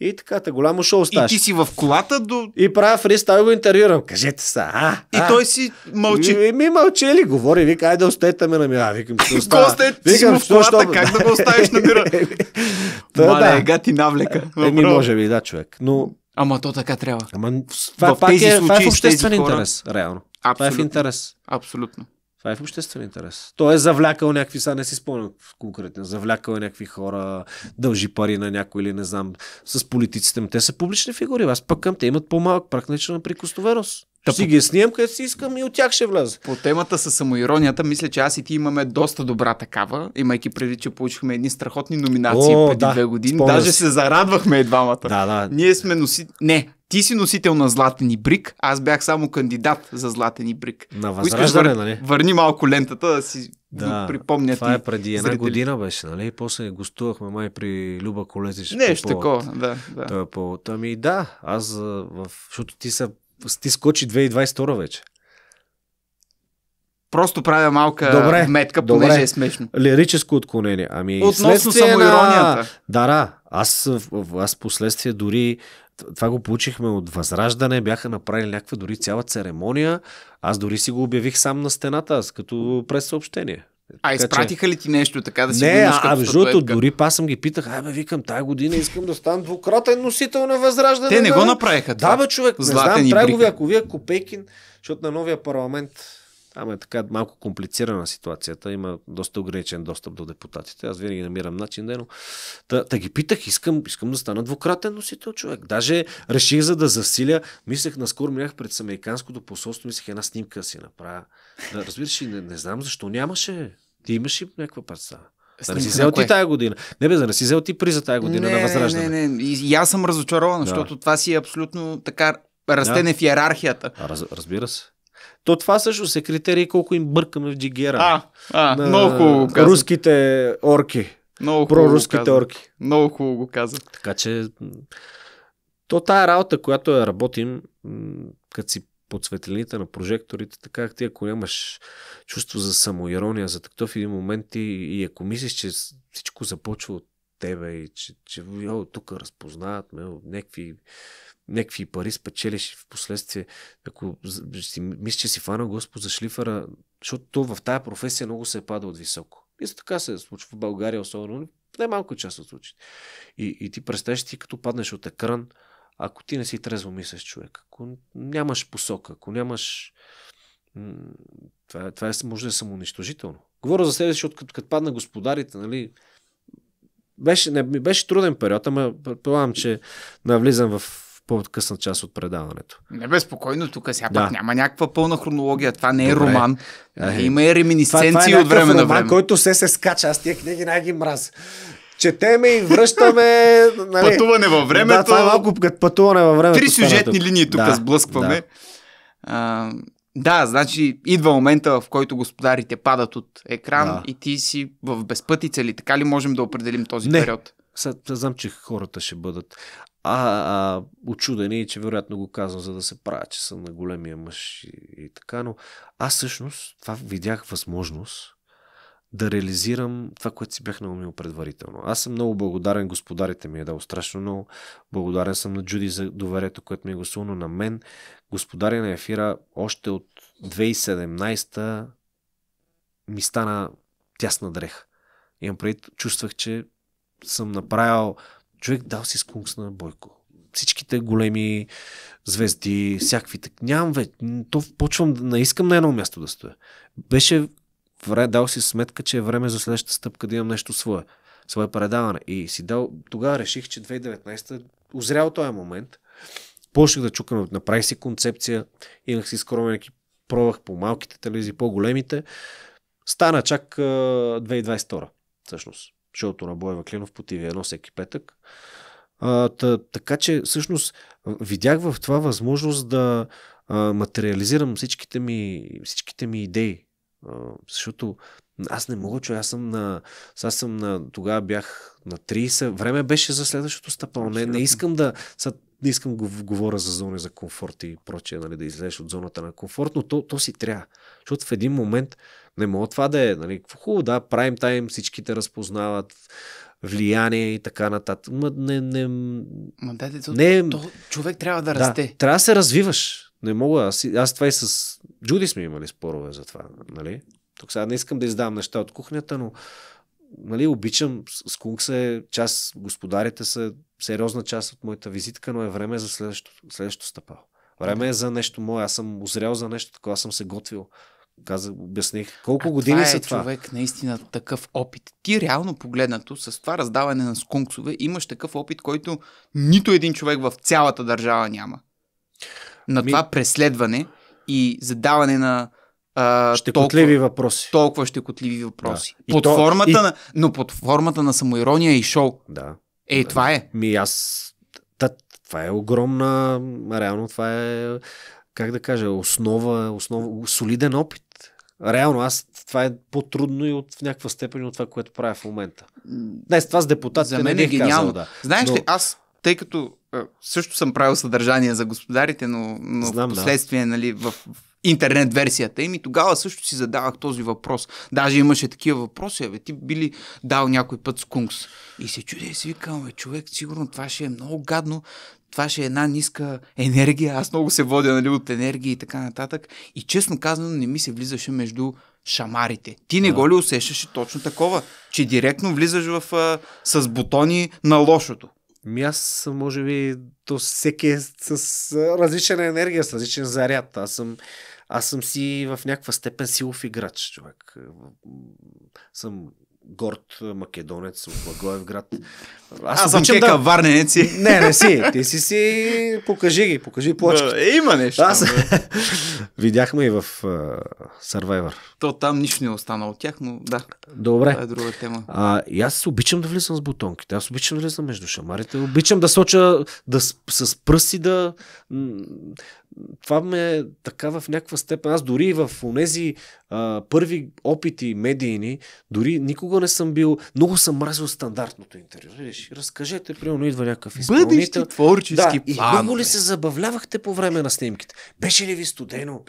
Speaker 1: И така, та голямо шоу
Speaker 2: И
Speaker 1: ставаш.
Speaker 2: ти си в колата до...
Speaker 1: И правя фристайл и го интервюрам. Кажете са, а,
Speaker 2: И
Speaker 1: а.
Speaker 2: той си мълчи.
Speaker 1: Ми, ми мълчи ли? Говори, вика, айде остете ме на ми. А, викам, ще остава.
Speaker 2: Госте, ти си в колата, как да го оставиш на мира?
Speaker 1: Та,
Speaker 2: Мале,
Speaker 1: да.
Speaker 2: ега ти навлека.
Speaker 1: Еми,
Speaker 2: Браво.
Speaker 1: може би, да, човек. Но,
Speaker 2: Ама то така трябва.
Speaker 1: ама, това,
Speaker 2: В
Speaker 1: пак е, това е в обществен интерес, реално. Това е в
Speaker 2: Абсолютно.
Speaker 1: интерес.
Speaker 2: Абсолютно.
Speaker 1: Това е в обществен интерес. Той е завлякал някакви, сега не си спомням конкретно, завлякал е някакви хора, дължи пари на някой или не знам, с политиците. Те са публични фигури. Аз пък към те имат по-малък прак на прикосновеност.
Speaker 2: Та
Speaker 1: си
Speaker 2: по-
Speaker 1: ги снимам, където си искам и от тях ще вляза.
Speaker 2: По темата с самоиронията, мисля, че аз и ти имаме доста добра такава, имайки преди, че получихме едни страхотни номинации
Speaker 1: О,
Speaker 2: преди
Speaker 1: да,
Speaker 2: две години.
Speaker 1: спомням
Speaker 2: Даже се зарадвахме и двамата.
Speaker 1: Да, да.
Speaker 2: Ние сме носи... Не, ти си носител на златен и брик, аз бях само кандидат за златен и брик.
Speaker 1: На възраждане,
Speaker 2: вър...
Speaker 1: нали?
Speaker 2: върни малко лентата да си
Speaker 1: Да,
Speaker 2: припомня
Speaker 1: Това е преди една
Speaker 2: зрители.
Speaker 1: година беше, нали? После гостувахме май при Люба Колезич.
Speaker 2: Нещо
Speaker 1: по
Speaker 2: такова, да. да.
Speaker 1: Той е повод. Ами да, аз в... защото ти са ти скочи 2022 вече.
Speaker 2: Просто правя малка
Speaker 1: Добре,
Speaker 2: метка,
Speaker 1: добре.
Speaker 2: понеже е смешно.
Speaker 1: Лирическо отклонение. Ами,
Speaker 2: Относно самоиронията.
Speaker 1: Да, да. Аз, аз последствие дори това го получихме от Възраждане, бяха направили някаква дори цяла церемония. Аз дори си го обявих сам на стената, аз като през съобщение.
Speaker 2: А изпратиха ли ти нещо така да си
Speaker 1: Не, а, а между другото, дори па съм ги питах, ай бе, викам, тая година искам да стана двукратен носител на възраждане.
Speaker 2: Те не го направиха.
Speaker 1: Да, бе, човек, не
Speaker 2: Златен
Speaker 1: знам,
Speaker 2: и
Speaker 1: трябва да го
Speaker 2: брик.
Speaker 1: ви, ако вие Копейкин, защото на новия парламент Там е така малко комплицирана ситуацията. Има доста ограничен достъп до депутатите. Аз винаги намирам начин да, но... Та, та ги питах, искам, искам да стана двукратен носител човек. Даже реших за да засиля. Мислех, наскоро минах пред американското посолство, мислех една снимка да си направя. Да, разбираш не, не знам защо нямаше. Ти имаш ли някаква представа? Да не си взел ти тая година. Не бе, да не си взел ти при за тая година
Speaker 2: не,
Speaker 1: на възраждане.
Speaker 2: Не, не, и, и аз съм разочарован, да. защото това си е абсолютно така растене да. в иерархията.
Speaker 1: А, раз, разбира се. То това също се критерии колко им бъркаме в джигера.
Speaker 2: А, а на, много хубаво
Speaker 1: каза. Руските орки.
Speaker 2: Много
Speaker 1: Проруските орки.
Speaker 2: Много хубаво го каза.
Speaker 1: Така че то тая работа, която я работим, като си под светлините на прожекторите, така ти ако нямаш чувство за самоирония, за такъв един момент и, и ако мислиш, че всичко започва от тебе и че, че йо, тук разпознават ме, някакви някакви пари спечелиш в последствие, ако си, мислиш, че си фана Господ за шлифера, защото то в тая професия много се е от високо. И така се случва в България, особено не малко част от случаите. И, и ти представяш ти като паднеш от екран, ако ти не си трезво мислиш човек, ако нямаш посока, ако нямаш... Това, това е, може да е самоунищожително. Говоря за себе защото като, като падна господарите, нали, беше, не, беше труден период, ама предполагам, че навлизам в по-късна част от предаването.
Speaker 2: Не безпокойно, тук сега да. пак няма някаква пълна хронология. Това не е Добре. роман. Е, има и реминисценции това, това е от време роман, на време.
Speaker 1: който се се скача. Аз тия книги най-ги мраз. Четеме и връщаме.
Speaker 2: Нали... Пътуване във времето.
Speaker 1: Да, това е малко като пътуване във времето.
Speaker 2: Три сюжетни линии тук да, сблъскваме. Да. А, да, значи идва момента, в който господарите падат от екран да. и ти си в безпътица ли? Така ли можем да определим този
Speaker 1: не.
Speaker 2: период?
Speaker 1: Сега знам, че хората ще бъдат а, а очудени, че вероятно го казвам, за да се правя, че съм на големия мъж и, и така, но аз всъщност това видях възможност да реализирам това, което си бях наумил предварително. Аз съм много благодарен, господарите ми е дал страшно много. Благодарен съм на Джуди за доверието, което ми е гласувано на мен. Господаря на ефира още от 2017 ми стана тясна дреха. Имам преди, чувствах, че съм направил човек дал си скункс на Бойко. Всичките големи звезди, всякакви. Нямам вече. То почвам да искам на едно място да стоя. Беше време, дал си сметка, че е време за следващата стъпка да имам нещо свое. Свое предаване. И си дал, тогава реших, че 2019 озрял този момент. Почнах да чукам, направих си концепция, имах си скромники, пробвах по малките телевизии, по-големите. Стана чак 2022 всъщност шоуто на Боева Клинов по TV1 всеки петък. А, та, така че всъщност видях в това възможност да а, материализирам всичките ми, всичките ми идеи. Защото аз не мога, че аз съм на. Аз съм на. Тогава бях на 30. Време беше за следващото стъпало. Не, не искам да. Не искам да говоря за зони за комфорт и прочее, нали, да излезеш от зоната на комфорт, но то, то си трябва. Защото в един момент не мога това да е. Нали, хубаво, да, прайм тайм, всичките разпознават влияние и така нататък. Ма не, не,
Speaker 2: Ма, да, не, то, човек трябва да расте.
Speaker 1: Да, трябва да се развиваш. Не мога. Аз, аз това и с Джуди сме имали спорове за това. Нали? Тук сега не искам да издавам неща от кухнята, но нали, обичам, Скункс е част, господарите са сериозна част от моята визитка, но е време за следващото, следващото стъпало. Време е за нещо мое. Аз съм озрял за нещо такова, аз съм се готвил. Казах, обясних. Колко а години това
Speaker 2: е
Speaker 1: са това?
Speaker 2: човек наистина такъв опит. Ти реално погледнато с това раздаване на скунксове имаш такъв опит, който нито един човек в цялата държава няма. На Ми... това преследване и задаване на
Speaker 1: а, щекотливи толкова, въпроси.
Speaker 2: Толкова щекотливи въпроси. Да. Под то, формата и... на, но под формата на самоирония и шоу.
Speaker 1: Да.
Speaker 2: Е, това е.
Speaker 1: Ми аз... Та, това е огромна... Реално това е как да кажа, основа, основа солиден опит. Реално, аз това е по-трудно и от в някаква степен от това, което правя в момента. Днес това с депутатите
Speaker 2: За мен
Speaker 1: не
Speaker 2: е гениално.
Speaker 1: Казал, да.
Speaker 2: Знаеш но... ли, аз, тъй като също съм правил съдържание за господарите, но, но Знам, в последствие, да. нали, в, в интернет версията им и тогава също си задавах този въпрос. Даже имаше такива въпроси, бе, ти били дал някой път скункс. И се чудя и си викам, бе, човек, сигурно това ще е много гадно, това ще е една ниска енергия, аз много се водя нали, от енергия и така нататък. И честно казано не ми се влизаше между шамарите. Ти не да. го ли усещаше точно такова, че директно влизаш в, а, с бутони на лошото?
Speaker 1: Ми аз, може би, то всеки е с различна енергия, с различен заряд. Аз съм аз съм си в някаква степен силов играч, човек. Съм горд македонец от Благоевград.
Speaker 2: Аз, аз съм кека да... варненец си.
Speaker 1: Не, не си. Ти си си... Покажи ги, покажи плочките.
Speaker 2: Да, е, има нещо. Аз...
Speaker 1: Видяхме и в uh, Survivor.
Speaker 2: То там нищо не остана от тях, но да.
Speaker 1: Добре.
Speaker 2: Това е друга тема.
Speaker 1: А, и аз обичам да влизам с бутонките. Аз обичам да влизам между шамарите. Обичам да соча да, с, с пръсти да това ме е така в някаква степен. Аз дори в тези първи опити медийни, дори никога не съм бил, много съм мразил стандартното интервю. Видиш, разкажете, примерно идва някакъв изпълнител. Бъдещи
Speaker 2: творчески
Speaker 1: да, И много ли се забавлявахте по време на снимките? Беше ли ви студено?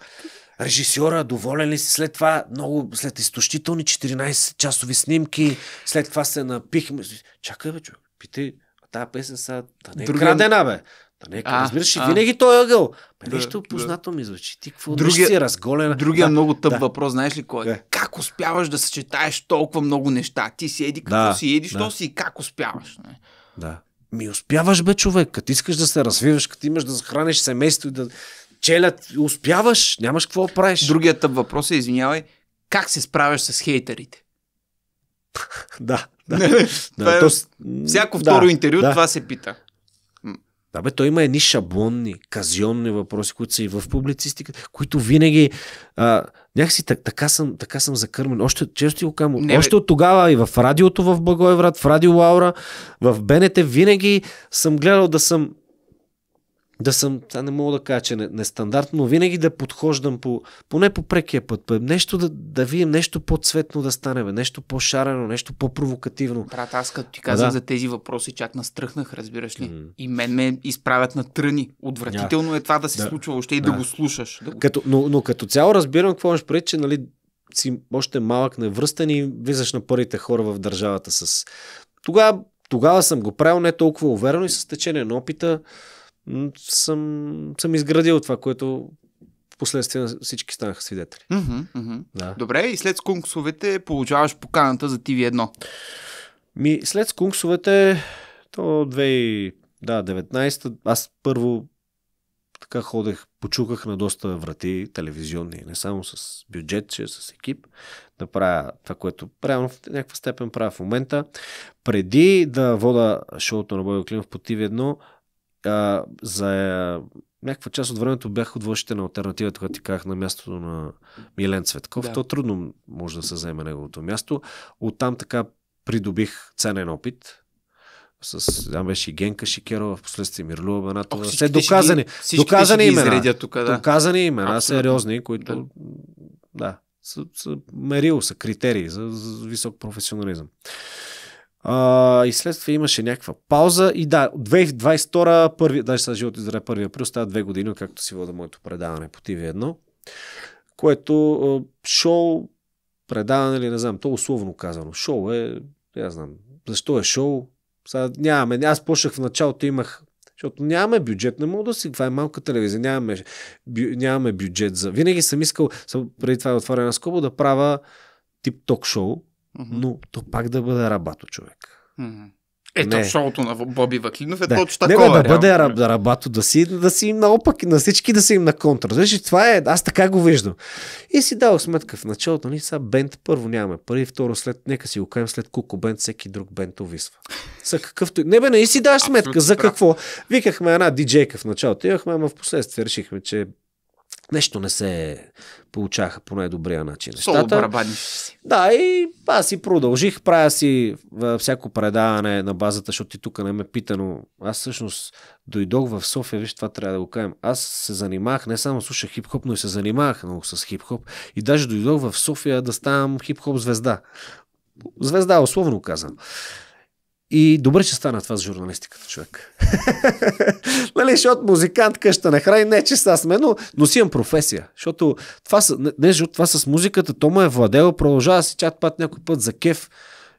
Speaker 1: режисьора, доволен ли си след това, много, след изтощителни 14 часови снимки, след това се напихме. Чакай, бе, човек, питай, тази песен са, да не е крадена, бе. Да не, а, разбираш, а, винаги той е ъгъл. Бе, да, нещо познато да. ми звучи. Ти какво другия, си разголена?
Speaker 2: Другия да, много тъп да. въпрос, знаеш ли кой? Да. Как успяваш да съчетаеш толкова много неща? Ти си еди какво да, си еди, да. що си и как успяваш? Не?
Speaker 1: Да. Ми успяваш, бе, човек. Като искаш да се развиваш, като имаш да захраниш семейство и да челят, успяваш, нямаш какво да правиш.
Speaker 2: Другият тъп въпрос е, извинявай, как се справяш с хейтерите?
Speaker 1: да. да.
Speaker 2: да, е, то... Всяко второ да, интервю да. това се пита.
Speaker 1: Да, бе, той има едни шаблонни, казионни въпроси, които са и в публицистика, които винаги а, някакси так, така, съм, така съм закърмен. Още, често го казвам, Не, още от тогава и в радиото в Благоеврат, в Радио Лаура, в БНТ, винаги съм гледал да съм да съм, това не мога да кажа, че не, нестандартно, но винаги да подхождам по, поне по прекия път. Бе. Нещо да, да видим, нещо по-цветно да стане, бе. нещо по-шарено, нещо по-провокативно.
Speaker 2: Брат, аз като ти казах да. за тези въпроси, чак настръхнах, разбираш ли? Mm. И мен ме изправят на тръни. Отвратително yeah. е това да се да. случва още и да, да го слушаш. Да го...
Speaker 1: Като, но, но като цяло разбирам какво имаш преди, че нали, си още малък, невръстен и влизаш на първите хора в държавата с... Тогава, тогава съм го правил не толкова уверено и с течение на опита съм, съм изградил това, което последствие всички станаха свидетели.
Speaker 2: Mm-hmm, mm-hmm. Да. Добре, и след скунксовете получаваш поканата за TV1.
Speaker 1: Ми, след скунксовете, то 2019, да, 19, аз първо така ходех, почуках на доста врати телевизионни, не само с бюджет, че с екип, да правя това, което правя в някаква степен правя в момента. Преди да вода шоуто на Бойо Климов по TV1, а, за някаква част от времето бях от вършите на альтернативата, когато ти казах на мястото на Милен Цветков. Да. То трудно може да се вземе неговото място. Оттам така придобих ценен опит. С, там беше и Генка Шикерова, в последствие Мирлюва Банатова. Все доказани, ги, доказани имена. Тук, да. Доказани имена, Абсолютно. сериозни, които да, да са, са мерил, са критерии за, за висок професионализъм. А, и следствие имаше някаква пауза. И да, 2022, първи, даже са живото израел 1 април, става две години, както си вода моето предаване по TV1, което шоу, предаване или не знам, то условно казано. Шоу е, я знам, защо е шоу? Сега нямаме, аз почнах в началото, имах защото нямаме бюджет, не мога да си, това е малка телевизия, нямаме, бю, нямаме бюджет за... Винаги съм искал, преди това е отворена скоба, да правя тип ток-шоу, mm-hmm. но то пак да бъде рабато човек.
Speaker 2: Mm-hmm. Ето, не. шоуто на Боби Ваклинов е
Speaker 1: да.
Speaker 2: точно такова.
Speaker 1: Не, бе, да бъде раб, да рабато, да си, да си им наопак, на всички да си им на контра. Значи, това е, аз така го виждам. И си дал сметка в началото, нали, сега бент първо нямаме пари, второ след, нека си го кажем, след Куко бент всеки друг бент увисва. За какъвто... Не бе, не си даш сметка, за какво? Викахме една диджейка в началото, имахме, ама в последствие решихме, че нещо не се получаха по най-добрия начин.
Speaker 2: Соло
Speaker 1: си. Да, и аз си продължих, правя си всяко предаване на базата, защото ти тук не ме пита, но аз всъщност дойдох в София, виж това трябва да го кажем. Аз се занимах, не само слушах хип-хоп, но и се занимах много с хип-хоп. И даже дойдох в София да ставам хип-хоп звезда. Звезда, условно казвам. И добре, че стана това с журналистиката, човек. нали, защото музикант къща на храни, не че са сме, но, но си имам професия. Защото това, с, не, това с музиката, то ме е владело, продължава да си чат пат някой път за кеф.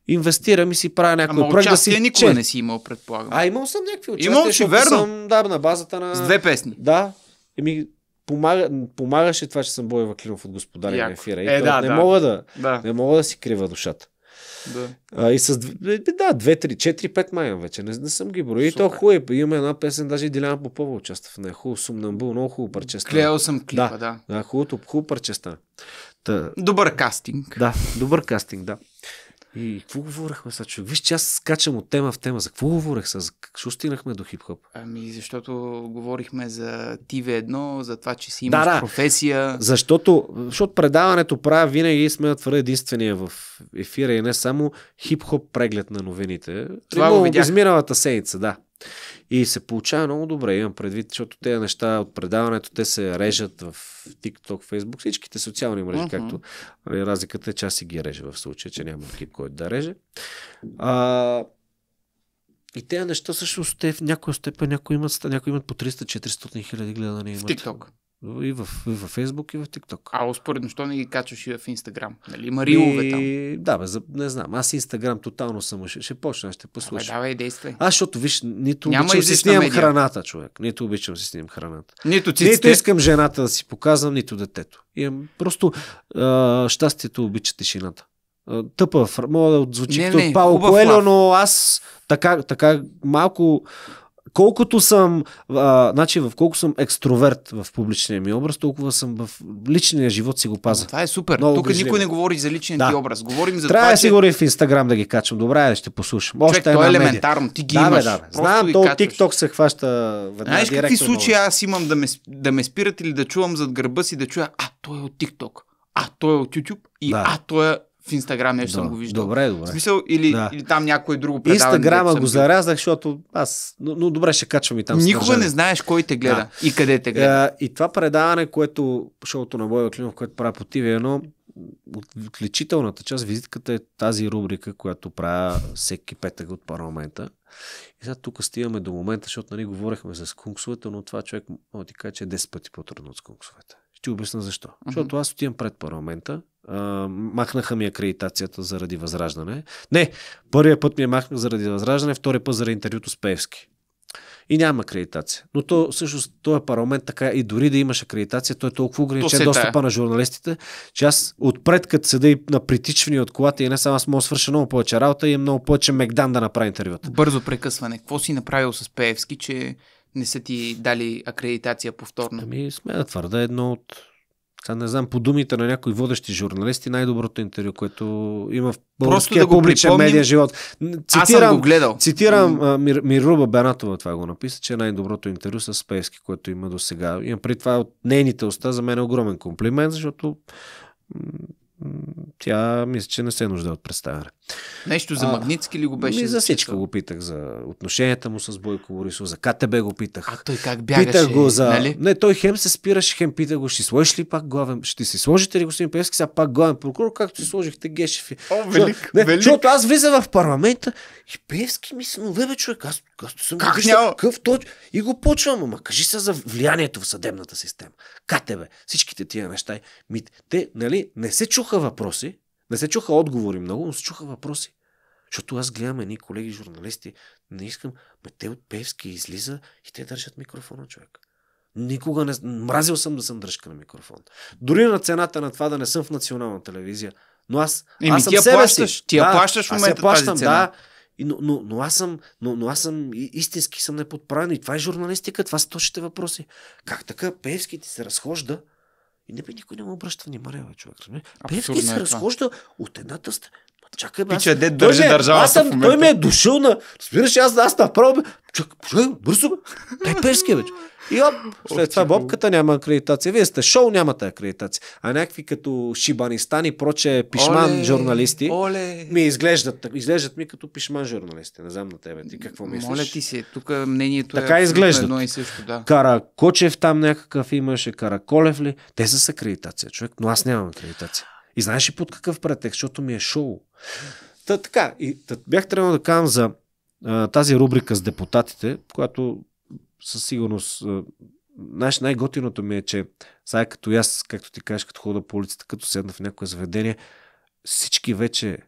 Speaker 1: Инвестирам и си правя някой
Speaker 2: проект да си никога че... не си имал, предполагам.
Speaker 1: А, имал съм някакви участия.
Speaker 2: Имал си, верно.
Speaker 1: Съм, да, на базата на...
Speaker 2: С две песни.
Speaker 1: Да. Еми, помага, помагаше това, че съм Боя Ваклинов от Господаря на ефира. И
Speaker 2: е, да,
Speaker 1: не,
Speaker 2: да.
Speaker 1: Мога да, да. не мога да си крива душата.
Speaker 2: Да.
Speaker 1: А, и с, две- да, 2, 3, 4, 5 май вече. Не, не съм ги броил. И то хубаво е. Имаме една песен, даже и Диляна Попова участва в нея. Хубаво, Сумнамбул, много хубаво парче.
Speaker 2: Гледал съм клипа, да.
Speaker 1: Да. Да, хубаво, хубаво парче. Та,
Speaker 2: Добър кастинг.
Speaker 1: да, добър кастинг, да. И какво говорихме сега, човек? Виж, че аз скачам от тема в тема. За какво говорех сега? За Защо стигнахме до хип-хоп?
Speaker 2: Ами, защото говорихме за TV1, за това, че си имаш
Speaker 1: Да, да.
Speaker 2: професия.
Speaker 1: Защото, защото предаването правя винаги сме да твърда единствения в ефира и не само хип-хоп преглед на новините.
Speaker 2: Това го
Speaker 1: Римал
Speaker 2: видях.
Speaker 1: Изминалата седмица, да. И се получава много добре, имам предвид, защото тези неща от предаването, те се режат в TikTok, Facebook, всичките социални мрежи,
Speaker 2: Мгм.
Speaker 1: както нали, разликата е, че аз си ги реже в случая, че няма екип, който да реже. А, и тези неща също те в някоя степен, някои имат, някои имат по 300-400 хиляди гледания.
Speaker 2: В. TikTok.
Speaker 1: И в, и в Facebook, и в TikTok.
Speaker 2: А успоредно, що не ги качваш и в Инстаграм? Нали, има рилове там.
Speaker 1: И... Да, бе, за... не знам. Аз Инстаграм тотално съм. Ще, ще почна, ще послушам.
Speaker 2: давай, действай.
Speaker 1: Аз, защото виж, нито
Speaker 2: Няма
Speaker 1: обичам си снимам
Speaker 2: медия.
Speaker 1: храната, човек. Нито обичам си снимам храната.
Speaker 2: Нито
Speaker 1: Нито искам жената да си показвам, нито детето. Имам просто а, щастието обича тишината. А, Тъпа, мога да отзвучи като Коелho,
Speaker 2: лав.
Speaker 1: но аз така, така малко колкото съм, а, значи в колко съм екстроверт в публичния ми образ, толкова съм в личния живот си го пазя.
Speaker 2: Това е супер.
Speaker 1: Много
Speaker 2: Тук
Speaker 1: грижливо.
Speaker 2: никой не говори за личния
Speaker 1: Да.
Speaker 2: ти образ. Говорим за
Speaker 1: Трябва
Speaker 2: това,
Speaker 1: да
Speaker 2: че...
Speaker 1: си го в Инстаграм да ги качвам. Добре, айде, ще послушам. Още
Speaker 2: Човек, то е
Speaker 1: медия.
Speaker 2: елементарно. Ти ги
Speaker 1: Да, бе,
Speaker 2: имаш.
Speaker 1: да, бе.
Speaker 2: Просто
Speaker 1: Знам, то. TikTok се хваща веднага
Speaker 2: Знаеш какви случаи аз имам да ме, да ме спират или да чувам зад гърба си, да чуя, а, той е от TikTok, а, той е от YouTube и
Speaker 1: Да.
Speaker 2: а, той е в Инстаграм, нещо съм
Speaker 1: Да,
Speaker 2: го виждал.
Speaker 1: Добре,
Speaker 2: В
Speaker 1: добре.
Speaker 2: смисъл, или,
Speaker 1: Да.
Speaker 2: или там някое друго предаване.
Speaker 1: Инстаграма го зарязах, защото аз... Но, но добре, ще качвам и там
Speaker 2: Никога не
Speaker 1: съдържание.
Speaker 2: знаеш кой те гледа и къде те гледа.
Speaker 1: Е, и това предаване, което шоуто на Бойва Климов, което правя по TV1, от- отличителната част, визитката е тази рубрика, която правя всеки петък от парламента. И сега тук стигаме до момента, защото нали говорихме за скунксовете, но това човек може да ти каже, че е 10 пъти по-трудно от скунксовете. Ще ти обясна защо. Защото аз отивам пред парламента, а, махнаха ми акредитацията заради възраждане. Не, първият път ми е махнах заради възраждане, втория път заради интервюто с Певски. И няма акредитация. Но то, всъщност, този парламент така и дори да имаш акредитация, той е толкова
Speaker 2: То
Speaker 1: ограничен
Speaker 2: се
Speaker 1: достъпа
Speaker 2: тая.
Speaker 1: на журналистите, че аз отпред, като седа и на притичвани от колата и не само аз мога да свърша много повече работа и е много повече Мегдан да направи интервюта.
Speaker 2: Бързо прекъсване. Какво си направил с Пеевски, че не са ти дали акредитация повторно?
Speaker 1: Ами, сме да твърда едно от сега не знам, по думите на някои водещи журналисти, най-доброто интервю, което има в българския
Speaker 2: да
Speaker 1: публичен
Speaker 2: припомним,
Speaker 1: медиа живот. Н-
Speaker 2: Аз съм
Speaker 1: Цитирам,
Speaker 2: го гледал.
Speaker 1: Цитирам Мир, Мируба Бенатова, това го написа, че е най-доброто интервю с Певски, което има до сега. И при това от нейните уста за мен е огромен комплимент, защото тя мисля, че не се нужда от представяне.
Speaker 2: Нещо за Магницки ли го беше?
Speaker 1: Ми за всичко го питах, за отношенията му с Бойко Борисов, за КТБ го питах.
Speaker 2: А той как бягаше?
Speaker 1: Питах го за...
Speaker 2: Нали?
Speaker 1: Не, той хем се спираше, хем питах го, ще сложиш ли пак главен... Ще си сложите ли господин Певски сега пак главен прокурор, както си сложихте Гешев? и-
Speaker 2: О, велик,
Speaker 1: не,
Speaker 2: велик.
Speaker 1: Защото аз влиза в парламента и Певски ми се нове, бе, човек. Аз, аз съм
Speaker 2: Как
Speaker 1: виждал
Speaker 2: няма?
Speaker 1: Какъв той... И го почвам, ама кажи се за влиянието в съдебната система. КТБ, всичките тия неща. Ми, те, нали, не се чуха въпроси, не се чуха отговори много, но се чуха въпроси. Защото аз гледам едни колеги журналисти, не искам, ме те от Певски излиза и те държат микрофона, човек. Никога не... Мразил съм да съм дръжка на микрофон. Дори на цената на това да не съм в национална телевизия. Но аз,
Speaker 2: Еми,
Speaker 1: аз съм
Speaker 2: ти я
Speaker 1: себе
Speaker 2: плащаш,
Speaker 1: си.
Speaker 2: ти я
Speaker 1: да,
Speaker 2: плащаш в
Speaker 1: аз
Speaker 2: момента
Speaker 1: я плащам,
Speaker 2: тази цена.
Speaker 1: Да, но, но, но, аз съм, но, но аз съм истински съм неподправен. И това е журналистика, това са точните въпроси. Как така Певски ти се разхожда и не бе, никой не му обръща внимание, бе, човек. се
Speaker 2: е това.
Speaker 1: разхожда от едната страна. Чакай, бе, аз-
Speaker 2: Пича, де
Speaker 1: той
Speaker 2: държи
Speaker 1: е-
Speaker 2: държавата
Speaker 1: аз съм,
Speaker 2: в момента.
Speaker 1: Той ми е дошъл на... Разбираш, аз, аз направо бе. Чак, чакай, бързо бе. Дай Певски, бе. И оп, след това бобката няма акредитация. Вие сте шоу, нямате акредитация. А някакви като Шибанистан и проче пишман
Speaker 2: Оле,
Speaker 1: журналисти
Speaker 2: Оле.
Speaker 1: ми изглеждат, изглеждат ми като пишман журналисти. Не знам на тебе. Ти какво мислиш?
Speaker 2: Моля ти се, тук мнението
Speaker 1: Така
Speaker 2: е
Speaker 1: изглеждат.
Speaker 2: едно и също, да.
Speaker 1: Кара Кочев там някакъв имаше, Кара Колев ли? Те са с акредитация, човек, но аз нямам акредитация. И знаеш ли под какъв претекст, защото ми е шоу. Та, така, и та, бях трябвало да кажам за а, тази рубрика с депутатите, която със сигурност а, Знаеш, най-готиното ми е, че сега като аз, както ти кажеш, като хода по улицата, като седна в някое заведение, всички вече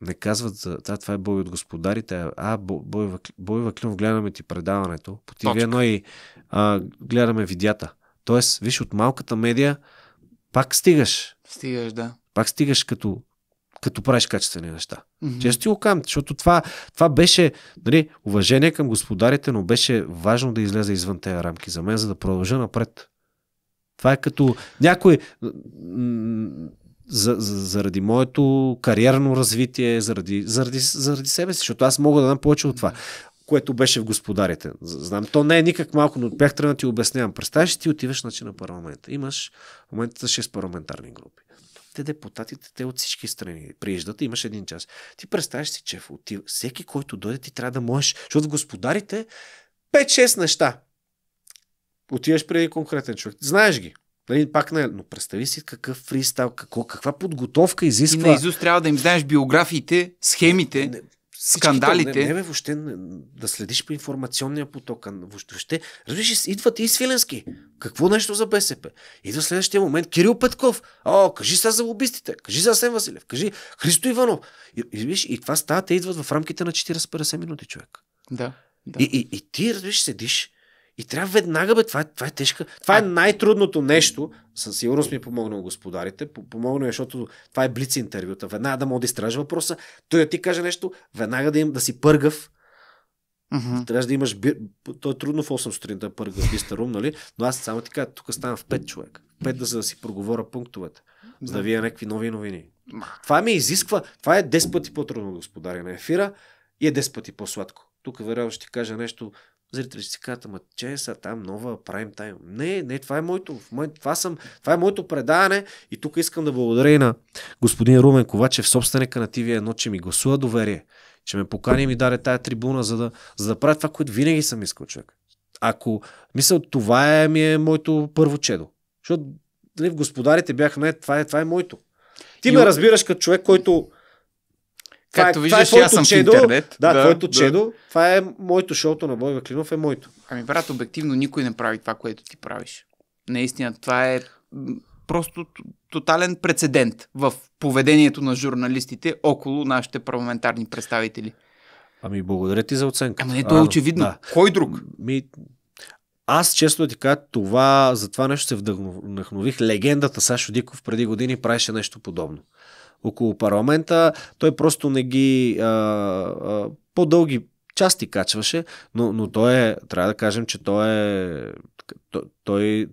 Speaker 1: не казват за това, това е бой от господарите, а, а Бо- Бой, Бой Ваклинов, гледаме ти предаването по
Speaker 2: Точка.
Speaker 1: TV1 и а, гледаме видеята. Тоест, виж, от малката медия пак стигаш.
Speaker 2: Стигаш, да.
Speaker 1: Пак стигаш като като правиш качествени неща.
Speaker 2: Мгм.
Speaker 1: Често ти го казвам, защото това, това беше нали, уважение към господарите, но беше важно да излезе извън тези рамки за мен, за да продължа напред. Това е като някой за, за, заради моето кариерно развитие, заради, заради, заради себе си, защото аз мога да дам повече от това, което беше в господарите. Знам, то не е никак малко, но бях трябва да ти обяснявам. Представяш, ти отиваш значи, на парламента. Имаш в момента 6 парламентарни групи. Те депутатите, те от всички страни прииждат, имаш един час. Ти представяш си, че отива, всеки, който дойде, ти трябва да можеш, защото господарите 5-6 неща. Отиваш при един конкретен човек. Знаеш ги. Нали, пак не, но представи си какъв фристайл, какво, каква подготовка
Speaker 2: И
Speaker 1: изисква.
Speaker 2: на Изус трябва да им знаеш биографиите, схемите.
Speaker 1: Не, всичките-
Speaker 2: скандалите.
Speaker 1: Не, не, бе, въобще не, да следиш по информационния поток. Въобще, разбираш, идват и Свиленски. Какво нещо за БСП? Идва следващия момент Кирил Петков. О, кажи сега за лобистите. Кажи за Асен Василев. Кажи Христо Иванов. И, и, виж, и това става, те идват в рамките на 40-50 минути, човек.
Speaker 2: Да. да.
Speaker 1: И, и, и ти, разбираш, седиш и трябва веднага, бе, това е, това е тежка. Това е най-трудното нещо. Със сигурност ми е помогнал господарите. По- Помогнал е, защото това е блиц интервюта. Веднага да му да изтражи въпроса. Той да ти каже нещо, веднага да, им, да си пъргав.
Speaker 2: Мгм.
Speaker 1: Трябваше да имаш... Би... То е трудно в 8 сутринта да пърга в бистърум, нали? Но аз само ти кажа, тук ставам в 5 човек. 5 да, за да си проговоря пунктовете. За да вия някакви нови новини. Това ми изисква. Това е 10 пъти по-трудно господаря на ефира и е 10 пъти по-сладко. Тук вероятно ще ти кажа нещо. Зрители ще си кажат, ама че са там нова прайм тайм. Не, не, това е моето. Това, съм, това е моето предаване и тук искам да благодаря и на господин Румен Ковачев, собственика на TV1, че ми гласува доверие, че ме покани и ми даде тая трибуна, за да, за да правя това, което винаги съм искал човек. Ако, мисля, това е, ми е моето първо чедо. Защото нали, в господарите бях, не, това е, това е моето. Ти
Speaker 2: И
Speaker 1: ме разбираш като човек, който това
Speaker 2: Както
Speaker 1: е,
Speaker 2: виждаш,
Speaker 1: това е
Speaker 2: аз съм в
Speaker 1: чедо.
Speaker 2: интернет.
Speaker 1: Да,
Speaker 2: Да,
Speaker 1: твоето
Speaker 2: да.
Speaker 1: чедо. Това е моето шоуто на Бой Ваклинов, е моето.
Speaker 2: Ами, брат, обективно никой не прави това, което ти правиш. Наистина, това е просто тотален прецедент в поведението на журналистите около нашите парламентарни представители.
Speaker 1: Ами, благодаря ти за оценка.
Speaker 2: Ама не, то е очевидно.
Speaker 1: Да.
Speaker 2: Кой друг?
Speaker 1: Ми, аз честно ти кажа, това, за това нещо се вдъхнов- вдъхнових. Легендата Сашо Диков преди години правеше нещо подобно. Около парламента той просто не ги а, а, по-дълги части качваше, но, но той е, трябва да кажем, че той е той, той,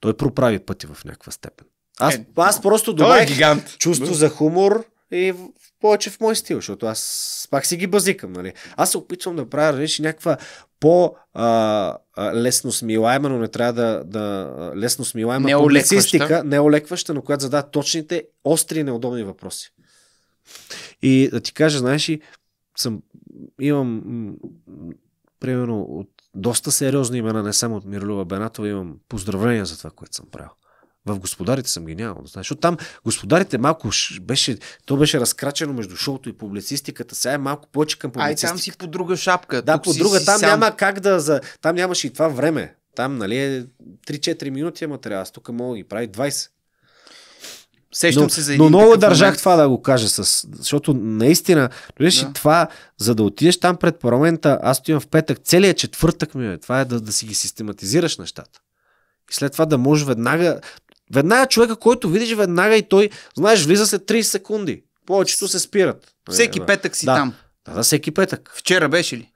Speaker 1: той проправи пъти в някаква степен. Аз,
Speaker 2: Е,
Speaker 1: аз просто
Speaker 2: е
Speaker 1: добавих
Speaker 2: гигант.
Speaker 1: чувство за хумор и в, повече в мой стил, защото аз пак си ги базикам, нали? Аз се опитвам да правя, реши някаква по а, а, лесно смилаема, но не трябва да, да лесно смилаема
Speaker 2: Не
Speaker 1: публицистика, не олекваща, но която задава точните, остри и неудобни въпроси. И да ти кажа, знаеш ли, съм, имам м, м, примерно от доста сериозни имена, не само от Мирлюва Бенатова, имам поздравления за това, което съм правил. В господарите съм ги нямал. Знаеш, защото там господарите малко беше, то беше разкрачено между шоуто и публицистиката. Сега е малко повече към
Speaker 2: Ай,
Speaker 1: публицистика.
Speaker 2: там си по друга шапка.
Speaker 1: Да,
Speaker 2: Тук
Speaker 1: по друга.
Speaker 2: си
Speaker 1: Там
Speaker 2: сам.
Speaker 1: няма как да... За... Там нямаше и това време. Там, нали, е 3-4 минути е материал. Аз тук мога да ги прави 20.
Speaker 2: Сещам
Speaker 1: но,
Speaker 2: се за
Speaker 1: но
Speaker 2: един
Speaker 1: много
Speaker 2: такъв
Speaker 1: държах
Speaker 2: момент.
Speaker 1: това да го кажа, с, защото наистина, виж
Speaker 2: Да.
Speaker 1: това, за да отидеш там пред парламента, аз отивам в петък, целият четвъртък ми е, това е да, да си ги систематизираш нещата. И след това да можеш веднага, веднага човека, който видиш веднага и той, знаеш, влиза след 30 секунди. Повечето се спират.
Speaker 2: Всеки
Speaker 1: да.
Speaker 2: петък си
Speaker 1: да.
Speaker 2: там.
Speaker 1: Да, да, всеки петък.
Speaker 2: Вчера беше ли?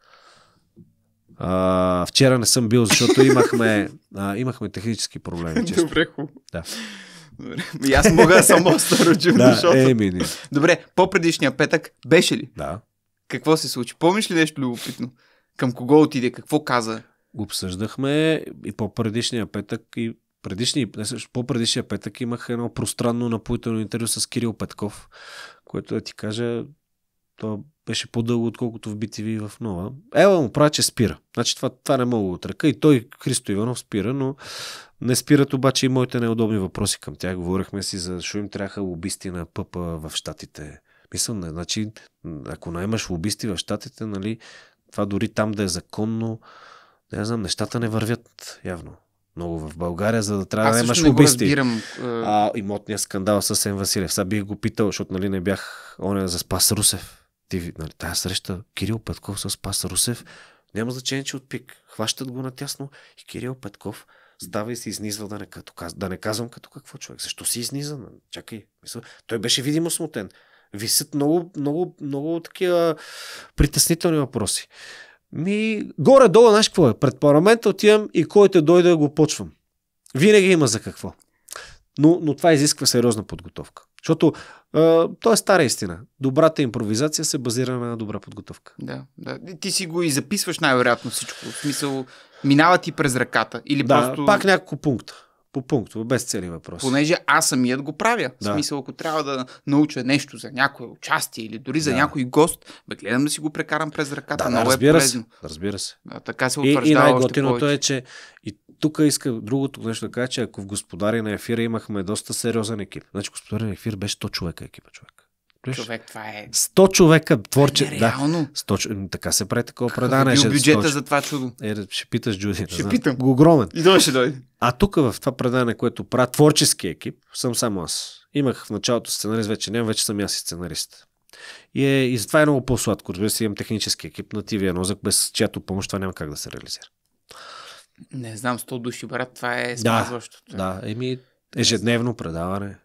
Speaker 1: А, вчера не съм бил, защото имахме, а, имахме технически проблеми. Често.
Speaker 2: Добре, хубаво.
Speaker 1: Да.
Speaker 2: Добре. И аз мога да съм остарочен,
Speaker 1: Да,
Speaker 2: защото...
Speaker 1: е.
Speaker 2: Добре, по-предишния петък беше ли?
Speaker 1: Да.
Speaker 2: Какво се случи? Помниш ли нещо любопитно? Към кого отиде? Какво каза?
Speaker 1: обсъждахме и по-предишния петък и предишни, по-предишния петък имах едно пространно напоително интервю с Кирил Петков, което да ти кажа, то беше по-дълго, отколкото в BTV и в Нова. Ела му правя, че спира. Значи това, това не мога да отръка. И той, Христо Иванов, спира, но не спират обаче и моите неудобни въпроси към тях. Говорихме си за защо им трябваха лобисти на ПП в Штатите. Мисля, значи, ако наймаш лобисти в Штатите, нали, това дори там да е законно, не знам, нещата не вървят явно много в България, за да трябва да имаш лобисти.
Speaker 2: разбирам. а,
Speaker 1: имотния скандал с Сен Василев. Сега бих го питал, защото нали не бях оня за Спас Русев. Ти, нали, тая среща Кирил Петков с Спас Русев няма значение, че от пик. Хващат го натясно и Кирил Петков става и се изнизва да не, като, да не казвам като какво човек. Защо си изниза? Чакай. Мисля, той беше видимо смутен. Висят много, много, много такива притеснителни въпроси. Ми, горе-долу, знаеш какво е? Пред парламента отивам и който дойде го почвам. Винаги има за какво. Но, но това изисква сериозна подготовка. Защото а, то е стара истина. Добрата импровизация се базира на добра подготовка.
Speaker 2: Да, да. Ти си го и записваш най-вероятно всичко. В смисъл, минава ти през ръката. Или
Speaker 1: Да,
Speaker 2: просто...
Speaker 1: пак няколко пункта. По пунктове, без цели въпроси.
Speaker 2: Понеже аз самият го правя. В
Speaker 1: Да.
Speaker 2: смисъл, ако трябва да науча нещо за някое участие или дори за
Speaker 1: Да.
Speaker 2: някой гост, бе, гледам да си го прекарам през ръката.
Speaker 1: Да,
Speaker 2: Много е
Speaker 1: разбира се.
Speaker 2: полезно.
Speaker 1: Разбира се.
Speaker 2: Да, така се
Speaker 1: И,
Speaker 2: утвърждава
Speaker 1: и
Speaker 2: още
Speaker 1: най-готиното е, че и тук иска другото нещо да кажа, че ако в Господари на ефира имахме доста сериозен екип. Значи Господари на ефир беше 100 човека екипа, човек. Виж?
Speaker 2: Човек, това е
Speaker 1: 100 човека творче. Да,
Speaker 2: нереално.
Speaker 1: 100, чо- така се прави такова
Speaker 2: е бил
Speaker 1: ще-
Speaker 2: бюджета
Speaker 1: 100
Speaker 2: за това чудо.
Speaker 1: Е, да, ще питаш Джуди.
Speaker 2: Ще
Speaker 1: знам.
Speaker 2: питам.
Speaker 1: Огромен.
Speaker 2: И той ще дойде.
Speaker 1: А тук в това предание, което правя творчески екип, съм само аз. Имах в началото сценарист, вече нямам, вече съм аз и сценарист. И, е, и затова е много по-сладко. Разбира се, имам технически екип на TV Нозък, без чиято помощ това няма как да се реализира.
Speaker 2: Не знам, 100 души, брат, това е
Speaker 1: Да,
Speaker 2: смазващото.
Speaker 1: Да, еми, ежедневно предаване.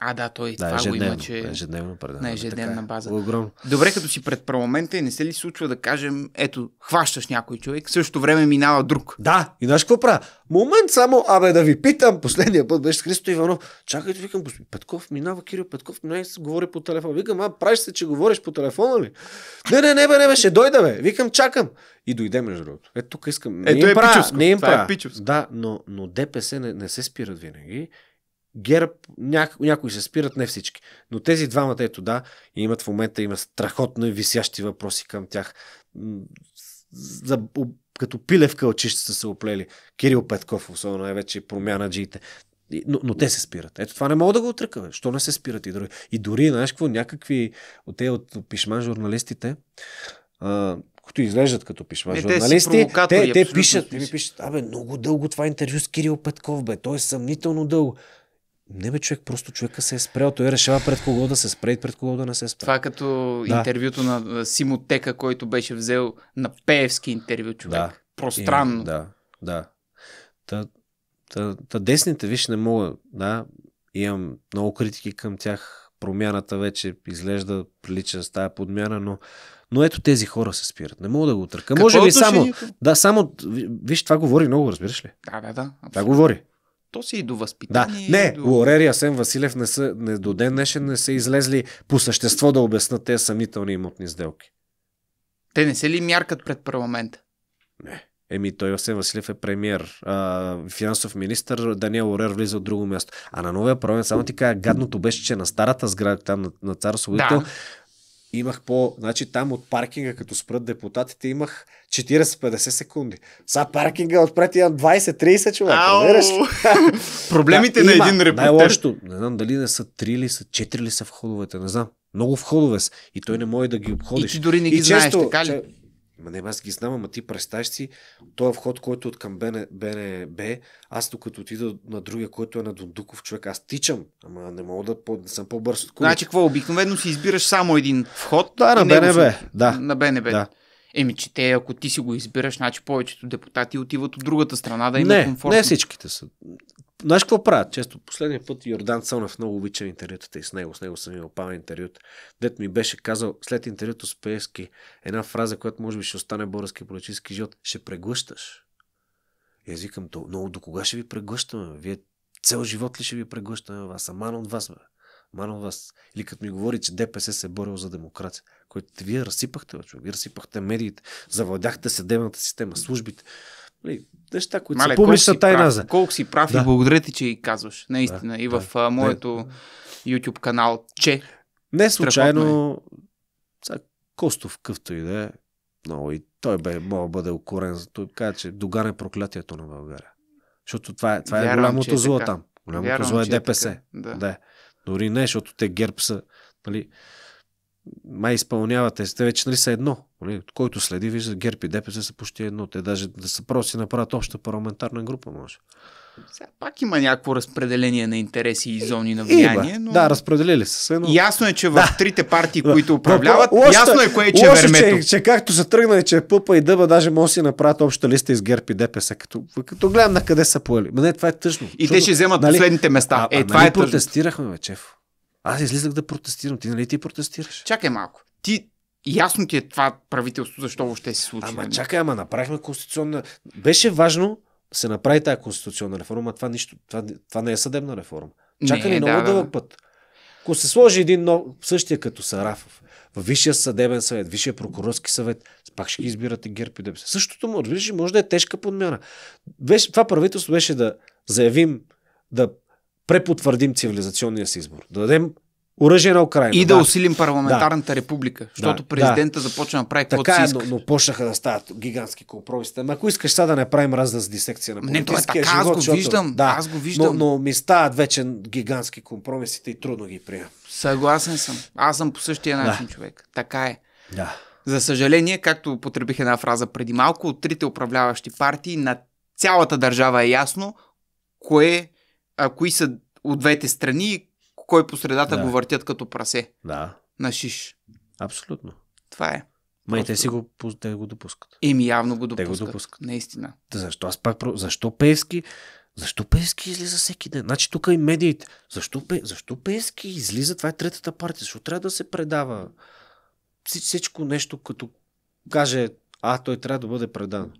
Speaker 2: А, да, той
Speaker 1: Да,
Speaker 2: това го
Speaker 1: ежедневно,
Speaker 2: има, че...
Speaker 1: ежедневно предаване.
Speaker 2: на ежедневна
Speaker 1: така е.
Speaker 2: база.
Speaker 1: Огромно.
Speaker 2: Добре, като си пред парламента и не се ли случва да кажем, ето, хващаш някой човек, в същото време минава друг.
Speaker 1: Да, и знаеш какво правя? Момент само, абе да ви питам, последния път беше с Христо Иванов. Чакайте, викам, господин Петков, минава Кирил Петков, се говори по телефона. Викам, а, правиш се, че говориш по телефона ли? Не, не, не, бе, не, бе, ще дойда, бе. Викам, чакам. И дойде, между другото. Ето тук искам. Не
Speaker 2: Ето
Speaker 1: им
Speaker 2: е
Speaker 1: правя,
Speaker 2: пичовско.
Speaker 1: не им
Speaker 2: Това е пичовско.
Speaker 1: Да, но, но ДПС не, не се спират винаги. ГЕРБ, ня, някои се спират, не всички. Но тези двамата, ето да, имат в момента има страхотно и висящи въпроси към тях. За, като пиле в кълчище са се оплели. Кирил Петков, особено най-вече промяна джиите. Но, но те се спират. Ето това не мога да го отръка. Що не се спират и други? И дори, знаеш какво, някакви от те от пишман журналистите, а, които изглеждат като
Speaker 2: Е, те си
Speaker 1: журналисти, те, те
Speaker 2: абсолютно
Speaker 1: пишат, те ми пишат, абе, много дълго това интервю с Кирил Петков, бе, то е съмнително дълго. Не бе, човек, просто човека се е спрял. Той решава пред кого да се спре и пред кого да не се спре.
Speaker 2: Това като
Speaker 1: Да.
Speaker 2: интервюто на Симо Тека, който беше взел на Пеевски интервю човек.
Speaker 1: Да.
Speaker 2: Пространно.
Speaker 1: И, да, да. Та, та, та десните, виж, не мога, да, имам много критики към тях. Промяната вече изглежда прилича с тая подмяна, но, но ето тези хора се спират. Не мога да го търка. Може би само, да, само, ви- виж, това говори много, разбираш ли?
Speaker 2: Да, да, да.
Speaker 1: Това
Speaker 2: абсолютно.
Speaker 1: говори.
Speaker 2: То си и до
Speaker 1: Да,
Speaker 2: възпитание. и
Speaker 1: не,
Speaker 2: до...
Speaker 1: Лорер и Асен Василев не са, не, до ден днешен не са излезли по същество да обяснат тези съмнителни имотни сделки.
Speaker 2: Те не се ли мяркат пред парламента?
Speaker 1: Еми, той Асен Василев е премьер, а, финансов министр, Даниел Лорер влиза от друго място. А на новия парламент, само ти кажа, гадното беше, че на старата сграда, там на, на Цар Освободител,
Speaker 2: Да.
Speaker 1: Имах по... Значи там от паркинга, като спрат депутатите, имах 40-50 секунди. Са паркинга отпред имам 20-30 човека. Ли?
Speaker 2: Проблемите
Speaker 1: Да,
Speaker 2: на
Speaker 1: има.
Speaker 2: един репортер.
Speaker 1: Най-лошото, не знам дали не са 3 или са 4 ли са входовете, не знам. Много входове са. И той не може да ги
Speaker 2: И
Speaker 1: обходиш.
Speaker 2: ти дори не ги знаеш, така ли?
Speaker 1: Ма не, аз ги знам, ама ти представяш си, този вход, който е от към БН, БНБ, аз тук като отида на другия, който е на Дундуков човек, аз тичам, ама не мога да, по, да съм по-бърз от.
Speaker 2: Значи какво, обикновено си избираш само един вход.
Speaker 1: Да, на БНБ,
Speaker 2: си-
Speaker 1: да.
Speaker 2: На БНБ.
Speaker 1: Да.
Speaker 2: Еми, че те, ако ти си го избираш, значи повечето депутати отиват от другата страна да им е
Speaker 1: не,
Speaker 2: комфортно.
Speaker 1: не всичките са. Знаеш какво правят? Често последния път Йордан Цонев много обича интервютата и с него. С него съм имал памен интервют. Дет ми беше казал след интервюто с Пеевски една фраза, която може би ще остане български политически живот. Ще преглъщаш. И аз викам, много до кога ще ви преглъщаме? Вие цел живот ли ще ви преглъщаме вас? Аман от вас, бе. Аман от вас. Или като ми говори, че ДПС се е борил за демокрация, който вие разсипахте, бе, човек. Вие разсипахте медиите, завладяхте съдебната система, службите. Нали, Неща, които
Speaker 2: Мале,
Speaker 1: са публична тайна
Speaker 2: прав,
Speaker 1: за.
Speaker 2: Колко си прав
Speaker 1: Да.
Speaker 2: и благодаря ти, че и казваш. Наистина.
Speaker 1: Да,
Speaker 2: и в
Speaker 1: да.
Speaker 2: моето YouTube канал, че
Speaker 1: Не случайно,
Speaker 2: Страхотно
Speaker 1: сега, Костов къвто и да е, много и той бе, мога да бъде укорен за той каза, че догане проклятието на България. Защото това е, това е
Speaker 2: Вярвам,
Speaker 1: голямото
Speaker 2: е
Speaker 1: зло
Speaker 2: така.
Speaker 1: там. Голямото
Speaker 2: Вярвам,
Speaker 1: зло е
Speaker 2: че
Speaker 1: ДПС.
Speaker 2: така. Да.
Speaker 1: Да. Дори не, защото те герб са, нали, май изпълнявате, те вече нали, са едно. Нали, който следи, вижда герб и ДПС са почти едно. Те даже да са просто направят обща парламентарна група, може.
Speaker 2: Сега пак има някакво разпределение на интереси и зони на влияние, но...
Speaker 1: Да, разпределили са се, но...
Speaker 2: Ясно е, че в
Speaker 1: Да.
Speaker 2: трите партии,
Speaker 1: Да.
Speaker 2: които управляват,
Speaker 1: Лошо-
Speaker 2: ясно е кое е, че е
Speaker 1: лошо,
Speaker 2: вермето.
Speaker 1: Че, че както са тръгнали, че е пъпа и дъба, даже може да си направят обща листа из ГЕРБ и ДПС, като, като гледам на къде са поели. Ма не, това е тъжно.
Speaker 2: И те ще вземат последните места.
Speaker 1: А,
Speaker 2: е,
Speaker 1: а,
Speaker 2: това
Speaker 1: нали
Speaker 2: е тъжно.
Speaker 1: протестирахме, бе, чеф. Аз излизах да протестирам. Ти нали ти протестираш?
Speaker 2: Чакай малко. Ти ясно ти е това правителство, защо въобще се случи.
Speaker 1: Ама
Speaker 2: нали?
Speaker 1: чакай, ама направихме конституционна... Беше важно да се направи тази конституционна реформа, а това, нищо, това, това не е съдебна реформа. Чака
Speaker 2: Не,
Speaker 1: много
Speaker 2: да, да.
Speaker 1: дълъг път. Ако се сложи един нов, същия като Сарафов, в Висшия съдебен съвет, Висшия прокурорски съвет, пак ще ги избирате ГЕРБ и ДПС. Същото може, виж, може да е тежка подмяна. Беше, това правителство беше да заявим, да препотвърдим цивилизационния си избор, да дадем оръжие на Украина.
Speaker 2: И да, усилим парламентарната република, защото
Speaker 1: Да,
Speaker 2: президента започна да прави каквото
Speaker 1: Така
Speaker 2: си
Speaker 1: е, но,
Speaker 2: иска.
Speaker 1: но почнаха да стават гигантски компромиси. Ама ако искаш сега да не правим разда с дисекция на
Speaker 2: Не, то е
Speaker 1: политическия
Speaker 2: така, аз
Speaker 1: живот,
Speaker 2: го
Speaker 1: защото-
Speaker 2: виждам,
Speaker 1: Да,
Speaker 2: аз го виждам.
Speaker 1: Но, но ми стават вече гигантски компромисите и трудно ги приемам.
Speaker 2: Съгласен съм. Аз съм по същия начин човек. Така е.
Speaker 1: Да.
Speaker 2: За съжаление, както потребих една фраза преди малко, от трите управляващи партии на цялата държава е ясно кое, а, кои са от двете страни и кой по средата
Speaker 1: Да.
Speaker 2: го въртят като прасе
Speaker 1: Да,
Speaker 2: на шиш.
Speaker 1: абсолютно.
Speaker 2: Това е.
Speaker 1: Ма и те си го, те го допускат.
Speaker 2: Еми явно го
Speaker 1: Те го
Speaker 2: допускат.
Speaker 1: допускат.
Speaker 2: Наистина.
Speaker 1: Та защо аз пак... Защо Певски... Защо Певски излиза всеки ден? Значи тук и медиите. Защо, защо Певски излиза? Това е третата партия. Защо трябва да се предава Всич- всичко нещо, като каже, а, той трябва да бъде предан.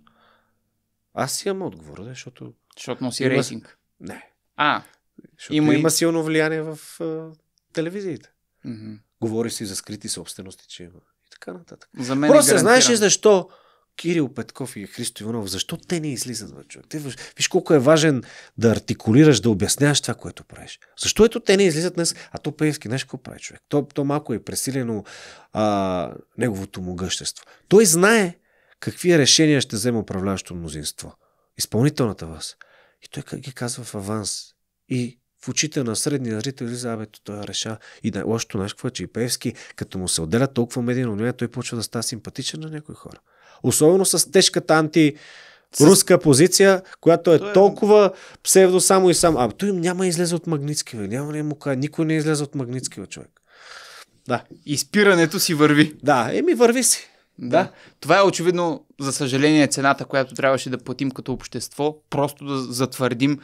Speaker 1: Аз си имам отговор, защото...
Speaker 2: Защото носи
Speaker 1: Има-
Speaker 2: рейтинг.
Speaker 1: Не.
Speaker 2: А,
Speaker 1: Защото
Speaker 2: Има
Speaker 1: има, силно влияние в а, телевизиите.
Speaker 2: мгм.
Speaker 1: Говори си за скрити собствености, че има. И така нататък.
Speaker 2: за мен
Speaker 1: Просто
Speaker 2: е
Speaker 1: знаеш ли защо Кирил Петков и Христо Иванов, защо те не излизат, бе, човек? Те, виж, колко е важен да артикулираш, да обясняваш това, което правиш. Защо ето те не излизат днес? А то Пеевски, знаеш какво прави човек? То, то малко е пресилено а, неговото могъщество. Той знае какви решения ще вземе управляващо мнозинство. Изпълнителната власт. И той ги казва в аванс. И в очите на средния зрител абе, той решава. И да, лошото знаеш какво е, че и Певски, като му се отделя толкова медийно внимание, той почва да става симпатичен на някои хора. Особено с тежката анти руска позиция, която е
Speaker 2: Той е-
Speaker 1: толкова псевдо само и само. А, той няма излезе от Магницки, бе. Няма ли му кажа, никой не излезе от Магницки, бе, човек. Да,
Speaker 2: Изпирането си върви.
Speaker 1: да, еми върви си.
Speaker 2: Да. Това е очевидно, за съжаление, цената, която трябваше да платим като общество, просто да затвърдим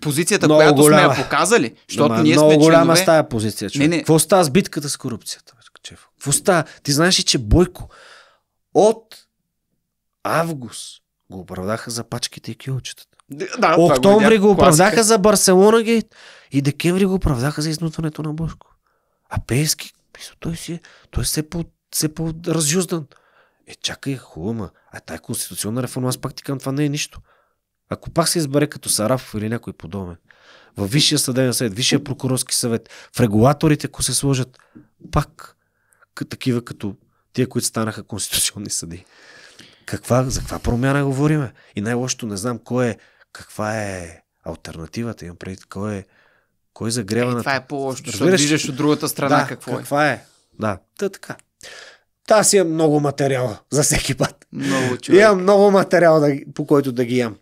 Speaker 2: позицията,
Speaker 1: Много
Speaker 2: която
Speaker 1: голяма.
Speaker 2: сме я показали. Защото
Speaker 1: Ама
Speaker 2: ние
Speaker 1: много
Speaker 2: сме
Speaker 1: голяма
Speaker 2: членове...
Speaker 1: с тая позиция, човек.
Speaker 2: Не, не.
Speaker 1: Какво става с битката с корупцията? Какво става? Ти знаеш ли, че Бойко от август го оправдаха за пачките и кюлчетата.
Speaker 2: Да, го
Speaker 1: Октомври го оправдаха
Speaker 2: Класика.
Speaker 1: за Барселона гейт и декември го оправдаха за изнутването на Бошко. А мисля, той си е, той се по, се по разюздан. Е, чакай, хубаво, ма. А тая конституционна реформа, аз пак ти казвам, това не е нищо. Ако пак се избере като Сарафов или някой подобен, в Висшия съдебен съвет, Висшия прокурорски съвет, в регулаторите, ако се сложат, пак такива като тия, които станаха конституционни съди. Каква, за каква промяна говориме? И най-лошото не знам кой е, каква е альтернативата. Имам преди, кой е, кой е загрява
Speaker 2: Е,
Speaker 1: на
Speaker 2: това е по-лошо, защото виждаш от другата страна
Speaker 1: да,
Speaker 2: какво е.
Speaker 1: каква е. Да, та така. Та си имам много материал за всеки път.
Speaker 2: Много човек.
Speaker 1: Имам много материал, да, по който да ги ям.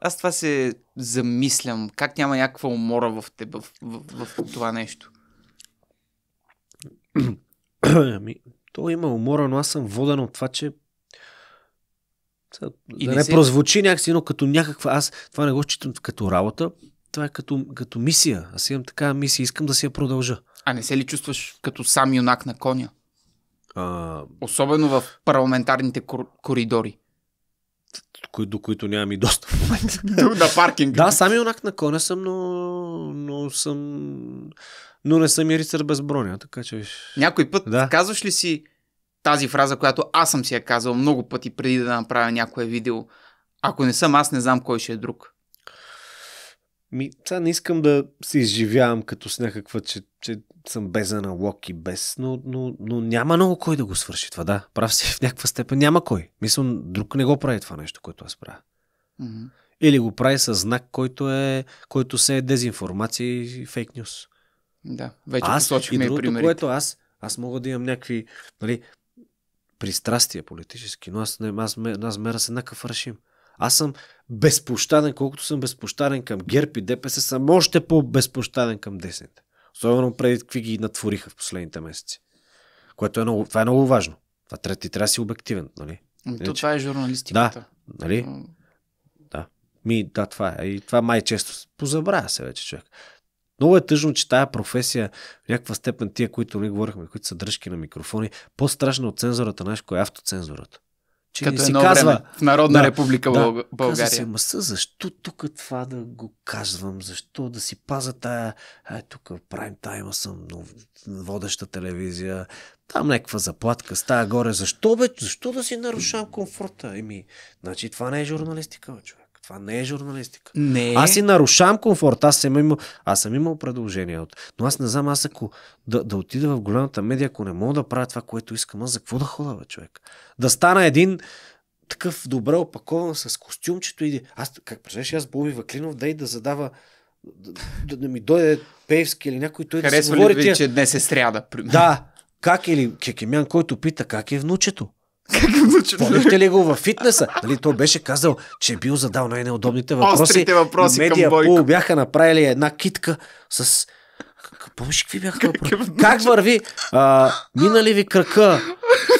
Speaker 2: Аз това се замислям. Как няма някаква умора в теб, в, в, в, това нещо?
Speaker 1: Ами, то има умора, но аз съм воден от това, че
Speaker 2: И
Speaker 1: да
Speaker 2: не
Speaker 1: не
Speaker 2: си-
Speaker 1: прозвучи някакси, но като някаква... Аз това не го считам като работа, това е като, като мисия. Аз имам такава мисия, искам да си я продължа.
Speaker 2: А не се ли чувстваш като сам юнак на коня?
Speaker 1: А,
Speaker 2: Особено в парламентарните кор- коридори.
Speaker 1: кои, до които нямам и достъп.
Speaker 2: на паркинг.
Speaker 1: да, сам юнак на коня съм, но, но съм... Но не съм и рицар без броня, така че...
Speaker 2: Някой път
Speaker 1: Да.
Speaker 2: казваш ли си тази фраза, която аз съм си я казал много пъти преди да направя някое видео? Ако не съм аз, не знам кой ще е друг.
Speaker 1: Ми, сега не искам да се изживявам като с някаква, че, че съм без аналог и без, но, но, но няма много кой да го свърши това, да. Прав си в някаква степен. Няма кой. Мисля, друг не го прави това нещо, което аз правя.
Speaker 2: Мгм.
Speaker 1: Или го прави с знак, който, е, който се е дезинформация и фейк нюс.
Speaker 2: Да, вече
Speaker 1: Аз
Speaker 2: посочихме и
Speaker 1: другото,
Speaker 2: примерите.
Speaker 1: което аз, аз мога да имам някакви нали, пристрастия политически, но аз, не, аз, аз мера се еднакъв решим. Аз съм безпощаден, колкото съм безпощаден към ГЕРБ и ДПС, съм още по-безпощаден към десните. Особено преди какви ги натвориха в последните месеци. Което е много, това е много важно. Това трябва, ти трябва да си обективен, нали?
Speaker 2: Ами, То това е журналистиката.
Speaker 1: нали?
Speaker 2: М,
Speaker 1: Ми, да, това е. И това май често позабравя се вече човек. Много е тъжно, че тая професия, в някаква степен тия, които ние говорихме, които са дръжки на микрофони, по-страшна от цензурата, знаеш, кой е автоцензурата.
Speaker 2: Че Като си казва, време, в Народна да, република да, България. Казва
Speaker 1: се, маса, защо тук това да го казвам? Защо да си паза тая... Ай, тук в прайм тайма съм, но водеща телевизия, там някаква заплатка, стая горе. Защо бе? Защо да си нарушавам комфорта? Еми, значи това не е журналистика, бе, човек. Това не е журналистика.
Speaker 2: Не.
Speaker 1: Аз си нарушавам комфорт. Аз съм имал, аз съм имал предложения. От... Но аз не знам, аз ако да, да отида в голямата медия, ако не мога да правя това, което искам, аз за какво да хода, бе, човек? Да стана един такъв добре опакован с костюмчето и аз, как представяш, аз Боби Ваклинов да и да задава да, да, да ми дойде Певски или някой той
Speaker 2: Харесва
Speaker 1: да си говори
Speaker 2: ли ви, тия... че днес е сряда?
Speaker 1: Примерно. Да, как или Кекемян, който пита как е внучето. Помните ли го във фитнеса? Нали, той беше казал, че е бил задал най-неудобните въпроси.
Speaker 2: Острите въпроси
Speaker 1: Медиа
Speaker 2: към Бойко.
Speaker 1: бяха направили една китка с... Помниш какви бяха въпроси? Как върви? А, мина ли ви кръка?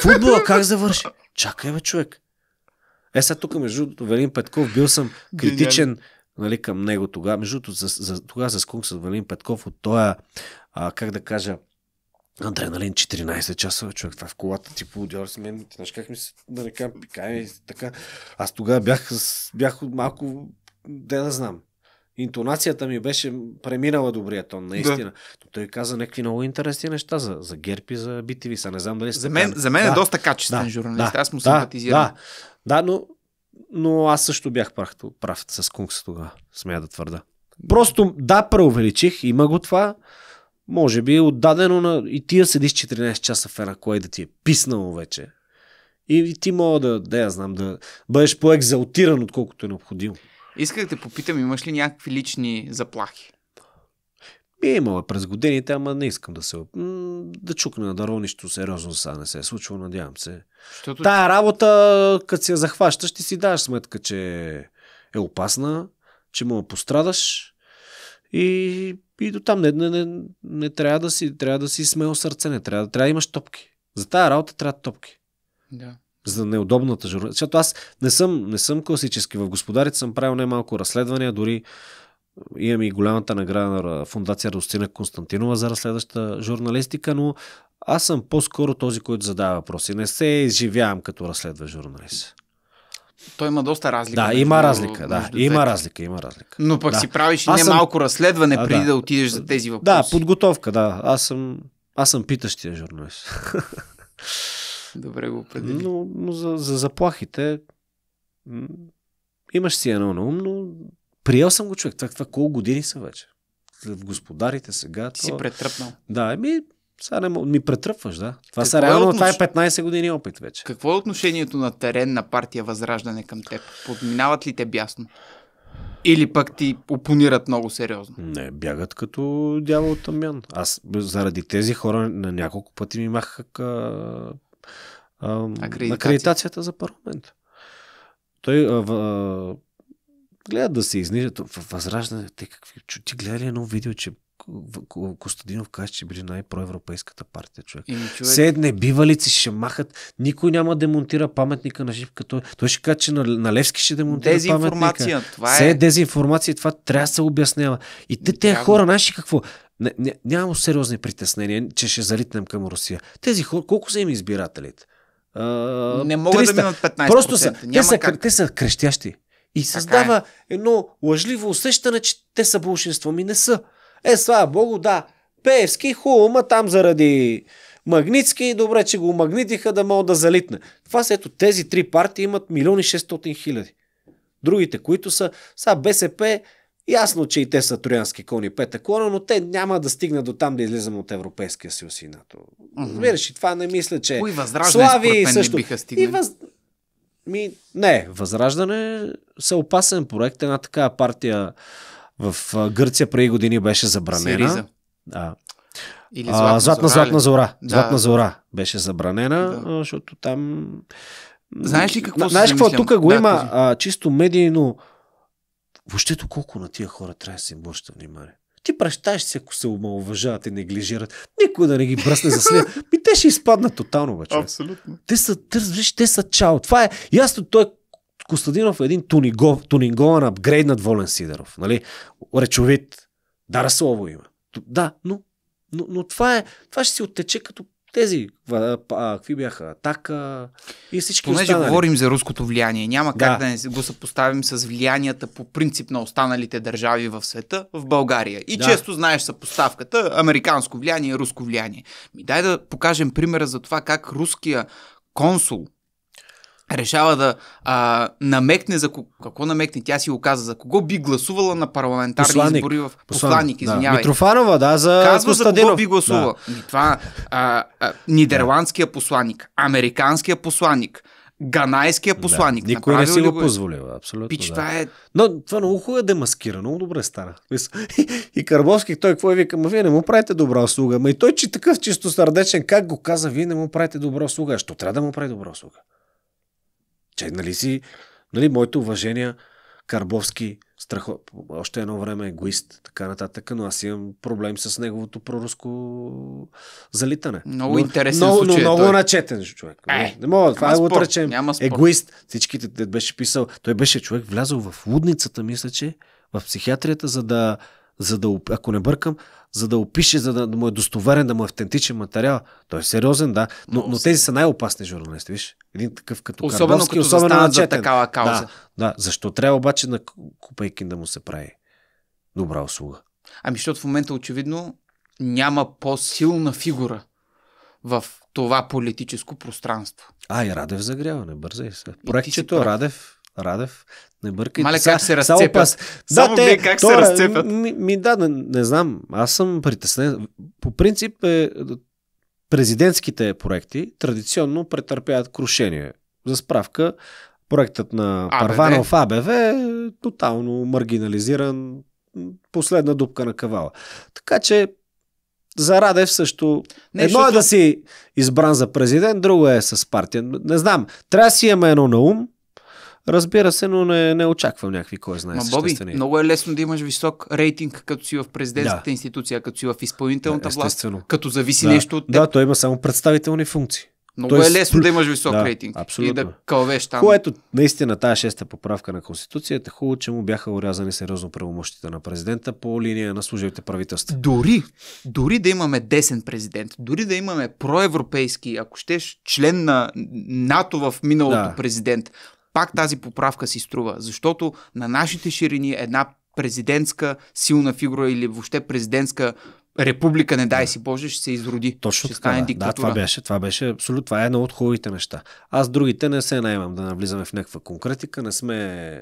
Speaker 1: Футбола как завърши? Чакай бе, човек. Е, сега тук, между другото, Велин Петков, бил съм критичен нали, към него тогава. Между другото, за, за, тогава за скунк с Велин Петков от този, а, как да кажа, Адреналин 14 часа, човек, това в колата ти поудява с мен, знаеш как ми се, да не кажа, пикае, така. Аз тогава бях, бях малко, де да знам. Интонацията ми беше преминала добрия тон, наистина. Да. Но той каза някакви много интересни неща за, за Герпи, за BTV. Са не знам дали
Speaker 2: за мен, за мен е да, е доста качествен да, журналист. Да, Аз му симпатизирам.
Speaker 1: Да, да, но, но аз също бях прав, прав с Кункс тогава, смея да твърда. Просто да, преувеличих, има го това, може би е отдадено на... И ти да седиш 14 часа в една кой да ти е писнало вече. И, и ти мога да, да я знам, да бъдеш по-екзалтиран, отколкото е необходимо.
Speaker 2: Исках да те попитам, имаш ли някакви лични заплахи?
Speaker 1: Е имала през годините, ама не искам да се... да чукна на дърво, нищо сериозно сега не се е случило, надявам се. Щото... Тая работа, като си я захващаш, ти си даваш сметка, че е опасна, че мога да пострадаш и и до там не, не, не, не трябва да си, трябва да си смел сърце, не трябва, трябва да имаш топки. За тази работа трябва топки.
Speaker 2: Да.
Speaker 1: За неудобната журналистика. Защото аз не съм, не съм класически. В господарите съм правил немалко разследвания, дори имам и голямата награда на фундация Ростина Константинова за разследваща журналистика, но аз съм по-скоро този, който задава въпроси. Не се изживявам като разследва журналист.
Speaker 2: Той има доста разлика.
Speaker 1: Да, има разлика. Да, има разлика, има разлика.
Speaker 2: Но пък
Speaker 1: да.
Speaker 2: си правиш аз не съм... малко разследване а, преди да. да отидеш за тези въпроси.
Speaker 1: Да, подготовка, да. Аз съм, аз съм питащия журналист.
Speaker 2: Добре го определи.
Speaker 1: Но, но за, за заплахите имаш си едно на ум, но приел съм го човек. Това, това колко години са вече? В господарите сега.
Speaker 2: Ти то... си претръпнал.
Speaker 1: Да, еми, сега не ми претръпваш, да. Това са реално, е отнош... това е 15 години опит вече.
Speaker 2: Какво е отношението на терен на партия Възраждане към теб? Подминават ли те бясно? Или пък ти опонират много сериозно?
Speaker 1: Не, бягат като дявол от Тамян. Аз заради тези хора на няколко пъти ми махах Акредитация. акредитацията за парламент. Той а, а, гледат да се изнижат възраждане. Те какви, ти гледа ли едно видео, че Костадинов каже, че били най-проевропейската партия, човек. Ими, човек... Седне, бивалици ще махат, никой няма да демонтира паметника на живка. Той, той ще каже, че на, на Левски ще демонтира дезинформация,
Speaker 2: паметника. Това е... Се
Speaker 1: е дезинформация, това трябва да се обяснява. И те, тези хора, знаеш какво? Не, не, няма сериозни притеснения, че ще залитнем към Русия. Тези хора, колко са им избирателите?
Speaker 2: А, не могат 300. да минат 15%. Просто
Speaker 1: са,
Speaker 2: те,
Speaker 1: са, те са крещящи. И създава е. едно лъжливо усещане, че те са бълшинство. Ми не са. Е, слава богу, да. Пеевски, хубаво, ма там заради Магницки, добре, че го магнитиха да могат да залитне. Това са ето тези три партии имат милиони 600 хиляди. Другите, които са, са БСП, ясно, че и те са троянски кони пета клона, но те няма да стигнат до там да излизам от Европейския съюз и НАТО. Разбираш, и това не мисля, че...
Speaker 2: Кои възраждане също... не биха стигнали? И въз...
Speaker 1: Ми, не, Възраждане са опасен проект. Една такава партия в Гърция преди години беше забранена.
Speaker 2: Сириза.
Speaker 1: Да.
Speaker 2: Или Златна, а,
Speaker 1: Златна, Златна Зора. Да. Златна Зора беше забранена, да. защото там...
Speaker 2: Знаеш ли какво
Speaker 1: Знаеш какво? Тук го да, има а, чисто медийно. Въобще колко на тия хора трябва да се обръща внимание. Ти пращаеш се, ако се омалуважават и неглижират. Никой да не ги бръсне за след. Ми те ще изпаднат тотално вече.
Speaker 2: Абсолютно.
Speaker 1: Те са, виж, те са чао. Това е ясно. Той Костадинов е един тунингован апгрейд над Волен Сидеров. Нали? Речовит, Да, слово има. Да, но, но, но това, е, това ще си оттече като тези, а, а, какви бяха, Атака и всички
Speaker 2: Понеже
Speaker 1: останали.
Speaker 2: говорим за руското влияние, няма
Speaker 1: Да.
Speaker 2: как да не го съпоставим с влиянията по принцип на останалите държави в света в България. И
Speaker 1: Да.
Speaker 2: често знаеш съпоставката американско влияние, руско влияние. Ми дай да покажем примера за това как руския консул решава да а, намекне за ко- какво намекне, тя си го каза, за кого би гласувала на парламентарни
Speaker 1: Посланник.
Speaker 2: избори в посланник,
Speaker 1: да.
Speaker 2: извинявай.
Speaker 1: Митрофанова, да, за
Speaker 2: Казва за кого би гласувал. Да. Това а, а, нидерландския посланник, американския посланник, ганайския посланник.
Speaker 1: Да. Никой не си го
Speaker 2: е?
Speaker 1: позволива, абсолютно.
Speaker 2: Пич,
Speaker 1: да.
Speaker 2: това е...
Speaker 1: Но това много хубаво е демаскира, много добре стана. Мисля, И Карбовски, той какво е вика, ма вие не му правите добра услуга. Ма и той, че такъв чисто сърдечен, как го каза, вие не му правите добра услуга. Що трябва да му прави добра услуга? Че, нали си, нали, моето уважение, Карбовски, страхо... още едно време е егоист, така нататък, но аз имам проблем с неговото проруско залитане.
Speaker 2: Много
Speaker 1: но,
Speaker 2: интересен
Speaker 1: много,
Speaker 2: случай е
Speaker 1: но много
Speaker 2: той.
Speaker 1: начетен човек.
Speaker 2: Е,
Speaker 1: Е, не мога, това го
Speaker 2: спор,
Speaker 1: отречем. Егоист. Всичките те беше писал. Той беше човек влязъл в лудницата, мисля, че в психиатрията, за да, за да ако не бъркам, за да опише, за да, да му е достоверен, да му е автентичен материал. Той е сериозен, да. Но, но тези са най-опасни журналисти, виж. Един такъв като
Speaker 2: Особено като
Speaker 1: особено
Speaker 2: застанат за
Speaker 1: начетен.
Speaker 2: такава кауза.
Speaker 1: Да, да. Защо трябва обаче на Купейкин да му се прави добра услуга?
Speaker 2: Ами, защото в момента очевидно няма по-силна фигура в това политическо пространство.
Speaker 1: А, и Радев загрява, не бързай се. Проектчето. Радев, Радев, не бъркай.
Speaker 2: Мале, как се разцепят.
Speaker 1: пас-
Speaker 2: Само гледай как се
Speaker 1: то,
Speaker 2: разцепят.
Speaker 1: Ми, ми, да, не, не знам. Аз съм притеснен. По принцип, е, президентските проекти традиционно претърпяват крушение. За справка, проектът на
Speaker 2: АБВ.
Speaker 1: Парванов АБВ е тотално маргинализиран. Последна дупка на кавала. Така че за Радев също.
Speaker 2: Не,
Speaker 1: Едно
Speaker 2: защото-
Speaker 1: е да си избран за президент, друго е с партия. Не знам. Трябва да си имаме едно на ум. Разбира се, но не, не очаквам някакви, кой знае,
Speaker 2: Ма, Боби, много е лесно да имаш висок рейтинг, като си в президентската
Speaker 1: Да.
Speaker 2: институция, като си в изпълнителната
Speaker 1: Да,
Speaker 2: власт, като зависи
Speaker 1: да,
Speaker 2: нещо от теб.
Speaker 1: Да, той има само представителни функции.
Speaker 2: Много
Speaker 1: Тоест,
Speaker 2: е лесно да имаш висок
Speaker 1: да,
Speaker 2: рейтинг и
Speaker 1: абсолютно.
Speaker 2: да кълвеш там.
Speaker 1: Което наистина тази шеста поправка на Конституцията е хубаво, че му бяха урязани сериозно правомощите на президента по линия на служебните правителства.
Speaker 2: Дори, дори да имаме десен президент, дори да имаме проевропейски, ако щеш, член на НАТО в миналото
Speaker 1: Да.
Speaker 2: президент, пак тази поправка си струва, защото на нашите ширини една президентска силна фигура или въобще президентска република, не дай си Боже, ще се изроди.
Speaker 1: Точно
Speaker 2: ще
Speaker 1: така.
Speaker 2: стане
Speaker 1: Да. да,
Speaker 2: диктатура.
Speaker 1: това беше, това беше абсолютно. Това е едно от хубавите неща. Аз другите не се наемам да навлизаме в някаква конкретика, не сме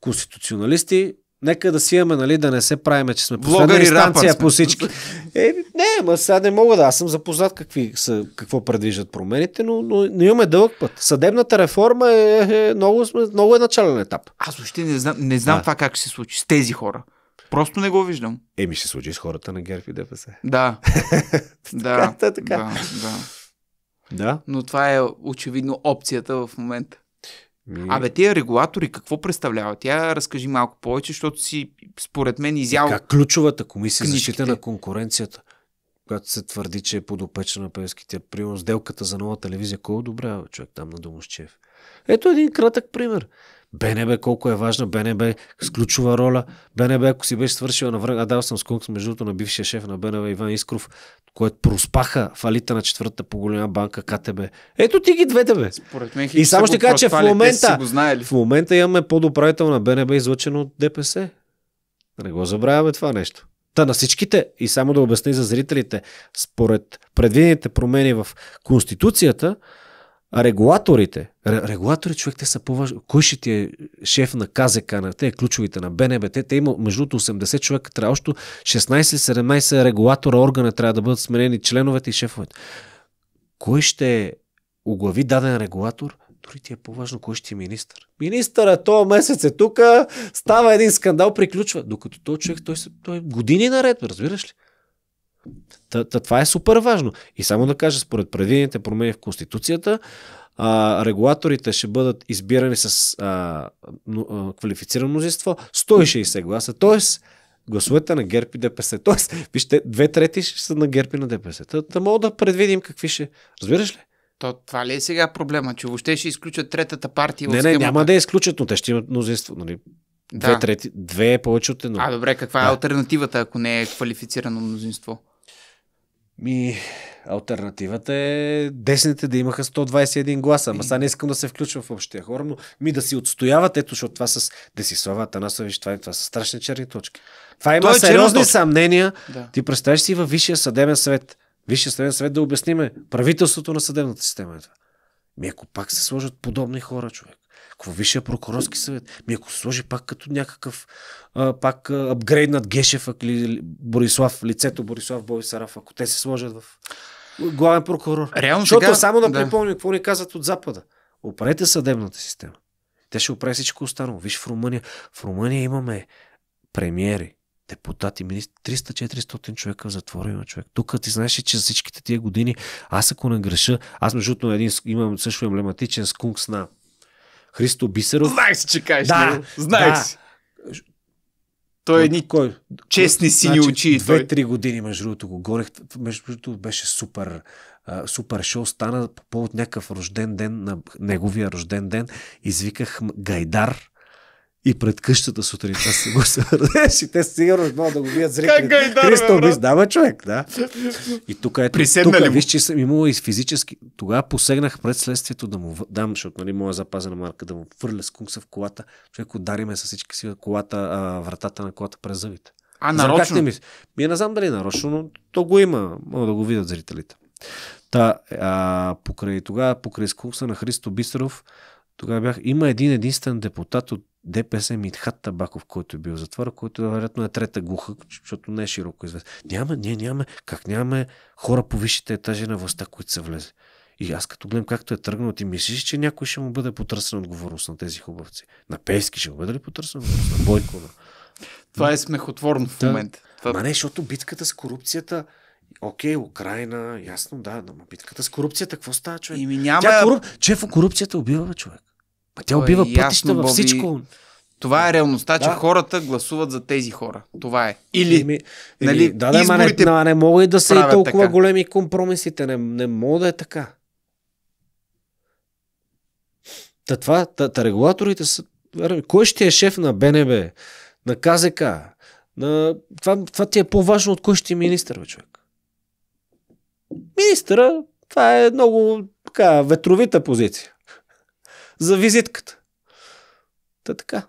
Speaker 1: конституционалисти. Нека да си имаме, нали, да не се правиме, че сме последна инстанция
Speaker 2: сме.
Speaker 1: по всички. Е, не, ма сега не мога да. Аз съм запознат какви са, какво предвиждат промените, но, но, но имаме дълъг път. Съдебната реформа е, е много, сме- много е начален етап.
Speaker 2: Аз въобще не знам, не знам
Speaker 1: Да.
Speaker 2: това как ще се случи с тези хора. Просто не го виждам.
Speaker 1: Еми ще се случи с хората на ГЕРБ и ДПС.
Speaker 2: Да. да.
Speaker 1: Е така.
Speaker 2: Да, да.
Speaker 1: Да.
Speaker 2: Но това е очевидно опцията в момента.
Speaker 1: Ми...
Speaker 2: Абе, тия регулатори какво представляват? Тя разкажи малко повече, защото си, според мен, изял...
Speaker 1: Как ключовата комисия за защита на конкуренцията, която се твърди, че е подопечна на певските, примерно сделката за нова телевизия, кой одобрява човек там на Домощев? Ето един кратък пример. БНБ колко е важна, БНБ с ключова роля. БНБ, ако си беше свършила на време, а дал съм сконкс между другото на бившия шеф на БНБ Иван Искров, което проспаха фалита на четвъртата по голема банка КТБ. Ето ти ги двете, бе.
Speaker 2: Според мен,
Speaker 1: И само
Speaker 2: са
Speaker 1: ще кажа, че в момента-. В момента имаме подуправител на БНБ, излъчен от ДПС. Да не го забравяме това нещо. Та на всичките, и само да обясня за зрителите, според предвидените промени в Конституцията, регулаторите, ре, регулатори, човек, те са по-важни. Кой ще ти е шеф на КЗК, на те ключовите на БНБ? Те, те има между другото 80 човека, трябва още 16-17 регулатора органа трябва да бъдат сменени членовете и шефовете. Кой ще оглави даден регулатор? Дори ти е по-важно кой ще е министър. Министъра този месец е тук, става един скандал, приключва. Докато този човек, той, той е години наред, разбираш ли? Та, та, това е супер важно. И само да кажа, според предвидените промени в Конституцията, а, регулаторите ще бъдат избирани с а, а, квалифицирано мнозинство 160 гласа, т.е. гласовете на ГЕРБ и ДПС. Тоест, вижте, две трети ще са на ГЕРБ и на ДПС. Та, та мога да предвидим какви ще. Разбираш ли?
Speaker 2: То, това ли е сега проблема, че въобще ще изключат третата партия
Speaker 1: Не, не,
Speaker 2: схемата?
Speaker 1: няма да я изключат, но те ще имат мнозинство. Нали? Две,
Speaker 2: Да.
Speaker 1: трети, две е повече от едно.
Speaker 2: А, добре, каква е
Speaker 1: Да.
Speaker 2: альтернативата, ако не е квалифицирано мнозинство?
Speaker 1: Ми, альтернативата е десните да имаха 121 гласа. Ама сега не искам да се включвам в общия хора, но ми да си отстояват, ето, защото това с Десислава Атанасович, това, това са страшни черни точки. Това има
Speaker 2: Той е
Speaker 1: сериозни
Speaker 2: точка.
Speaker 1: съмнения.
Speaker 2: Да.
Speaker 1: Ти представяш си във Висшия съдебен съвет. Висшия съдебен съвет да обясниме правителството на съдебната система е това. Ми ако пак се сложат подобни хора, човек. Във Висшия прокурорски съвет, ми ако се сложи пак като някакъв а, пак а, апгрейднат Гешев или Борислав, лицето Борислав Бойсаров, ако те се сложат в главен прокурор.
Speaker 2: Реално
Speaker 1: Защото
Speaker 2: сега...
Speaker 1: само да,
Speaker 2: да.
Speaker 1: припомним какво ни казват от Запада. Оправете съдебната система. Те ще оправят всичко останало. Виж в Румъния. В Румъния имаме премиери, депутати, министри, 300-400 човека в затвора има човек. Тук ти знаеш, че за всичките тия години, аз ако не греша, аз между другото един, с- имам също емблематичен скункс на Христо Бисеров.
Speaker 2: Знаех си, че кажеш
Speaker 1: Да,
Speaker 2: него. Знаех
Speaker 1: да.
Speaker 2: си. Той е едни
Speaker 1: Кой?
Speaker 2: честни сини очи. той.
Speaker 1: Две-три години, между другото, го горех. Между другото, беше супер, а, супер шоу. Стана по повод някакъв рожден ден, на неговия рожден ден. Извиках Гайдар и пред къщата сутринта се го събреш и те сигурно могат да го видят зрители.
Speaker 2: Как Гайдар, бе,
Speaker 1: Христо
Speaker 2: брат?
Speaker 1: Бис, да, бе, човек, да. И тук
Speaker 2: Приседна
Speaker 1: тук, виж, че съм имал и физически. Тогава посегнах пред следствието да му дам, защото нали, моя запазена марка, да му фърля скункса в колата. Човек удари ме с всички си колата, а, вратата на колата през зъбите.
Speaker 2: А, нарочно.
Speaker 1: не мисля. Ми не знам дали е нарочно, но то го има. Мога да го видят зрителите. Та, а, покрай тогава, покрай скукса на Христо Бисеров, тогава бях, има един единствен депутат от ДПС Митхат Табаков, който е бил в затвора, който вероятно е трета глуха, защото не е широко известен. Няма, ние нямаме, как нямаме хора по висшите етажи на властта, които са влезе. И аз като гледам както е тръгнал, ти мислиш, че някой ще му бъде потърсен отговорност на тези хубавци. На Пейски ще му бъде ли потърсен отговорност? На Бойко? На...
Speaker 2: Това е смехотворно в момента. Това...
Speaker 1: Ма не, защото битката с корупцията, окей, Украина, ясно, да, но битката с корупцията, какво става, човек?
Speaker 2: Ими няма...
Speaker 1: Тя коруп... Чефо, корупцията убива, човек. Ма тя
Speaker 2: е
Speaker 1: убива
Speaker 2: ясно,
Speaker 1: пътища във
Speaker 2: Боби.
Speaker 1: всичко.
Speaker 2: Това е реалността, че
Speaker 1: Да.
Speaker 2: хората гласуват за тези хора. Това е. Или...
Speaker 1: Еми,
Speaker 2: нали,
Speaker 1: еми, да, да, не,
Speaker 2: изборите
Speaker 1: да, не могат и да са и толкова
Speaker 2: така.
Speaker 1: големи компромисите. Не, не мога да е така. Та това, та, та регулаторите са... Кой ще е шеф на БНБ, на КЗК? На... Това, това ти е по-важно от кой ще е министър, бе, човек. Министъра, това е много така, ветровита позиция. За визитката. Та така.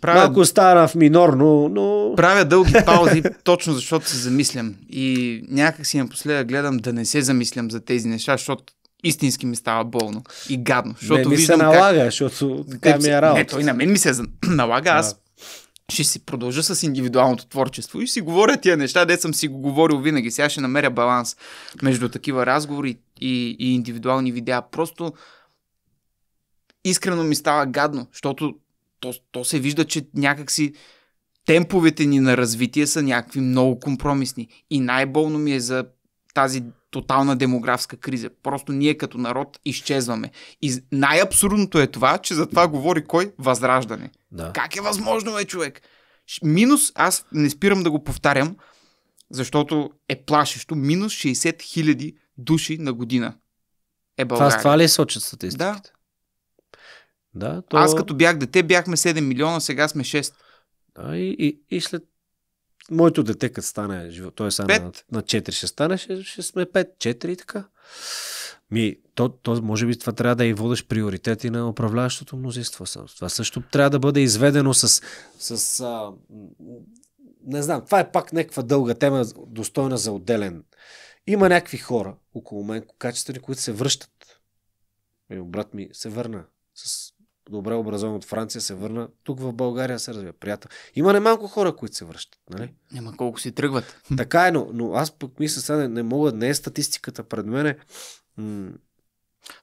Speaker 2: правят,
Speaker 1: Малко стана в минор, но...
Speaker 2: правя дълги паузи, точно защото се замислям. И някак си напоследък гледам да не се замислям за тези неща, защото истински ми става болно и гадно. Защото
Speaker 1: не ми се
Speaker 2: виждам как
Speaker 1: налага, защото така ми е работа.
Speaker 2: Не, той на мен ми се налага. Аз ще си продължа с индивидуалното творчество и си говоря тия неща, де съм си го говорил винаги. Сега ще намеря баланс между такива разговори и, и индивидуални видеа. Просто искрено ми става гадно, защото то, то се вижда, че някакси темповете ни на развитие са някакви много компромисни. И най-болно ми е за тази тотална демографска криза. Просто ние като народ изчезваме. И най-абсурдното е това, че за това говори кой? Възраждане.
Speaker 1: Да.
Speaker 2: Как е възможно, бе, човек? Минус, аз не спирам да го повтарям, защото е плашещо. Минус 60 хиляди души на година е
Speaker 1: Това,
Speaker 2: България.
Speaker 1: с това ли сочат статистиките?
Speaker 2: Да.
Speaker 1: Да, то...
Speaker 2: Аз като бях дете бяхме 7 милиона, сега сме 6.
Speaker 1: Да, и, и, и след моето дете, като стане той е сега на, на 4 ще стане, ще, ще сме 5, 4 и така. Ми, то, то, може би това трябва да и водещ приоритети на управляващото мнозинство. Това също трябва да бъде изведено с, с а, не знам, това е пак някаква дълга тема, достойна за отделен. Има някакви хора около мен, качествени, които се връщат. Брат ми се върна с добре образован от Франция, се върна тук в България се развива. Приятел. Има немалко хора, които се връщат. Нали?
Speaker 2: Няма колко си тръгват.
Speaker 1: Така е, но, но аз пък мисля сега, не, не мога, не е статистиката пред мене. М-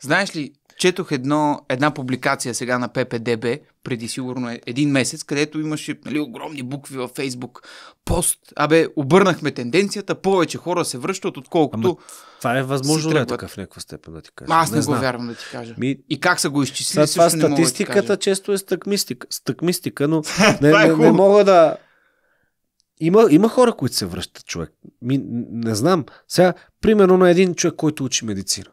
Speaker 2: Знаеш ли, четох едно, една публикация сега на ППДБ, преди сигурно е- един месец, където имаше нали, огромни букви във Фейсбук. Пост. Абе, обърнахме тенденцията, повече хора се връщат, отколкото...
Speaker 1: Ама това е възможно да е така в някаква степен да ти кажа.
Speaker 2: Аз не, го
Speaker 1: знам.
Speaker 2: вярвам да ти кажа.
Speaker 1: Ми,
Speaker 2: И как са го изчислили,
Speaker 1: това
Speaker 2: не да
Speaker 1: статистиката
Speaker 2: кажа.
Speaker 1: често е стъкмистика, стъкмистика но не,
Speaker 2: е
Speaker 1: не, не
Speaker 2: хубаво.
Speaker 1: мога да... Има, има хора, които се връщат, човек. Ми, не знам. Сега, примерно на един човек, който учи медицина.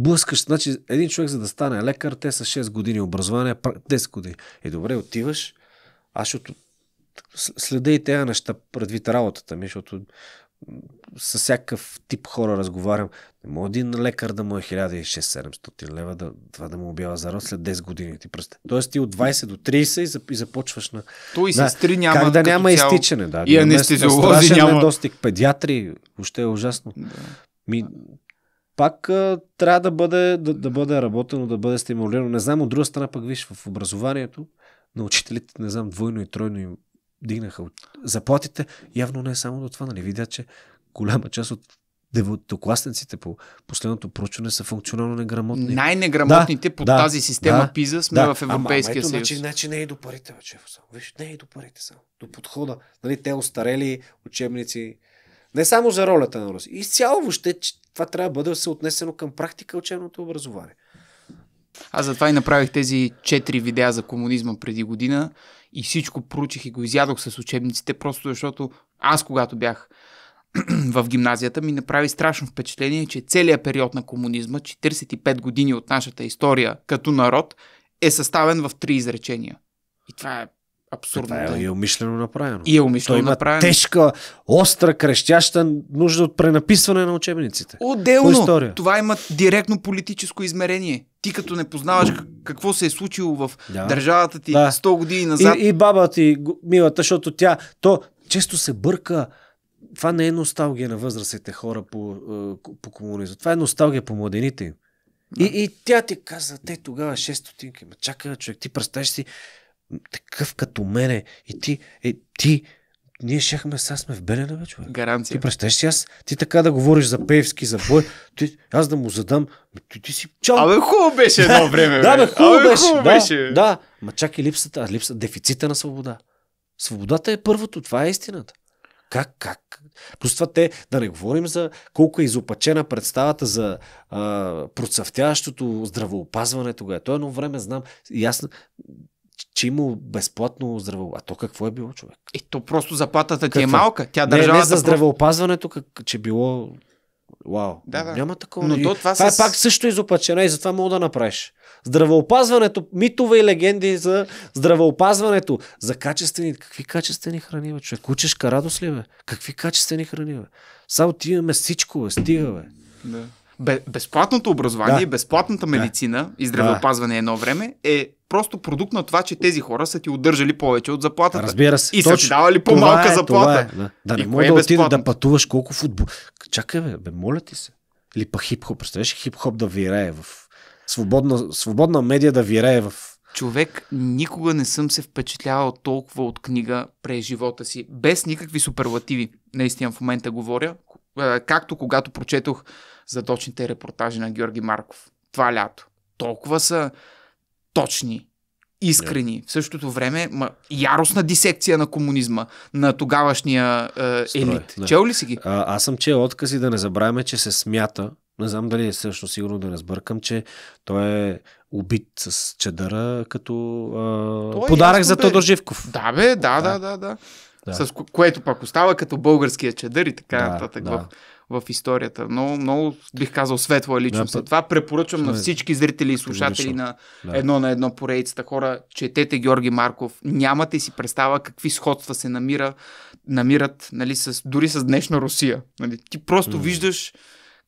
Speaker 1: Блъскаш, значи един човек за да стане лекар, те са 6 години образование, 10 години. Е, добре, отиваш, аз защото следа и тези неща предвид работата ми, защото с всякакъв тип хора разговарям. Не може един лекар да му е 1600-700 лева, да, това да му обява за род след 10 години. Ти просто. Тоест ти от 20 до 30 и започваш на...
Speaker 2: То и сестри да, няма
Speaker 1: Как да няма цяло... изтичане, да.
Speaker 2: И анестезиолози няма.
Speaker 1: недостиг. Педиатри, въобще е ужасно. Да. Ми, пак а, трябва да бъде, да, да бъде работено, да бъде стимулирано. Не знам, от друга страна пък виж в образованието на учителите, не знам, двойно и тройно им дигнаха заплатите. Явно не е само до това, нали? Видят, че голяма част от деветокласниците по последното проучване са функционално неграмотни.
Speaker 2: Най-неграмотните да, по да, тази система да, ПИЗа сме да. в Европейския
Speaker 1: ама,
Speaker 2: съюз.
Speaker 1: Значи, значи не е до парите, вече. Виж, не е до парите само. До подхода. Нали, те остарели учебници. Не само за ролята на Руси. Изцяло въобще, че това трябва да бъде се отнесено към практика учебното образование.
Speaker 2: Аз затова и направих тези четири видеа за комунизма преди година и всичко проучих и го изядох с учебниците, просто защото аз, когато бях в гимназията, ми направи страшно впечатление, че целият период на комунизма, 45 години от нашата история като народ, е съставен в три изречения. И това е абсурдно.
Speaker 1: Това е и умишлено направено.
Speaker 2: И е умишлено
Speaker 1: Той има
Speaker 2: направено.
Speaker 1: тежка, остра, крещяща нужда от пренаписване на учебниците.
Speaker 2: Отделно. История. Това има директно политическо измерение. Ти като не познаваш какво се е случило в да. държавата ти да. 100 години назад.
Speaker 1: И, и баба ти, милата, защото тя, то често се бърка това не е носталгия на възрастните хора по, е, по комунизъм. Това е носталгия по младените им. Да. И, и тя ти каза, те тогава 6 стотинки. Ма чакай, човек, ти представяш си такъв като мене и ти, е, ти, ние шехме, сега сме в Белена, бе, човек.
Speaker 2: Гаранция.
Speaker 1: Ти представяш си, аз, ти така да говориш за Певски, за бой, ти, аз да му задам, ти, ти си чал.
Speaker 2: Абе, хубаво беше едно време,
Speaker 1: Да, бе, хубаво беше.
Speaker 2: Хубаво
Speaker 1: да,
Speaker 2: беше.
Speaker 1: да, ма чакай липсата, липса, дефицита на свобода. Свободата е първото, това е истината. Как, как? Плюс това те, да не говорим за колко е изопачена представата за а, процъфтяващото здравеопазване тогава. То едно време знам, ясно, че има безплатно здравеопазване. А то какво е било, човек?
Speaker 2: И то просто заплатата ти е малка. Тя
Speaker 1: Не,
Speaker 2: държавата
Speaker 1: не за
Speaker 2: просто-
Speaker 1: здравеопазването, как, че било... Вау.
Speaker 2: Да, да.
Speaker 1: Няма такова.
Speaker 2: Но
Speaker 1: И
Speaker 2: то това
Speaker 1: това
Speaker 2: с-
Speaker 1: е пак също изопачено и затова мога да направиш. Здравеопазването, митове и легенди за здравеопазването, за качествени, какви качествени храни, бе, човек? Учешка радост ли, бе? Какви качествени храни, бе? Само ти имаме всичко, бе, стига, бе.
Speaker 2: Да. Бе, безплатното образование,
Speaker 1: Да.
Speaker 2: да. безплатната медицина и здравеопазване едно време е просто продукт на това, че тези хора са ти удържали повече от заплатата.
Speaker 1: Разбира се.
Speaker 2: И са ти давали по-малка
Speaker 1: е,
Speaker 2: заплата.
Speaker 1: Е, да. да не мога
Speaker 2: е
Speaker 1: да отида да пътуваш колко футбол. Чакай, бе, бе, моля ти се. Или пък хип-хоп. Представяш хип-хоп да вирее в свободна, свободна медия да вирее в...
Speaker 2: Човек, никога не съм се впечатлявал толкова от книга през живота си, без никакви суперлативи. Наистина в момента говоря. Е, Както когато прочетох задочните репортажи на Георги Марков. Това лято. Толкова са точни, искрени. В същото време, ма, яростна дисекция на комунизма, на тогавашния е, елит.
Speaker 1: да.
Speaker 2: Чел ли си ги?
Speaker 1: А, аз съм чел откази да не забравяме, че се смята, не знам дали е също сигурно да не сбъркам, че той е убит с чадъра като
Speaker 2: То
Speaker 1: а,
Speaker 2: е
Speaker 1: подарък
Speaker 2: ясно,
Speaker 1: за
Speaker 2: бе.
Speaker 1: Тодор Живков.
Speaker 2: Да, бе, да,
Speaker 1: Да.
Speaker 2: да, да, да. С ко- което пак остава като българския чадър и така
Speaker 1: Да,
Speaker 2: нататък
Speaker 1: да.
Speaker 2: в, в историята. Много, много бих казал светла личност.
Speaker 1: Да,
Speaker 2: това препоръчвам на всички зрители и слушатели на
Speaker 1: Да.
Speaker 2: едно на едно поредицата хора. Четете Георги Марков. Нямате си представа какви сходства се намира, намират нали, с, дори с днешна Русия. Нали, ти просто
Speaker 1: М.
Speaker 2: виждаш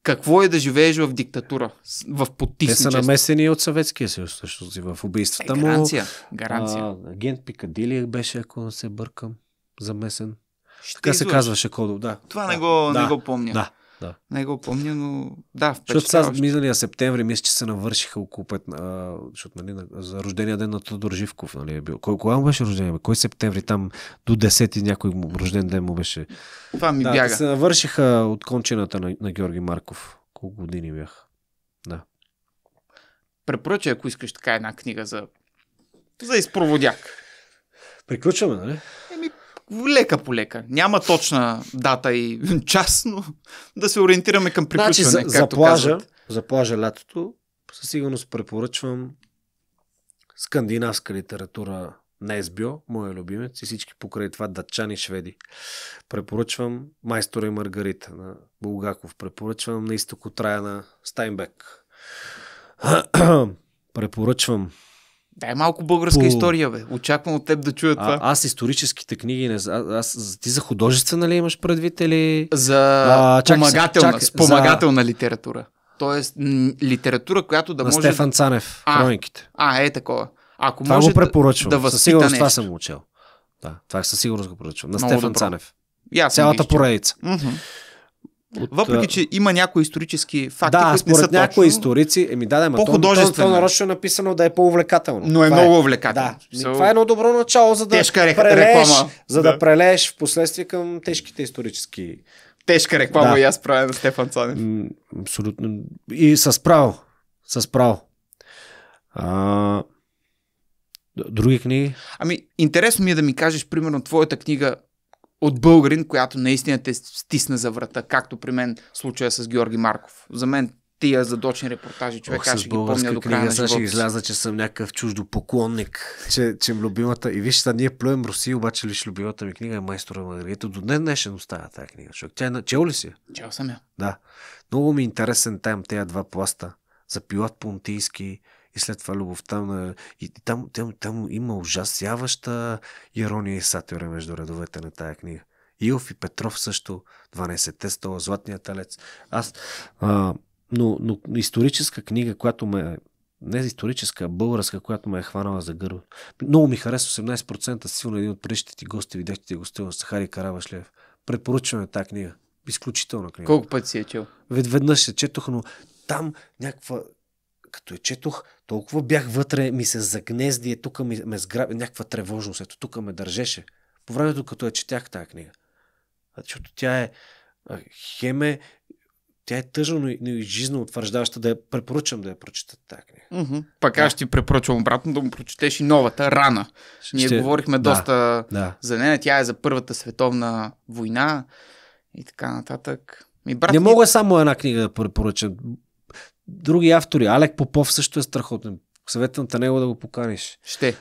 Speaker 2: какво е да живееш в диктатура, в
Speaker 1: Те са
Speaker 2: потисничество.
Speaker 1: намесени от Съветския съюз, също си в
Speaker 2: Е,
Speaker 1: убийствата му.
Speaker 2: гаранция. гаранция.
Speaker 1: Агент Пикадилия беше, ако не се бъркам, замесен.
Speaker 2: Ще
Speaker 1: Така се казваше Кодов, да.
Speaker 2: Това
Speaker 1: да.
Speaker 2: не, го,
Speaker 1: да.
Speaker 2: не го помня.
Speaker 1: Да, да.
Speaker 2: Не го помня, но да,
Speaker 1: Защото сега миналия септември, мисля, че се навършиха около пет, а, защото, нали, на- за рождения ден на Тодор Живков. Нали, е бил. Кой, кога му беше рожден? Бе? Кой септември? Там до 10 някой му, рожден ден му беше.
Speaker 2: Това ми
Speaker 1: да,
Speaker 2: бяга.
Speaker 1: се навършиха от кончината на, на Георги Марков. Колко години бях. Да.
Speaker 2: Препоръча, ако искаш така една книга за, за изпроводяк.
Speaker 1: Приключваме, нали?
Speaker 2: Лека по лека. Няма точна дата и час, но да се ориентираме към
Speaker 1: Значи,
Speaker 2: приключване,
Speaker 1: за, за,
Speaker 2: както
Speaker 1: плажа,
Speaker 2: казват.
Speaker 1: за плажа лятото, със сигурност препоръчвам скандинавска литература на Есбио, моя любимец, и всички покрай това датчани шведи. Препоръчвам Майстора и Маргарита на Булгаков. Препоръчвам на изток от рая на Стайнбек. Препоръчвам.
Speaker 2: Дай малко българска
Speaker 1: По-
Speaker 2: история, бе. Очаквам от теб да чуя това.
Speaker 1: А, аз историческите книги не знам. Аз, ти за художествена ли имаш предвид или...
Speaker 2: За
Speaker 1: А, чакай се,
Speaker 2: спомагателна, спомагателна литература. Тоест, литература, която да
Speaker 1: на
Speaker 2: може...
Speaker 1: Стефан Цанев,
Speaker 2: А,
Speaker 1: хрониките.
Speaker 2: А, е такова. Ако
Speaker 1: Това
Speaker 2: може
Speaker 1: го препоръчвам.
Speaker 2: да,
Speaker 1: със сигурност това съм учил. Да, това със сигурност го препоръчвам. На
Speaker 2: Много
Speaker 1: Стефан
Speaker 2: добро.
Speaker 1: Цанев.
Speaker 2: Съм
Speaker 1: Цялата поредица.
Speaker 2: Мгм.
Speaker 1: От,
Speaker 2: Въпреки, че има някои исторически факти,
Speaker 1: да,
Speaker 2: които не са
Speaker 1: според някои
Speaker 2: точно,
Speaker 1: историци, еми да, да, ма то, то, нарочно е написано да е по-увлекателно.
Speaker 2: но е
Speaker 1: Това
Speaker 2: много увлекателно.
Speaker 1: Да,
Speaker 2: смисъл,
Speaker 1: това е едно добро начало, за да
Speaker 2: Тежка ре-
Speaker 1: прелееш, за да.
Speaker 2: Да.
Speaker 1: прелееш в последствие към тежките исторически.
Speaker 2: Тежка реклама
Speaker 1: Да.
Speaker 2: и аз правя на Стефан Цанев.
Speaker 1: М, Абсолютно. И с право. С право. А, други книги?
Speaker 2: Ами, интересно ми е да ми кажеш, примерно, твоята книга от българин, която наистина те стисна за врата, както при мен случая с Георги Марков. За мен тия задочни репортажи, човек,
Speaker 1: Ох,
Speaker 2: аз ще ги помня до края
Speaker 1: книга
Speaker 2: на
Speaker 1: ще
Speaker 2: живота си.
Speaker 1: изляза, че съм някакъв чуждо поклонник, че, че любимата... И виж, сега ние плюем Русия, обаче лиш любимата ми книга е Майстора Маргарита. До днес днешен остава тази книга. Човек. Тя е на... Чел ли си?
Speaker 2: Чел съм я.
Speaker 1: Да. Много ми е интересен там тези два пласта. За Пилат Понтийски и след това любовта на... И там, там, там има ужасяваща ирония и сатира между редовете на тая книга. Илф и Петров също, 12-те стола, Златния талец. Аз... А, но, но историческа книга, която ме... Не историческа, а българска, която ме е хванала за гърба. Много ми хареса 18%, силно един от предишните ти гости, видяхте ти гостил на Сахари Карабашлев. Препоръчваме тази книга. Изключителна книга.
Speaker 2: Колко пъти си я чел?
Speaker 1: Вед, веднъж се четох, но там някаква... Като я четох, толкова бях вътре, ми се загнезди, тук ми, ме сграби, някаква тревожност, ето тук ме държеше. По времето, като я четях тази книга. Защото тя е хеме, тя е тъжно, но и, но и жизненно утвърждаваща, да я препоръчам да я прочитат тази книга.
Speaker 2: Mm-hmm. Пак аз ще ти препоръчвам обратно да му прочетеш и новата, Рана. Ние
Speaker 1: Ще-
Speaker 2: говорихме
Speaker 1: да.
Speaker 2: доста
Speaker 1: Да.
Speaker 2: за нея. Тя е за Първата световна война и така нататък. Ми, брат,
Speaker 1: Не мога само една книга да препоръчам. Други автори. Алек Попов също е страхотен. Съветвам те него да го поканиш.
Speaker 2: Ще.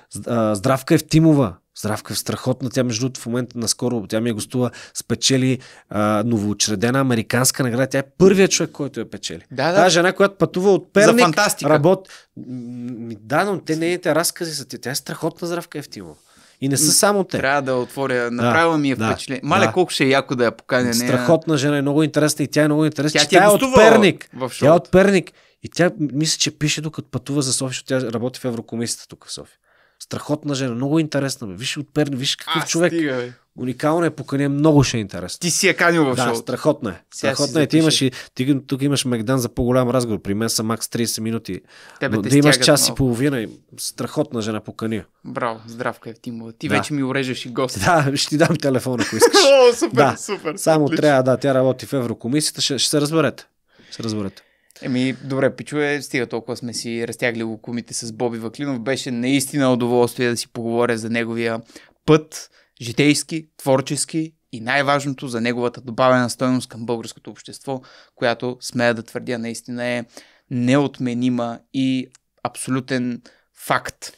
Speaker 1: Здравка Евтимова. Здравка е страхотна. Тя, между другото, в момента наскоро, тя ми е гостува, спечели а, новоочредена американска награда. Тя е първият човек, който я печели.
Speaker 2: Да, да.
Speaker 1: Тази жена, която пътува от
Speaker 2: За
Speaker 1: Перник,
Speaker 2: фантастика.
Speaker 1: работ... Да, но те нейните разкази са. Тя е страхотна Здравка Евтимова. И не са само те.
Speaker 2: Трябва да отворя. Направила ми е
Speaker 1: да,
Speaker 2: впечатление. Мале,
Speaker 1: да.
Speaker 2: колко ще е яко да я поканя. нея.
Speaker 1: Страхотна жена е много интересна и тя е много интересна.
Speaker 2: Тя
Speaker 1: че
Speaker 2: е
Speaker 1: тя е от Перник. Тя е от Перник. И тя мисля, че пише докато пътува за София, защото тя работи в Еврокомисията тук в София. Страхотна жена, много интересна. Бе. Виж от Перник, виж какъв
Speaker 2: А,
Speaker 1: човек.
Speaker 2: Стига, бе.
Speaker 1: Уникална е поканя, много ще е интересна.
Speaker 2: Ти си я канил в
Speaker 1: Да,
Speaker 2: шоуто.
Speaker 1: страхотна е. Страхотна е. Ти имаш и, ти, тук имаш Мегдан за по-голям разговор. При мен са макс 30 минути.
Speaker 2: Тебе
Speaker 1: Но да имаш час и
Speaker 2: много.
Speaker 1: половина. И страхотна жена покани.
Speaker 2: Браво, здравка Евтимова. Ти
Speaker 1: Да.
Speaker 2: вече ми урежеш и гост.
Speaker 1: Да, ще ти дам телефон, ако искаш.
Speaker 2: О, супер,
Speaker 1: Да.
Speaker 2: супер.
Speaker 1: Само
Speaker 2: отлично.
Speaker 1: трябва да, тя работи в Еврокомисията. Ще, ще се разберете. Ще се разберете.
Speaker 2: Еми, добре, пичове, стига толкова сме си разтягли лукумите с Боби Ваклинов. Беше наистина удоволствие да си поговоря за неговия път, житейски, творчески и най-важното за неговата добавена стойност към българското общество, която смея да твърдя наистина е неотменима и абсолютен факт.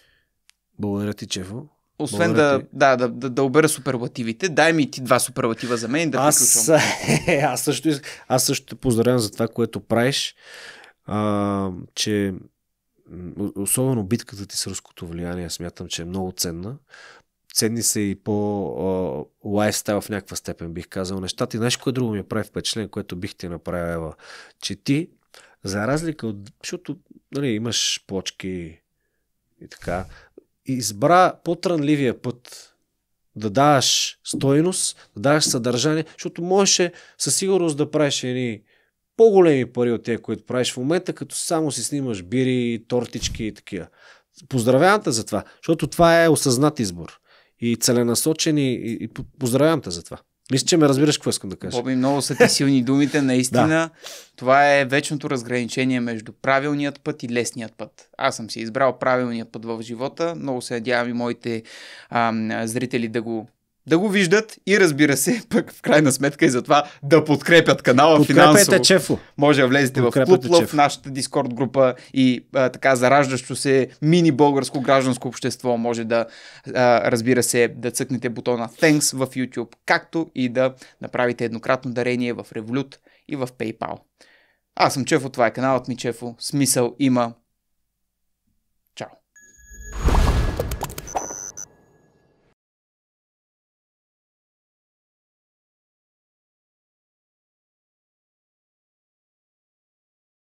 Speaker 1: Благодаря ти, Чефо.
Speaker 2: Освен да, да, да, да, да обера суперлативите, дай ми ти два суперлатива за мен и да
Speaker 1: аз,
Speaker 2: приключвам.
Speaker 1: аз, също, аз също те поздравявам за това, което правиш. А, че особено битката ти с руското влияние, смятам, че е много ценна. Ценни са и по лайфстайл в някаква степен, бих казал нещата. И знаеш, кое друго ми е прави впечатление, което бих ти направила? Че ти, за разлика от... Защото нали, имаш почки и така, избра по-трънливия път да даваш стойност, да даваш съдържание, защото можеше със сигурност да правиш едни по-големи пари от тези, които правиш в момента, като само си снимаш бири, тортички и такива. Поздравявам те за това, защото това е осъзнат избор и целенасочен и, и, и по- поздравявам те за това. Мисля, че ме разбираш какво искам да кажа.
Speaker 2: Боби, много са ти силни думите, наистина. Това е вечното разграничение между правилният път и лесният път. Аз съм си избрал правилният път в живота. Много се надявам и моите ам, зрители да го да го виждат и разбира се, пък в крайна сметка и за това да подкрепят канала
Speaker 1: Подкрепете
Speaker 2: финансово.
Speaker 1: Чефо.
Speaker 2: Може да влезете в Клуб Лъв,
Speaker 1: Чеф.
Speaker 2: нашата Дискорд група и а, така зараждащо се мини българско гражданско общество. Може да, а, разбира се, да цъкнете бутона Thanks в YouTube, както и да направите еднократно дарение в Revolut и в PayPal. Аз съм Чефо, това е каналът ми Чефо. Смисъл има.